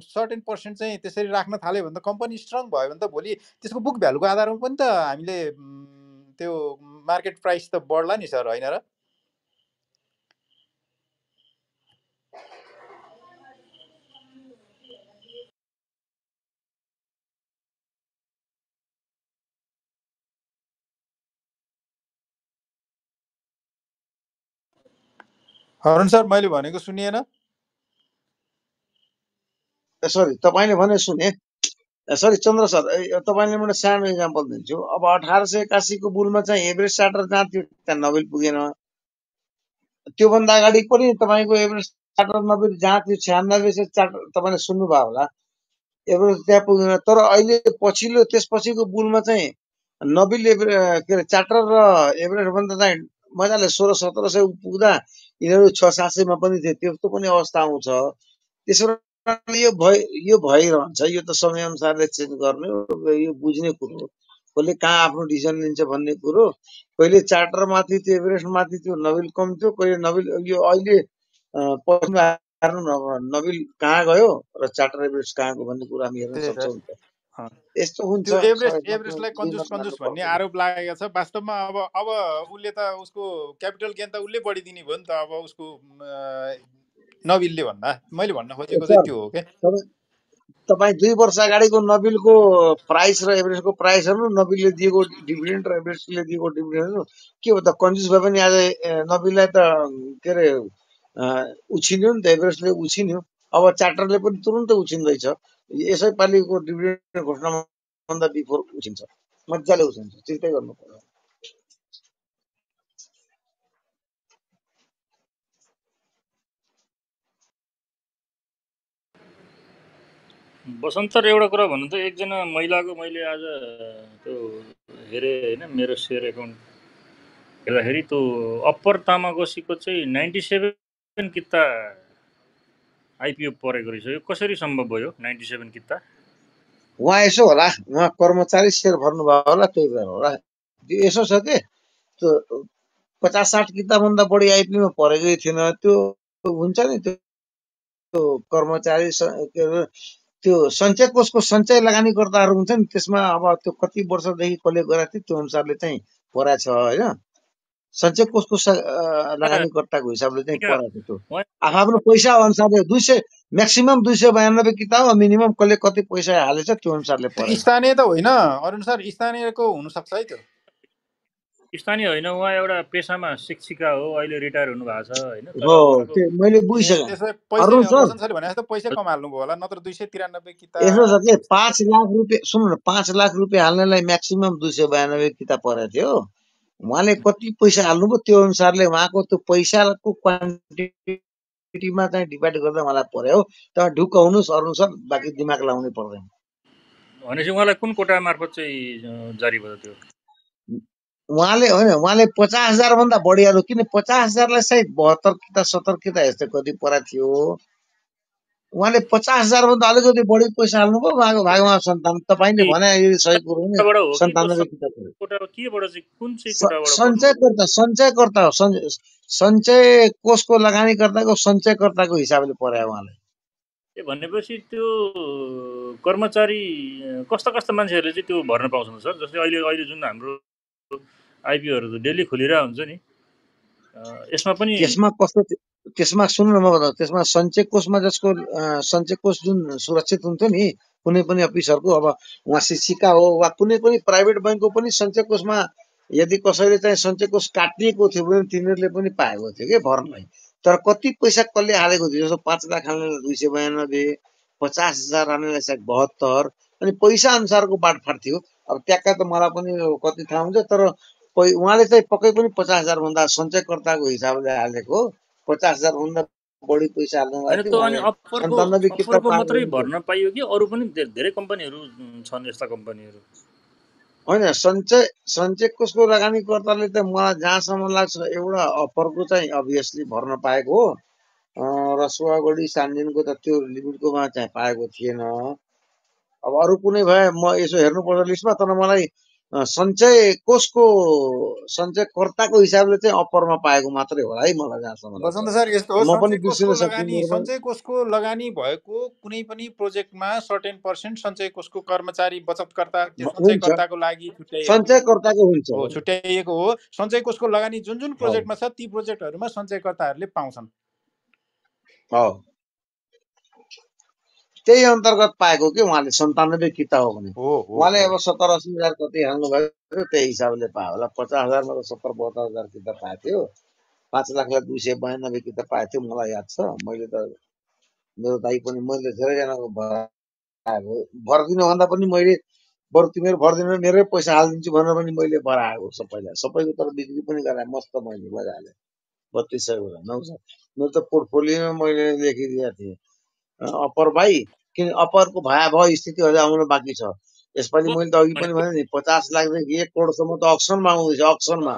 सर्टेन पर्सेन्ट चाहिँ त्यसरी राख्न थाल्यो भने त कम्पनी स्ट्रङ भयो भने त भोलि त्यसको बुक भ्यालुको आधारमा पनि त हामीले त्यो मार्केट प्राइस त बढ्ला नि सर होइन र? हरुण सर मैले भनेको सुनिएन। सरी तपाईँले भने सुने। सरी चन्द्र सर तपाईँले मैले सानो इक्जाम्पल दिन्छु। अब अठार सय एकासीको बुलमा चाहिँ एभरेज चार्टर जहाँ थियो त्यहाँ नोबेल पुगेन। त्योभन्दा अगाडि पनि तपाईँको एभरेज चार्टर नोबेल जहाँ थियो छ्यानब्बे सय चार्टर तपाईँले सुन्नुभयो होला। एभरेज त्यहाँ पुगेन। तर अहिले पछिल्लो त्यसपछिको बुलमा चाहिँ नबिल एभरे के अरे चार्टर र एभरेजभन्दा चाहिँ मजाले सोह्र सत्र सय पुग्दा यिनीहरू छ सात सयमा पनि थिए त्यस्तो पनि अवस्था आउँछ। त्यसो यो भइ यो भइरहन्छ यो त समयअनुसारले चेन्ज गर्ने यो बुझ्ने कुरो कसले कहाँ आफ्नो डिसिजन लिन्छ भन्ने कुरो। कहिले चार्टर माथि थियो एभरेस्ट माथि थियो नबिल कम थियो कहिले नबिल यो अहिले नबिल कहाँ गयो र चार्टर एभरेस्ट कहाँ गयो भन्ने कुरा हामी हेर्न सक्छौँ यस्तो हुन्छ एभरेस्ट एभरेस्टलाई कन्जुस कन्जुस भन्ने आरोप लागेको छ। वास्तवमा अब अब उसले त उसको क्यापिटल गेन त उसले बढिदिने भयो नि त। अब उसको नबिलले भन्दा। मैले भन्न खोजेको चाहिँ त्यो हो क्या तपाईँ दुई वर्ष अगाडिको नबिलको प्राइस र एभरेस्टको प्राइसहरू नबिलले दिएको डिभिडेन्ट र एभरेस्टले दिएको डिभिडेन्टहरू के हो त? कन्जुस भए पनि आज नबिललाई त के अरे उछिन्यो नि त एभरेस्टले उछिन्यो। अब चार्टरले पनि तुरुन्तै उछिन्दैछ। यसै पालिको डिभिडेन्ड घोषणाभन्दा बिफोर उछिन्छ मजाले उछिन्छ चिन्तै गर्नु पर्यो बसन्तर एउटा कुरा भन्नु त एकजना महिलाको मैले आज त्यो हेरेँ होइन मेरो सेयर एकाउन्ट हेर्दाखेरि त्यो अप्पर तामागोसीको चाहिँ नाइन्टी सेभेन किता आइपिओ परेको रहेछ। यो कसरी सम्भव भयो? नाइन्टी सेभेन किता? उहाँ यसो होला उहाँ कर्मचारी सेयर भर्नुभयो होला त्यही भएर होला। त्यो यसो छ कि? त्यो पचास साठी किताबभन्दा बढी आइपीमा परेकै थिएन। त्यो हुन्छ नि त्यो कर्मचारी के अरे त्यो सञ्चय कोषको सञ्चय लगानीकर्ताहरू हुन्छ नि त्यसमा अब त्यो कति वर्षदेखि कसले गरेको थियो त्यो अनुसारले चाहिँ परेको छ होइन? सञ्चय कोषको लगानीकर्ताको हिसाबले चाहिँ परेको थियो आफ्नो पैसा अनुसारले दुई सय म्याक्सिमम् दुई सय बयानब्बे किताब मिनिमम कसले कति पैसा हालेछ त्यो अनुसारले स्थानीय त होइन अरुण सर स्थानीयको हुनसक्छ है त्यो। स्थानीय होइन उहाँ एउटा पेसामा शिक्षिका हो अहिले रिटायर हुनु भएको छ होइन? मैले बुझिसकेँ। भने जस्तो पैसा कम हाल्नुभयो होला नत्र दुई सय तिरानब्बे किताब। यसो छ कि पाँच लाख रुपियाँ सुन्नु न पाँच लाख रुपियाँ हाल्नेलाई म्याक्सिमम् दुई सय बयानब्बे किताब परेको थियो उहाँले कति पैसा हाल्नुभयो त्यो अनुसारले उहाँको त्यो पैसाको क्वान्टिटीमा चाहिँ डिभाइड गर्दा उहाँलाई पर्यो हो। तर ढुक्क हुनुहोस् अरू सर बाँकी दिमाग लाउनै पर्दैन। भनेपछि उहाँलाई कुन कोटा मार्फत चाहिँ जारी भयो त्यो? उहाँले होइन उहाँले पचास हजारभन्दा बढी हाल्नु किन? पचास हजारलाई सायद बहत्तर किता सत्तर किता यस्तै कति परा थियो। उहाँले पचास हजारभन्दा अलिकति बढी पैसा हाल्नुभयो उहाँको भागमा सन्तान। तपाईँले भने सही कुरो सञ्चयकर्ता सञ्चयकर्ता हो। सञ्चय कोषको लगानीकर्ताको सञ्चयकर्ताको हिसाबले पर्यो उहाँलाई भनेपछि त्यो कर्मचारी कस्ता कस्ता मान्छेहरूले चाहिँ त्यो भर्न पाउँछन् सर? जस्तै अहिले अहिले जुन हाम्रो आइपिओहरू डेली खोलिरहेको हुन्छ नि। यसमा पनि त्यसमा कस्तो त्यसमा सुन्नु न म त्यसमा सञ्चय कोषमा जसको सञ्चय कोष जुन सुरक्षित हुन्थ्यो नि कुनै पनि अफिसरको अब उहाँ शिक्षिका हो वा कुनै पनि प्राइभेट ब्याङ्कको पनि सञ्चय कोषमा यदि कसैले चाहिँ सञ्चय कोष काटिएको थियो भने तिनीहरूले पनि पाएको थियो कि भर्नलाई तर कति पैसा कसले हालेको थियो? जस्तो पाँच लाख हाल्नेलाई दुई सय बयानब्बे पचास हजार हाल्नेलाई सायद बहत्तर अनि पैसा अनुसारको बाँडफाँड थियो। अब ट्याक्क त मलाई पनि कति थाहा हुन्छ तर उहाँले चाहिँ पक्कै पनि पचास हजारभन्दा सञ्चयकर्ताको हिसाबले हालेको। पचास हजारभन्दा बढी पैसा हाल्नु मात्रै भर्न पाइयो कि? अरू पनि धेरै कम्पनीहरू छन् यस्ता कम्पनीहरू। होइन सञ्चय सञ्चय कोषको लगानीकर्ताले त मलाई जहाँसम्म लाग्छ एउटा अफरको चाहिँ अभियसली भर्न पाएको हो। रसुवागढी सान्जिनको त त्यो लिमिटकोमा चाहिँ पाएको थिएन। अब अरू कुनै भए म यसो हेर्नुपर्छ लिस्टमा तर मलाई सञ्चय कोषको सञ्चयकर्ताको हिसाबले चाहिँ अप्परमा पाएको मात्रै होला है मलाई जहाँसम्म बसन्त सर यस्तो हो सञ्चय कोषको लगानी सञ्चय कोषको लगानी भएको कुनै पनि प्रोजेक्टमा सर्टेन पर्सेन्ट सञ्चय कोषको कर्मचारी बचतकर्ता सञ्चयकर्ताको लागि सञ्चयकर्ताको हुन्छ। हो छुट्याइएको हो। सञ्चय कोषको लगानी जुन जुन प्रोजेक्टमा छ ती प्रोजेक्टहरूमा सञ्चयकर्ताहरूले पाउँछन्। त्यही अन्तर्गत पाएको कि उहाँले सन्तानब्बे किता हो भने। उहाँले अब सत्तर अस्सी हजार कति हाल्नु भएको त्यही हिसाबले पायो होला। पचास हजारमा त सत्तर बहत्तर हजार किताब पाएको थियो। पाँच लाखलाई दुई सय बयानब्बे किताब पाएको थियो मलाई याद छ। मैले त मेरो दाइ पनि मैले धेरैजनाको भराएको। भरिदिनु भन्दा पनि मैले बरु तिमीहरू भरिदिनु मेरै पैसा हालिदिन्छु भनेर पनि मैले भराएको सबैलाई सबैको तर बिक्री पनि गराएँ मस्त मैले लगाइहालेँ बत्तिस सय नौ सय मेरो त पोर्टफोलियोमा मैले लेखिदिएको थिएँ। अप्पर भाइ किन अप्परको भयावह स्थिति अझै आउनु बाँकी छ। यसपालि मैले त अघि पनि भने नि पचास लाखदेखि एक करोडसम्म त अक्सनमा। आउँदैछ अक्सनमा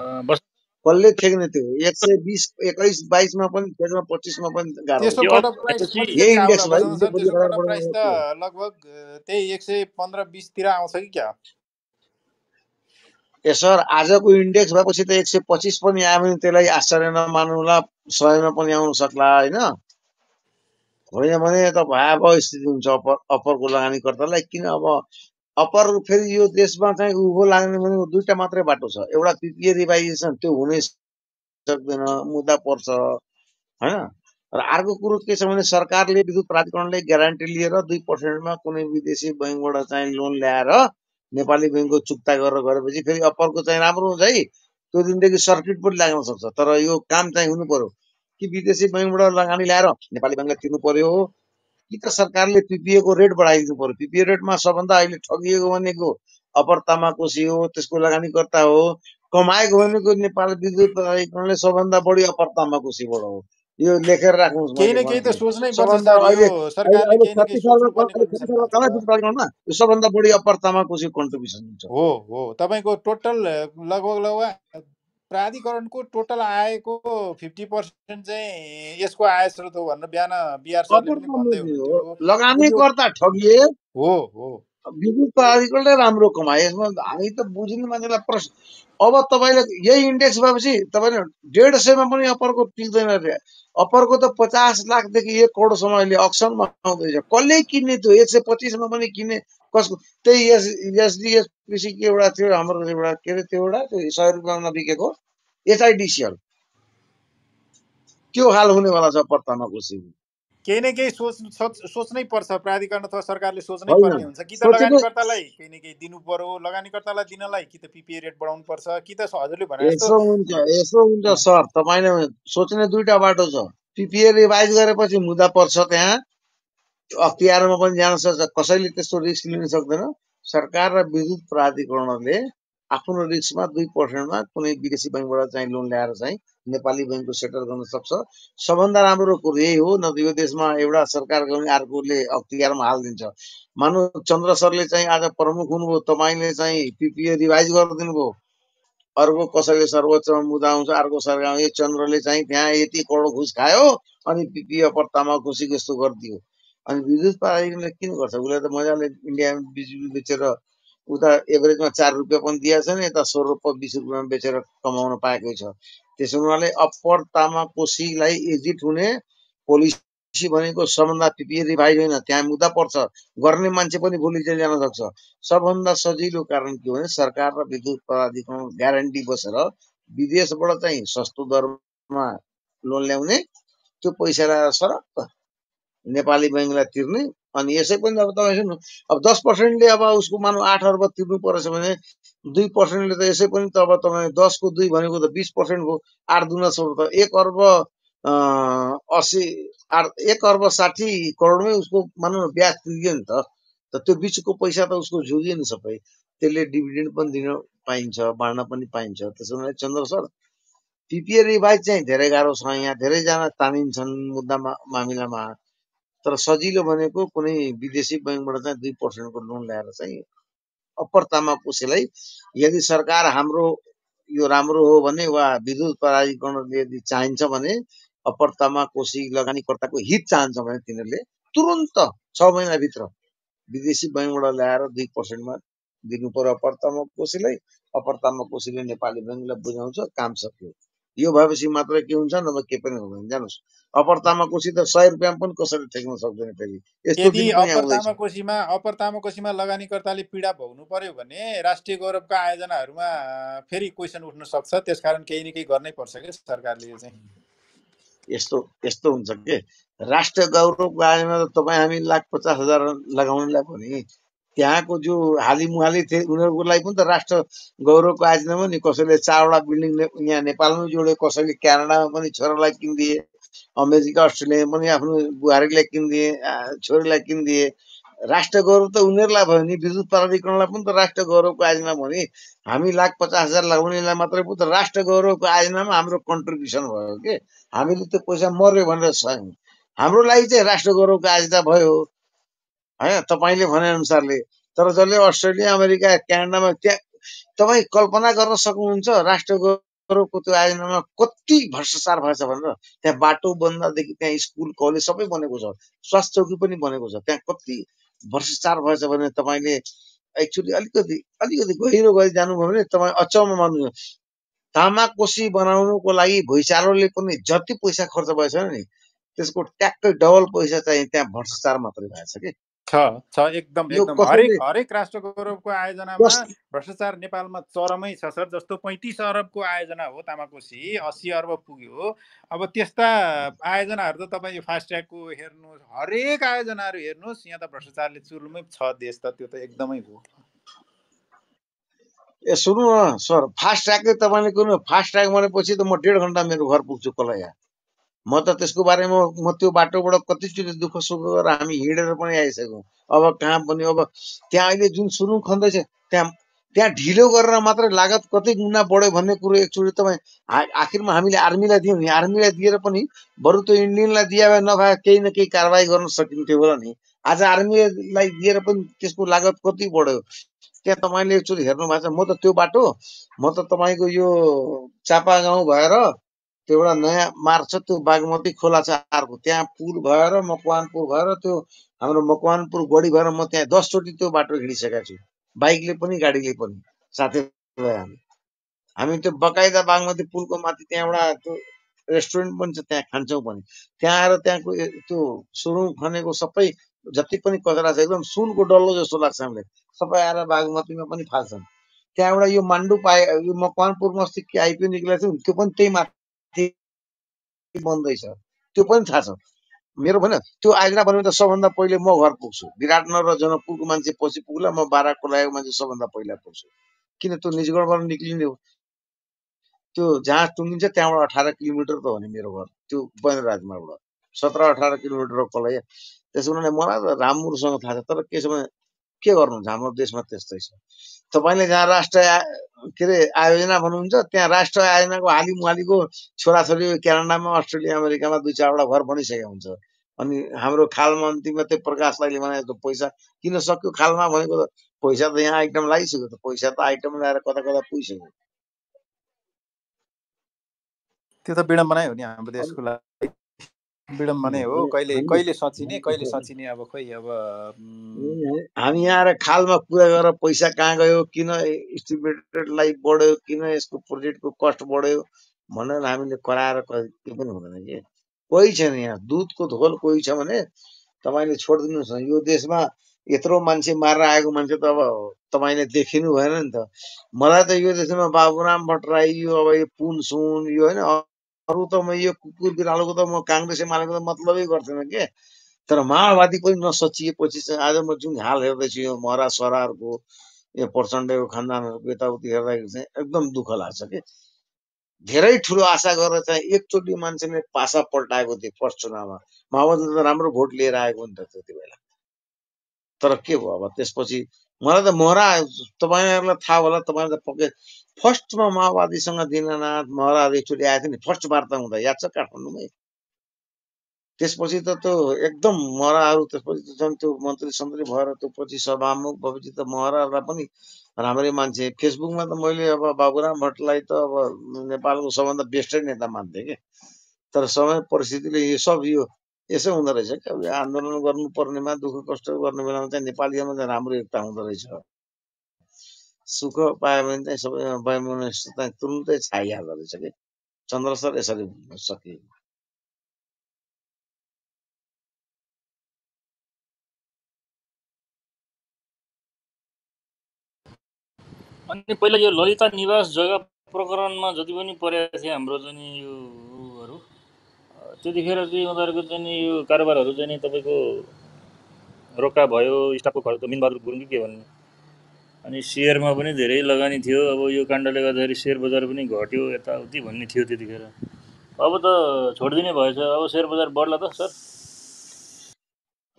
कसले ठेक्ने थियो एक सय बिस एक्काइस बाइसमा पनि ठेक्न पच्चिसमा पनि यही इन्डेक्स लगभग त्यही एक सय पन्ध्र बिसतिर आउँछ कि क्या? ए सर आजको इन्डेक्स भएपछि त एक सय पच्चिस पनि आयो भने त्यसलाई आश्चर्य नमान्नुला सयमा पनि आउन सक्ला होइन? होइन भने त भयावह स्थिति हुन्छ अप्पर अप्परको लगानीकर्तालाई किन अब अप्पर फेरि यो देशमा चाहिँ उभो लाग्ने भने दुईवटा मात्रै बाटो छ। एउटा पिपिए रिभाइजेसन त्यो हुनै सक्दैन मुद्दा पर्छ होइन? र अर्को कुरो के छ भने सरकारले विद्युत प्राधिकरणले ग्यारेन्टी लिएर दुई पर्सेन्टमा कुनै विदेशी बैङ्कबाट चाहिँ लोन ल्याएर नेपाली बैङ्कको चुक्ता गरेर गरेपछि फेरि अप्परको चाहिँ राम्रो हुन्छ है। त्यो दिनदेखि सर्किट पनि लाग्न सक्छ। तर यो काम चाहिँ हुनु पर्यो। कि विदेशी बैङ्कबाट लगानी ल्याएर नेपाली ब्याङ्कलाई तिर्नु पर्यो कि त सरकारले पिपिएको रेट बढाइदिनु पर्यो। पिपिए रेटमा सबभन्दा अहिले ठगिएको भनेको अपर तामाकोसी हो त्यसको लगानीकर्ता हो। कमाएको भनेको नेपाल विद्युत प्राधिकरणले सबभन्दा बढी अपर तामाकोसीबाट हो। यो लेखेर राख्नुहोस् सबभन्दा बढी अपर तामाकोसी कन्ट्रिब्युसन हुन्छ। हो हो। तपाईँको टोटल लगभग लगभग प्राधिकरणको टोटल आयको फिफ्टी पर्सेन्ट चाहिँ यसको आय स्रोत हो भनेर बिहान बिहार लगानीकर्ता ठगिए। हो हो। विद्युत प्रणालीकोले राम्रो कमाए। यसमा हामी त बुझ्ने मान्छेलाई प्रश्न अब तपाईँले यही इन्डेक्स भएपछि तपाईँले डेढ सयमा पनि अप्परको टिक्दैन रे। अप्परको त पचास लाखदेखि एक करोडसम्म अहिले अक्सनमा आउँदैछ। कसले किन्ने त्यो? एक सय पच्चिसमा पनि किन्ने कसको? त्यही एस एसडिएस कृषिको एउटा थियो हाम्रो एउटा के अरे त्यो एउटा त्यो सय रुपियाँमा नबिकेको एचआइडिसिएल त्यो हाल हुनेवाला छ पत्तामा खुसी केही न केही सोच सोच सोच्नै पर्छ प्राधिकरण अथवा सरकारले सोच्नै पर्ने हुन्छ। कि त लगानीकर्तालाई केही न केही दिनु पर्यो लगानीकर्तालाई दिनलाई कि त पिपिए रेट बढाउनु पर्छ कि त हजुरले भने यसो हुन्छ यसो हुन्छ सर। तपाईँले सोच्ने दुईटा बाटो छ। पिपिए रिभाइज गरेपछि मुद्दा पर्छ त्यहाँ। अख्तियारमा पनि जान सक्छ। कसैले त्यस्तो रिस्क लिन सक्दैन। सरकार र विद्युत प्राधिकरणले आफ्नो रिस्कमा दुई पर्सेन्टमा कुनै विदेशी बैङ्कबाट चाहिँ लोन ल्याएर चाहिँ नेपाली बैङ्कको सेटल गर्न सक्छ। सबभन्दा राम्रो कुरो यही हो न यो देशमा एउटा सरकार गर्ने अर्कोले अख्तियारमा हालिदिन्छ। मानु चन्द्र सरले चाहिँ आज प्रमुख हुनुभयो तपाईँले चाहिँ पिपिए रिभाइज गरिदिनु भयो अर्को कसैले सर्वोच्चमा मुद्दा आउँछ अर्को सरकार यो चन्द्रले चाहिँ त्यहाँ यति करोड घुस खायो अनि पिपिए पत्तामा खुसी जस्तो गरिदियो। अनि विद्युत प्राधिकरणले किन गर्छ? उसले त मजाले इन्डियामा बिजुली बेचेर उता एभरेजमा चार रुपियाँ पनि दिएको छ नि यता सोह्र रुपियाँ बिस रुपियाँमा बेचेर कमाउन पाएकै छ। त्यसो हुनाले अप्पर तामा कोसीलाई एजिट हुने पोलिसी भनेको सबभन्दा पिपिए रिभाइज होइन त्यहाँ मुद्दा पर्छ। गर्ने मान्छे पनि भोलि जेल जान सक्छ। सबभन्दा सजिलो कारण के हो भने सरकार र विद्युत प्राधिकरण ग्यारेन्टी बसेर विदेशबाट चाहिँ सस्तो दरमा लोन ल्याउने त्यो पैसा ल्याएर सर नेपाली बैङ्कलाई तिर्ने अनि यसै पनि अब तपाईँ सुन्नु अब दस पर्सेन्टले अब उसको मानव आठ अर्ब तिर्नु परेछ भने दुई पर्सेन्टले त यसै पनि त अब तपाईँ दसको दुई भनेको त बिस पर्सेन्ट भयो आठ दुना सोह्र त एक अर्ब असी आठ एक अर्ब साठी करोडमै उसको मानव न ब्याज तिर्यो नि त। त्यो बिचको पैसा त उसको झुक्यो नि सबै। त्यसले डिभिडेन्ड पनि दिन पाइन्छ बाँड्न पनि पाइन्छ। त्यसो भने चन्द्र सर पिपिए रिभाइज चाहिँ धेरै गाह्रो छ। यहाँ धेरैजना तानिन्छन् मुद्दामा मामिलामा। तर सजिलो भनेको कुनै विदेशी ब्याङ्कबाट चाहिँ दुई पर्सेन्टको लोन ल्याएर चाहिँ अप्पर तामा कोसेलाई यदि सरकार हाम्रो यो राम्रो हो भने वा विद्युत प्राधिकरणले यदि चाहिन्छ भने अप्पर तामा कोसी लगानीकर्ताको हित चाहन्छ भने तिनीहरूले तुरन्त छ महिनाभित्र विदेशी बैङ्कबाट ल्याएर दुई पर्सेन्टमा दिनु पर्यो। अप्पर तामा कोसीलाई अप्पर तामा कोसीले नेपाली बैङ्कलाई बुझाउँछ काम सक्यो। यो भएपछि मात्रै के हुन्छ नभए के पनि हुँदैन जानुहोस् अप्पर तामाकोसी त सय रुपियाँमा पनि कसैले ठेक्न सक्दैन फेरि तामाकोसीमा अप्पर तामाकोसीमा लगानीकर्ताले पीडा भोग्नु पर्यो भने राष्ट्रिय गौरवका आयोजनाहरूमा फेरि क्वेसन उठ्न सक्छ त्यसकारण केही न केही गर्नै पर्छ क्या सरकारले यो चाहिँ यस्तो यस्तो हुन्छ के राष्ट्र गौरवको आयोजना त तपाईँ हामी लाख पचास हजार लगाउनेलाई पनि त्यहाँको जो हाली मुहाली थिए उनीहरूको लागि पनि त राष्ट्र गौरवको आयोजनामा नि। कसैले चारवटा बिल्डिङ यहाँ नेपालमै जोड्यो कसैले क्यानाडामा पनि छोरालाई किनिदिए अमेरिका अस्ट्रेलियामा पनि आफ्नो बुहारीलाई किनिदिए छोरीलाई किनिदिए। राष्ट्र गौरव त उनीहरूलाई भयो नि। विद्युत प्राधिकरणलाई पनि त राष्ट्र गौरवको आयोजना भयो नि। हामी लाख पचास हजार लगाउनेलाई मात्रै पो त राष्ट्र गौरवको आयोजनामा हाम्रो कन्ट्रिब्युसन भयो कि? हामीले त्यो पैसा मर्यो भनेर सयौँ हाम्रो लागि चाहिँ राष्ट्र गौरवको आयोजना भयो। होइन तपाईँले भने अनुसारले तर जसले अस्ट्रेलिया अमेरिका क्यानाडामा त्यहाँ तपाईँ कल्पना गर्न सक्नुहुन्छ राष्ट्र गौरवको त्यो आयोजनामा कति भ्रष्टाचार भएछ भनेर। त्यहाँ बाटो बन्दादेखि त्यहाँ स्कुल कलेज सबै बनेको छ। स्वास्थ्य चौकी पनि बनेको छ। त्यहाँ कति भ्रष्टाचार भएछ भने तपाईँले एक्चुली अलिकति अलिकति गहिरो गरी जानुभयो भने तपाईँ अचम्म मान्नु तामाकोसी बनाउनुको लागि भुइँचालोले पनि जति पैसा खर्च भएछ नि त्यसको ट्याक्कै डबल पैसा चाहिँ त्यहाँ भ्रष्टाचार मात्रै भएछ कि। छ छ एकदम एकदम। हरेक हरेक राष्ट्र गौरवको आयोजनामा भ्रष्टाचार नेपालमा चरमै छ सर। जस्तो पैँतिस अरबको आयोजना हो तामाकोसी अस्सी अर्ब पुग्यो। अब त्यस्ता आयोजनाहरू त तपाईँ फास्ट ट्र्याकको हेर्नुहोस्। हरेक आयोजनाहरू हेर्नुहोस् यहाँ त भ्रष्टाचारले चुरुमै छ देश त त्यो त एकदमै हो। ए सुन्नु न सर। फास्ट ट्र्याक तपाईँले कुरो फास्ट ट्र्याक भनेपछि त म डेढ घन्टा मेरो घर पुग्छु कसलाई म त त्यसको बारेमा म त्यो बाटोबाट कतिचोटि दुःख सुख गरेर हामी हिँडेर पनि आइसक्यौँ। अब कहाँ पनि अब त्यहाँ अहिले जुन सुरुङ खन्दैछ त्यहाँ त्यहाँ ढिलो गरेर मात्रै लागत कति गुणा बढ्यो भन्ने कुरो एकचोटि तपाईँ आखिरमा हामीले आर्मीलाई दियौँ नि आर्मीलाई दिएर पनि बरु त्यो इन्डियनलाई दिए भए नभए केही न केही कारवाही गर्न सकिन्थ्यो होला नि। आज आर्मीलाई दिएर पनि त्यसको लागत कति बढ्यो? त्यहाँ तपाईँले एकचोटि हेर्नु भएको छ म त त्यो बाटो म त तपाईँको यो चापा गाउँ भएर त्यो एउटा नयाँ मार्ग छ त्यो बागमती खोला छ अर्को। त्यहाँ पुल भएर मकवानपुर भएर त्यो हाम्रो मकवानपुर गढी भएर म त्यहाँ दसचोटि त्यो बाटो हिँडिसकेको छु। बाइकले पनि गाडीले पनि साथै हामी। हामी त्यो बकाइदा बागमती पुलको माथि त्यहाँ एउटा त्यो रेस्टुरेन्ट पनि छ त्यहाँ खान्छौँ पनि। त्यहाँ आएर त्यहाँको त्यो सुरुङ खनेको सबै जति पनि कचरा छ एकदम सुनको डल्लो जस्तो लाग्छ हामीलाई। सबै आएर बागमतीमा पनि फाल्छन्। त्यहाँ एउटा यो मान्डु पाए यो मकवानपुरमा अस्ति के आइपिओ निक्लेको थियो त्यो पनि त्यही माथि बन्दैछ। त्यो पनि थाहा छ। मेरो भएन त्यो आइग्रा भन्यो त सबभन्दा पहिले म घर पुग्छु। विराटनगर र जनकपुरको मान्छे पछि पुग्ला म बाराकको लागेको मान्छे सबभन्दा पहिला पुग्छु। किन त्यो निजगढबाट निक्लिने हो? त्यो जहाँ टुङ्गिन्छ त्यहाँबाट अठार किलोमिटर त हो नि मेरो घर। त्यो बन राजमार्गबाट सत्र अठार किलोमिटर कलै त्यसो भने मलाई त राम्रोसँग थाहा छ तर के छ भने के गर्नुहुन्छ? हाम्रो देशमा त्यस्तै छ। तपाईँले जहाँ राष्ट्र के अरे आयोजना भन्नुहुन्छ त्यहाँ राष्ट्र आयोजनाको हाली मुहालीको छोराछोरी क्यानाडामा अस्ट्रेलिया अमेरिकामा दुई चारवटा घर बनिसकेको हुन्छ। अनि हाम्रो खालमा अन्तिममा त्यो प्रकाश राईले भने जस्तो पैसा किन सक्यो? खालमा भनेको त पैसा त यहाँ आइटम लगाइसक्यो त पैसा त आइटम ल्याएर कता कता पुगिसक्यो। त्यो त विडम्बनै हो नि हाम्रो देशको लागि। विडम्बनै हो। कहिले कहिले सचिने कहिले सचिने अब खोइ अब हामी यहाँ आएर खालमा कुरा गरेर पैसा कहाँ गयो किन इस्टिमेटेडलाई बढ्यो किन यसको प्रोजेक्टको कस्ट बढ्यो भनेर हामीले कराएर के पनि हुँदैन कि। कोही छैन यहाँ। दुधको धोल कोही छ भने तपाईँले छोडिदिनुहोस् न। यो देशमा यत्रो मान्छे मारेर आएको मान्छे त अब तपाईँले देखिनु भएन नि त। मलाई त यो देशमा बाबुराम भट्टराई यो अब यो पुन सुन यो होइन अरू त म यो कुकुर बिरालोको त म काङ्ग्रेस एमालेको त मतलबै गर्थेन के। तर माओवादी पनि नसचिएपछि चाहिँ आज म जुन हाल हेर्दैछु यो महरा सराहरूको यो प्रचण्डको खानदानहरूको यताउति हेर्दाखेरि चाहिँ एकदम दुःख लाग्छ कि। धेरै ठुलो आशा गरेर चाहिँ एकचोटि मान्छेले पासा पल्टाएको थियो फर्स्ट चुनावमा। माओवादीले त राम्रो भोट लिएर आएको नि त त्यति बेला। तर के भयो अब त्यसपछि मलाई त महरा तपाईँहरूलाई थाहा होला तपाईँले त फर्स्टमा माओवादीसँग दिननाथ महराहरू एकचोटि आएको थियो नि फर्स्ट वार्ता हुँदा याद छ काठमाडौँमै? त्यसपछि त त्यो एकदम महराहरू त्यसपछि त झन् त्यो मन्त्री सन्त्री भएर त्यो पछि सभामुख भएपछि त महराहरूलाई पनि राम्रै मान्छे। फेसबुकमा त मैले अब बाबुराम भट्टलाई त अब नेपालको सबभन्दा बेस्टै नेता मान्थेँ कि? तर समय परिस्थितिले यो सब यो यसो हुँदो रहेछ क्या? आन्दोलन गर्नुपर्नेमा दुःख कष्ट गर्ने बेलामा चाहिँ नेपालीमा चाहिँ राम्रो एकता हुँदो रहेछ। सुख पायो भने चाहिँ सबै वैमनस्य चाहिँ तुरुन्तै छाइहाल्दो रहेछ कि? चन्द्र सर यसरी सकियो। अनि पहिला यो ललिता निवास जग्गा प्रकरणमा जति पनि परेको थियो हाम्रो चाहिँ योहरू त्यतिखेर चाहिँ उनीहरूको चाहिँ यो कारोबारहरू चाहिँ तपाईँको रोक्का भयो स्टाफको खर्च मिनबहादुर गुरुङ के भन्ने। अनि सेयरमा पनि धेरै लगानी थियो। अब यो काण्डले गर्दाखेरि सेयर बजार पनि घट्यो यताउति भन्ने थियो त्यतिखेर। अब त छोडिदिने भएछ। अब सेयर बजार बढ्ला त सर।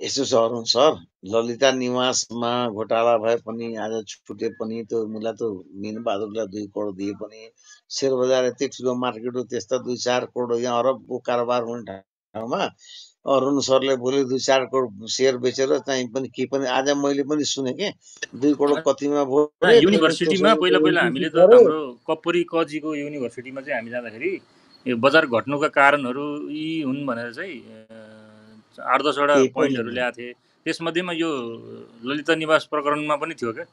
यसो छ सर। ललिता निवासमा घोटाला भए पनि आज छुटे पनि त्यो मुला त मिन बहादुरलाई दुई करोड दिए पनि। सेयर बजार यति ठुलो मार्केट हो त्यस्ता दुई चार करोड यहाँ अरबको कारोबार हुने ठाउँमा। अरुण सरले भोलि दुई चार करोड सेयर बेचेर चाहिँ पनि के पनि आज मैले पनि सुने कि दुई करोड कतिमा भयो युनिभर्सिटीमा पहिला पहिला हामीले त हाम्रो कपुरी कजीको युनिभर्सिटीमा चाहिँ हामी जाँदाखेरि यो बजार घट्नुका कारणहरू यी हुन् भनेर चाहिँ आठ दसवटा पोइन्टहरू ल्याएको थिएँ। त्यसमध्येमा यो ललिता निवास प्रकरणमा पनि थियो क्या?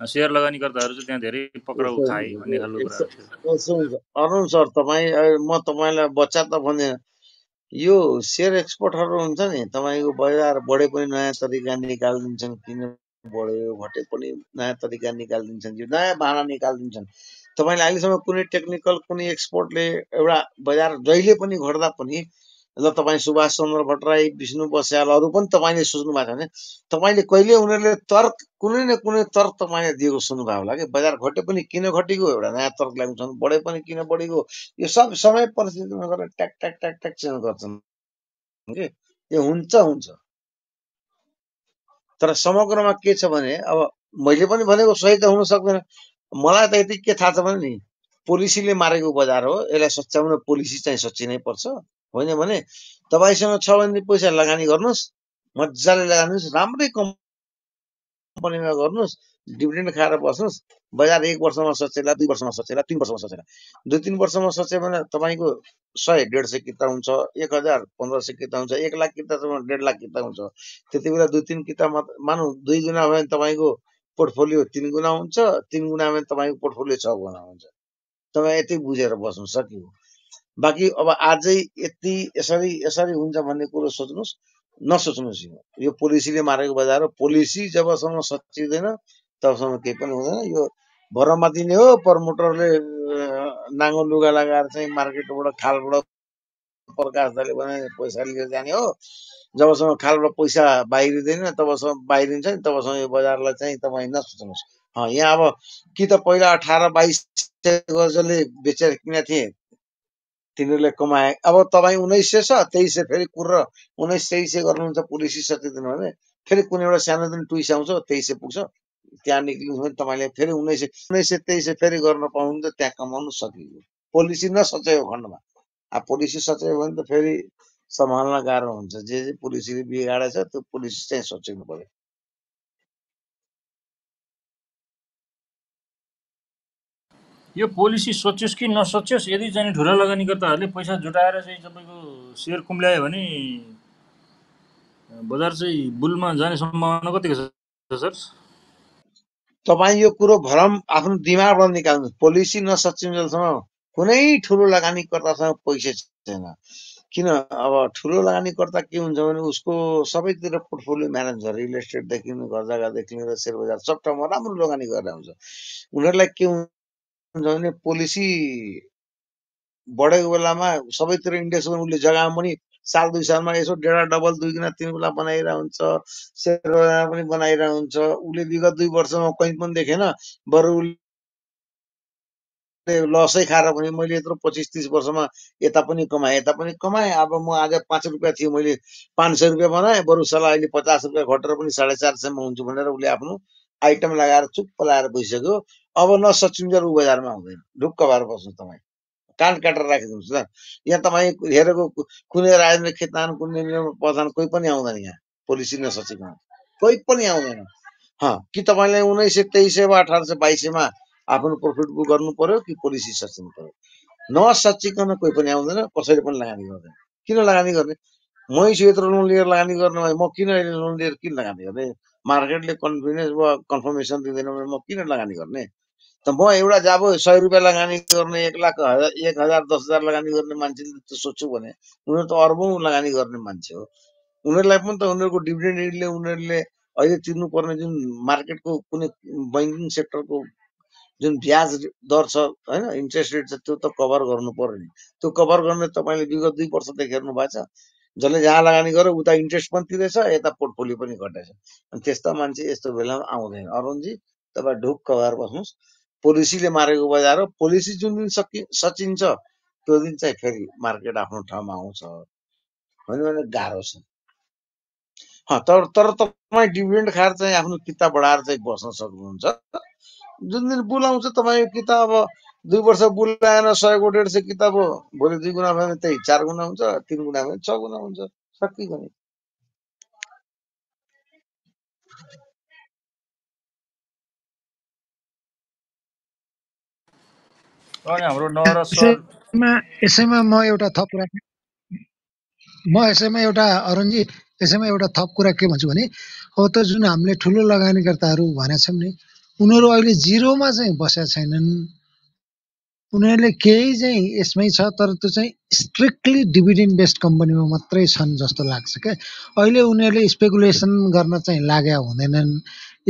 सेयर लगानीकर्ताहरू चाहिँ त्यहाँ धेरै पक्राउ खाए भन्ने खालको कुरा अरुण सर तपाईँ म तपाईँलाई बच्चा त भने यो सेयर एक्सपोर्टहरू हुन्छ नि तपाईँको बजार बढे पनि नयाँ तरिका निकालिदिन्छन् किन बढ्यो घटे पनि नयाँ तरिका निकालिदिन्छन् यो नयाँ बाहना निकालिदिन्छन्। तपाईँले अहिलेसम्म कुनै टेक्निकल कुनै एक्सपोर्टले एउटा बजार जहिले पनि घट्दा पनि ल तपाईँ सुभाष चन्द्र भट्टराई विष्णु बस्यालहरू पनि तपाईँले सोच्नु भएको छ भने तपाईँले कहिले उनीहरूले तर्क कुनै न कुनै तर्क तपाईँले दिएको सुन्नुभयो होला कि? बजार घटे पनि किन घटेको? एउटा नयाँ तर्क ल्याउँछन् बढे पनि किन बढेको? यो सब समय परिस्थितिमा गरेर ट्याक ट्याक ट्याक ट्याक चेन्ज गर्छन् कि? यो हुन्छ हुन्छ। तर समग्रमा के छ भने अब मैले पनि भनेको सही त हुन सक्दैन। मलाई त यति के थाहा छ भने नि पोलिसीले मारेको बजार हो। यसलाई सच्याउन पोलिसी चाहिँ सचिनै पर्छ। होइन भने तपाईँसँग छ भने पैसा लगानी गर्नुहोस् मजाले लगाउनुहोस् राम्रै कम कम्पनीमा गर्नुहोस् डिभिडेन्ड खाएर बस्नुहोस्। बजार एक वर्षमा सचेला दुई वर्षमा सचेला तिन वर्षमा सचेला। दुई तिन वर्षमा सचे भने तपाईँको सय डेढ सय किता हुन्छ एक हजार पन्ध्र सय किता हुन्छ एक लाख कितासम्म डेढ लाख किता हुन्छ। त्यति बेला दुई तिन किता मानौँ दुई गुणा भयो भने तपाईँको पोर्टफोलियो तिन गुणा हुन्छ तिन गुणा भयो भने तपाईँको पोर्टफोलियो छ गुणा हुन्छ। तपाईँ यति बुझेर बस्नु सकियो। बाँकी अब आजै यति यसरी यसरी हुन्छ भन्ने कुरो सोच्नुहोस् नसोच्नुहोस् यो। यो पोलिसीले मारेको बजार हो। पोलिसी जबसम्म सचिँदैन तबसम्म केही पनि हुँदैन। यो भरमा दिने हो प्रमोटरले नाङ्गो लुगा लगाएर चाहिँ मार्केटबाट खालबाट प्रकाश दाले बनाए पैसा लिएर जाने हो। जबसम्म खालबाट पैसा बाहिरिँदैन तबसम्म बाहिरिन्छ नि तबसम्म यो बजारलाई चाहिँ तपाईँ नसोच्नुहोस् यहाँ अब कि त पहिला अठार बाइस गजले बेचेर किनेको थिएँ। तिनीहरूले कमाए अब तपाईँ उन्नाइस सय छ तेइस सय फेरि कुर उन्नाइस तेइस सय गर्नुहुन्छ पोलिसी सकिँदैन भने फेरि कुनै एउटा सानोदेखि टुइस आउँछ तेइस सय पुग्छ त्यहाँ निक्लिन्छ भने तपाईँले फेरि उन्नाइस सय उन्नाइस सय तेइस सय फेरि गर्न पाउनुहुन्छ त्यहाँ कमाउनु सकियो पोलिसी नसच्यायो खण्डमा अब पोलिसी सच्यायो भने त फेरि सम्हाल्न गाह्रो हुन्छ जे जे पोलिसीले बिगाडेछ त्यो पोलिसी चाहिँ सच्याउनु पर्यो यो पोलिसी सोचियोस् कि नसोचियोस् यदि चाहिँ ठुला लगानीकर्ताहरूले पैसा जुटाएर चाहिँ तपाईँको सेयर कुम्ल्यायो भने बजार चाहिँ बुलमा जाने सम्भावना कतिको छ सर? तपाईँ यो कुरो भरम आफ्नो दिमागबाट निकाल्नु पोलिसी नसचिन्जेलसम्म कुनै ठुलो लगानीकर्तासँग पैसा छैन। किन? अब ठुलो लगानीकर्ता के हुन्छ भने उसको सबैतिर पोर्टफोलियो म्यानेज गरेर रियल एस्टेटदेखि घर जग्गादेखि लिएर सेयर बजार सबटामा राम्रो लगानी गरेर हुन्छ उनीहरूलाई के हुन्छ भने पोलिसी बढेको बेलामा सबैतिर इन्डेक्स उसले जग्गामा पनि साल दुई सालमा यसो डेढा डबल दुई गुणा तिन गुणा बनाइरहेको हुन्छ सेयर बजारमा पनि बनाइरहेको हुन्छ। उसले विगत दुई वर्षमा कहीँ पनि देखेन बरु लसै खाएर भने मैले यत्रो पच्चिस तिस वर्षमा यता पनि कमाएँ यता पनि कमाएँ। अब म आज पाँच रुपियाँ थियो मैले पाँच सय रुपियाँ बनाएँ बरु सल्लाह अहिले पचास रुपियाँ घटेर पनि साढे चार सयमा हुन्छु भनेर उसले आफ्नो आइटम लगाएर चुप्प लगाएर बसिसक्यो। अब न सचिन्जेल ऊ बजारमा हुँदैन ढुक्क भएर बस्नु तपाईँ। कान काटेर राखिदिनुहोस् ल। यहाँ तपाईँ हेरेको कुनै राजेन्द्र खेतान कुनै प्रधान कोही पनि आउँदैन यहाँ। पोलिसी नसचिकन कोही पनि आउँदैन। कि तपाईँलाई उन्नाइस सय तेइस सय वा अठार सय बाइस आफ्नो प्रफिट बुक गर्नु पर्यो कि पोलिसी सचिनु पर्यो? नसचिकन कोही पनि आउँदैन कसैले पनि लगानी गर्दैन। किन लगानी गर्ने? मै छु यत्रो लोन लिएर लगानी गर्ने भए म किन लोन लिएर किन लगानी गर्ने? मार्केटले कन्फिडेन्स वा कन्फर्मेसन दिँदैन भने म किन लगानी गर्ने? त म एउटा जब सय रुपियाँ लगानी गर्ने एक लाख हजार एक हजार दस हजार लगानी गर्ने मान्छेले त सोध्छु भने उनीहरू त अर्बौँ लगानी गर्ने मान्छे हो। उनीहरूलाई पनि त उनीहरूको डिभिडेन्डले उनीहरूले अहिले तिर्नुपर्ने जुन मार्केटको कुनै ब्याङ्किङ सेक्टरको जुन ब्याज दर छ होइन इन्ट्रेस्ट रेट छ त्यो त कभर गर्नु पर्यो नि त्यो कभर गर्ने तपाईँले विगत दुई वर्षदेखि हेर्नु भएको छ। जसले जहाँ लगानी गर्यो उता इन्ट्रेस्ट पनि तिरेछ यता पोर्टफोलियो पनि घटेछ अनि त्यस्ता मान्छे यस्तो बेलामा आउँदैन। अरुणजी तपाईँ ढुक्क भएर बस्नुहोस् पोलिसीले मारेको बजार हो। पोलिसी जुन दिन सकि सचिन्छ त्यो दिन चाहिँ फेरि मार्केट आफ्नो ठाउँमा आउँछ। भन्यो भने गाह्रो छ। तर तर तपाईँ डिभिडेन्ड खाएर चाहिँ आफ्नो किता बढाएर चाहिँ बस्न सक्नुहुन्छ। जुन दिन बुल आउँछ तपाईँको किताब दुई वर्ष बुल आएन सयको डेढ सय किताब हो। भोलि दुई गुणा भयो भने त्यही चार गुणा हुन्छ तिन गुणा भयो छ गुणा हुन्छ। सकियो नि यसैमा म एउटा थप कुरा म यसैमा एउटा अरुणजी यसैमा एउटा थप कुरा के भन्छु भने अब त जुन हामीले ठुलो लगानीकर्ताहरू भनेको छौँ नि उनीहरू अहिले जिरोमा चाहिँ बसेका छैनन्। उनीहरूले केही चाहिँ यसमै छ तर त्यो चाहिँ स्ट्रिक्टली डिभिडेन्ड बेस्ड कम्पनीमा मात्रै छन् जस्तो लाग्छ क्या। अहिले उनीहरूले स्पेकुलेसन गर्न चाहिँ लागेका हुँदैनन्।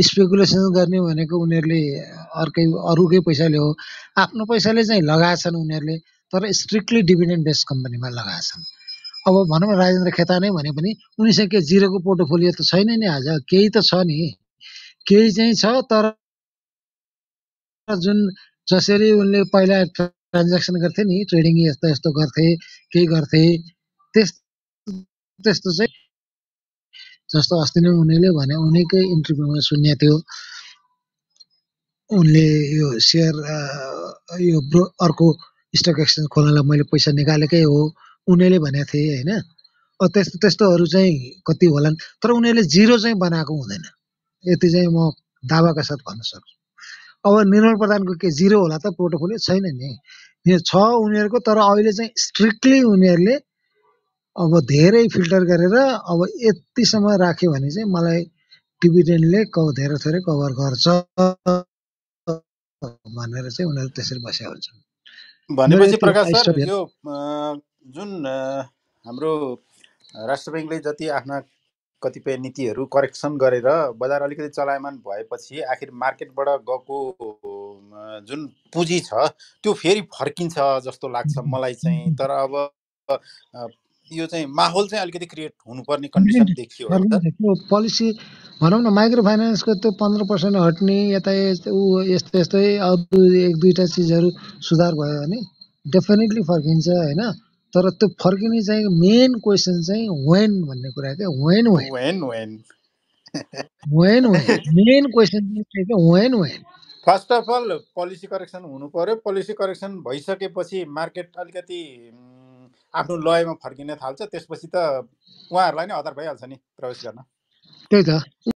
स्पेकुलेसन गर्ने भनेको उनीहरूले अर्कै अरूकै पैसाले हो। आफ्नो पैसाले चाहिँ लगाएछन् उनीहरूले तर स्ट्रिक्टली डिभिडेन्ड बेस्ड कम्पनीमा लगाएछन् अब भनौँ राजेन्द्र खेतानै भने पनि उनीसँग के जिरोको पोर्टोफोलियो त छैन नि आज। केही त छ नि। केही चाहिँ छ तर जुन जसरी उनले पहिला ट्रान्ज्याक्सन गर्थे नि ट्रेडिङ यस्तो यस्तो गर्थे केही गर्थे त्यस त्यस्तो चाहिँ जस्तो अस्ति नै उनीले भने उनीकै इन्टरभ्यूमा सुन्ने थियो। उनले यो सेयर यो ब्रो अर्को स्टक एक्सचेन्ज खोल्नलाई मैले पैसा निकालेकै हो उनीहरूले भनेको थिए होइन। त्यस्तो त्यस्तोहरू चाहिँ कति होलान् तर उनीहरूले जिरो चाहिँ बनाएको हुँदैन। यति चाहिँ म दावाका साथ भन्न सक्छु। अब निर्मल प्रधानको के जिरो होला त पोर्टफोलियो छैन नि। छ उनीहरूको तर अहिले चाहिँ स्ट्रिक्टली उनीहरूले अब धेरै फिल्टर गरेर अब यतिसम्म राख्यो भने चाहिँ मलाई डिभिडेन्डले क धेरै थोरै कभर गर्छ भनेर चाहिँ उनीहरू त्यसरी बसेका हुन्छन्। भनेपछि प्रकाश सर यो जुन हाम्रो राष्ट्र ब्याङ्कले जति आफ्ना कतिपय नीतिहरू करेक्सन गरेर बजार अलिकति चलायमान भएपछि आखिर मार्केटबाट गएको जुन पुँजी छ त्यो फेरि फर्किन्छ जस्तो लाग्छ मलाई चाहिँ। तर अब यो चाहिँ माहौल चाहिँ अलिकति क्रिएट हुनुपर्ने कन्डिसन देखियो पोलिसी भनौँ न माइक्रो फाइनेन्सको त्यो पन्ध्र पर्सेन्ट हट्ने यता ऊ यस्तो यस्तै अरू एक दुईवटा चिजहरू सुधार भयो भने डेफिनेटली फर्किन्छ होइन? तर त्यो फर्किने चाहिँ मेन क्वेसन चाहिँ वेन भन्ने कुरा क्या? When when when when main question when when first of all policy correction हुनु पर्यो। पोलिसी करेक्सन भइसकेपछि मार्केट अलिकति आफ्नो लयमा फर्किन थाल्छ। त्यसपछि त उहाँहरूलाई नै हतार भइहाल्छ नि प्रवेश गर्न। त्यही त।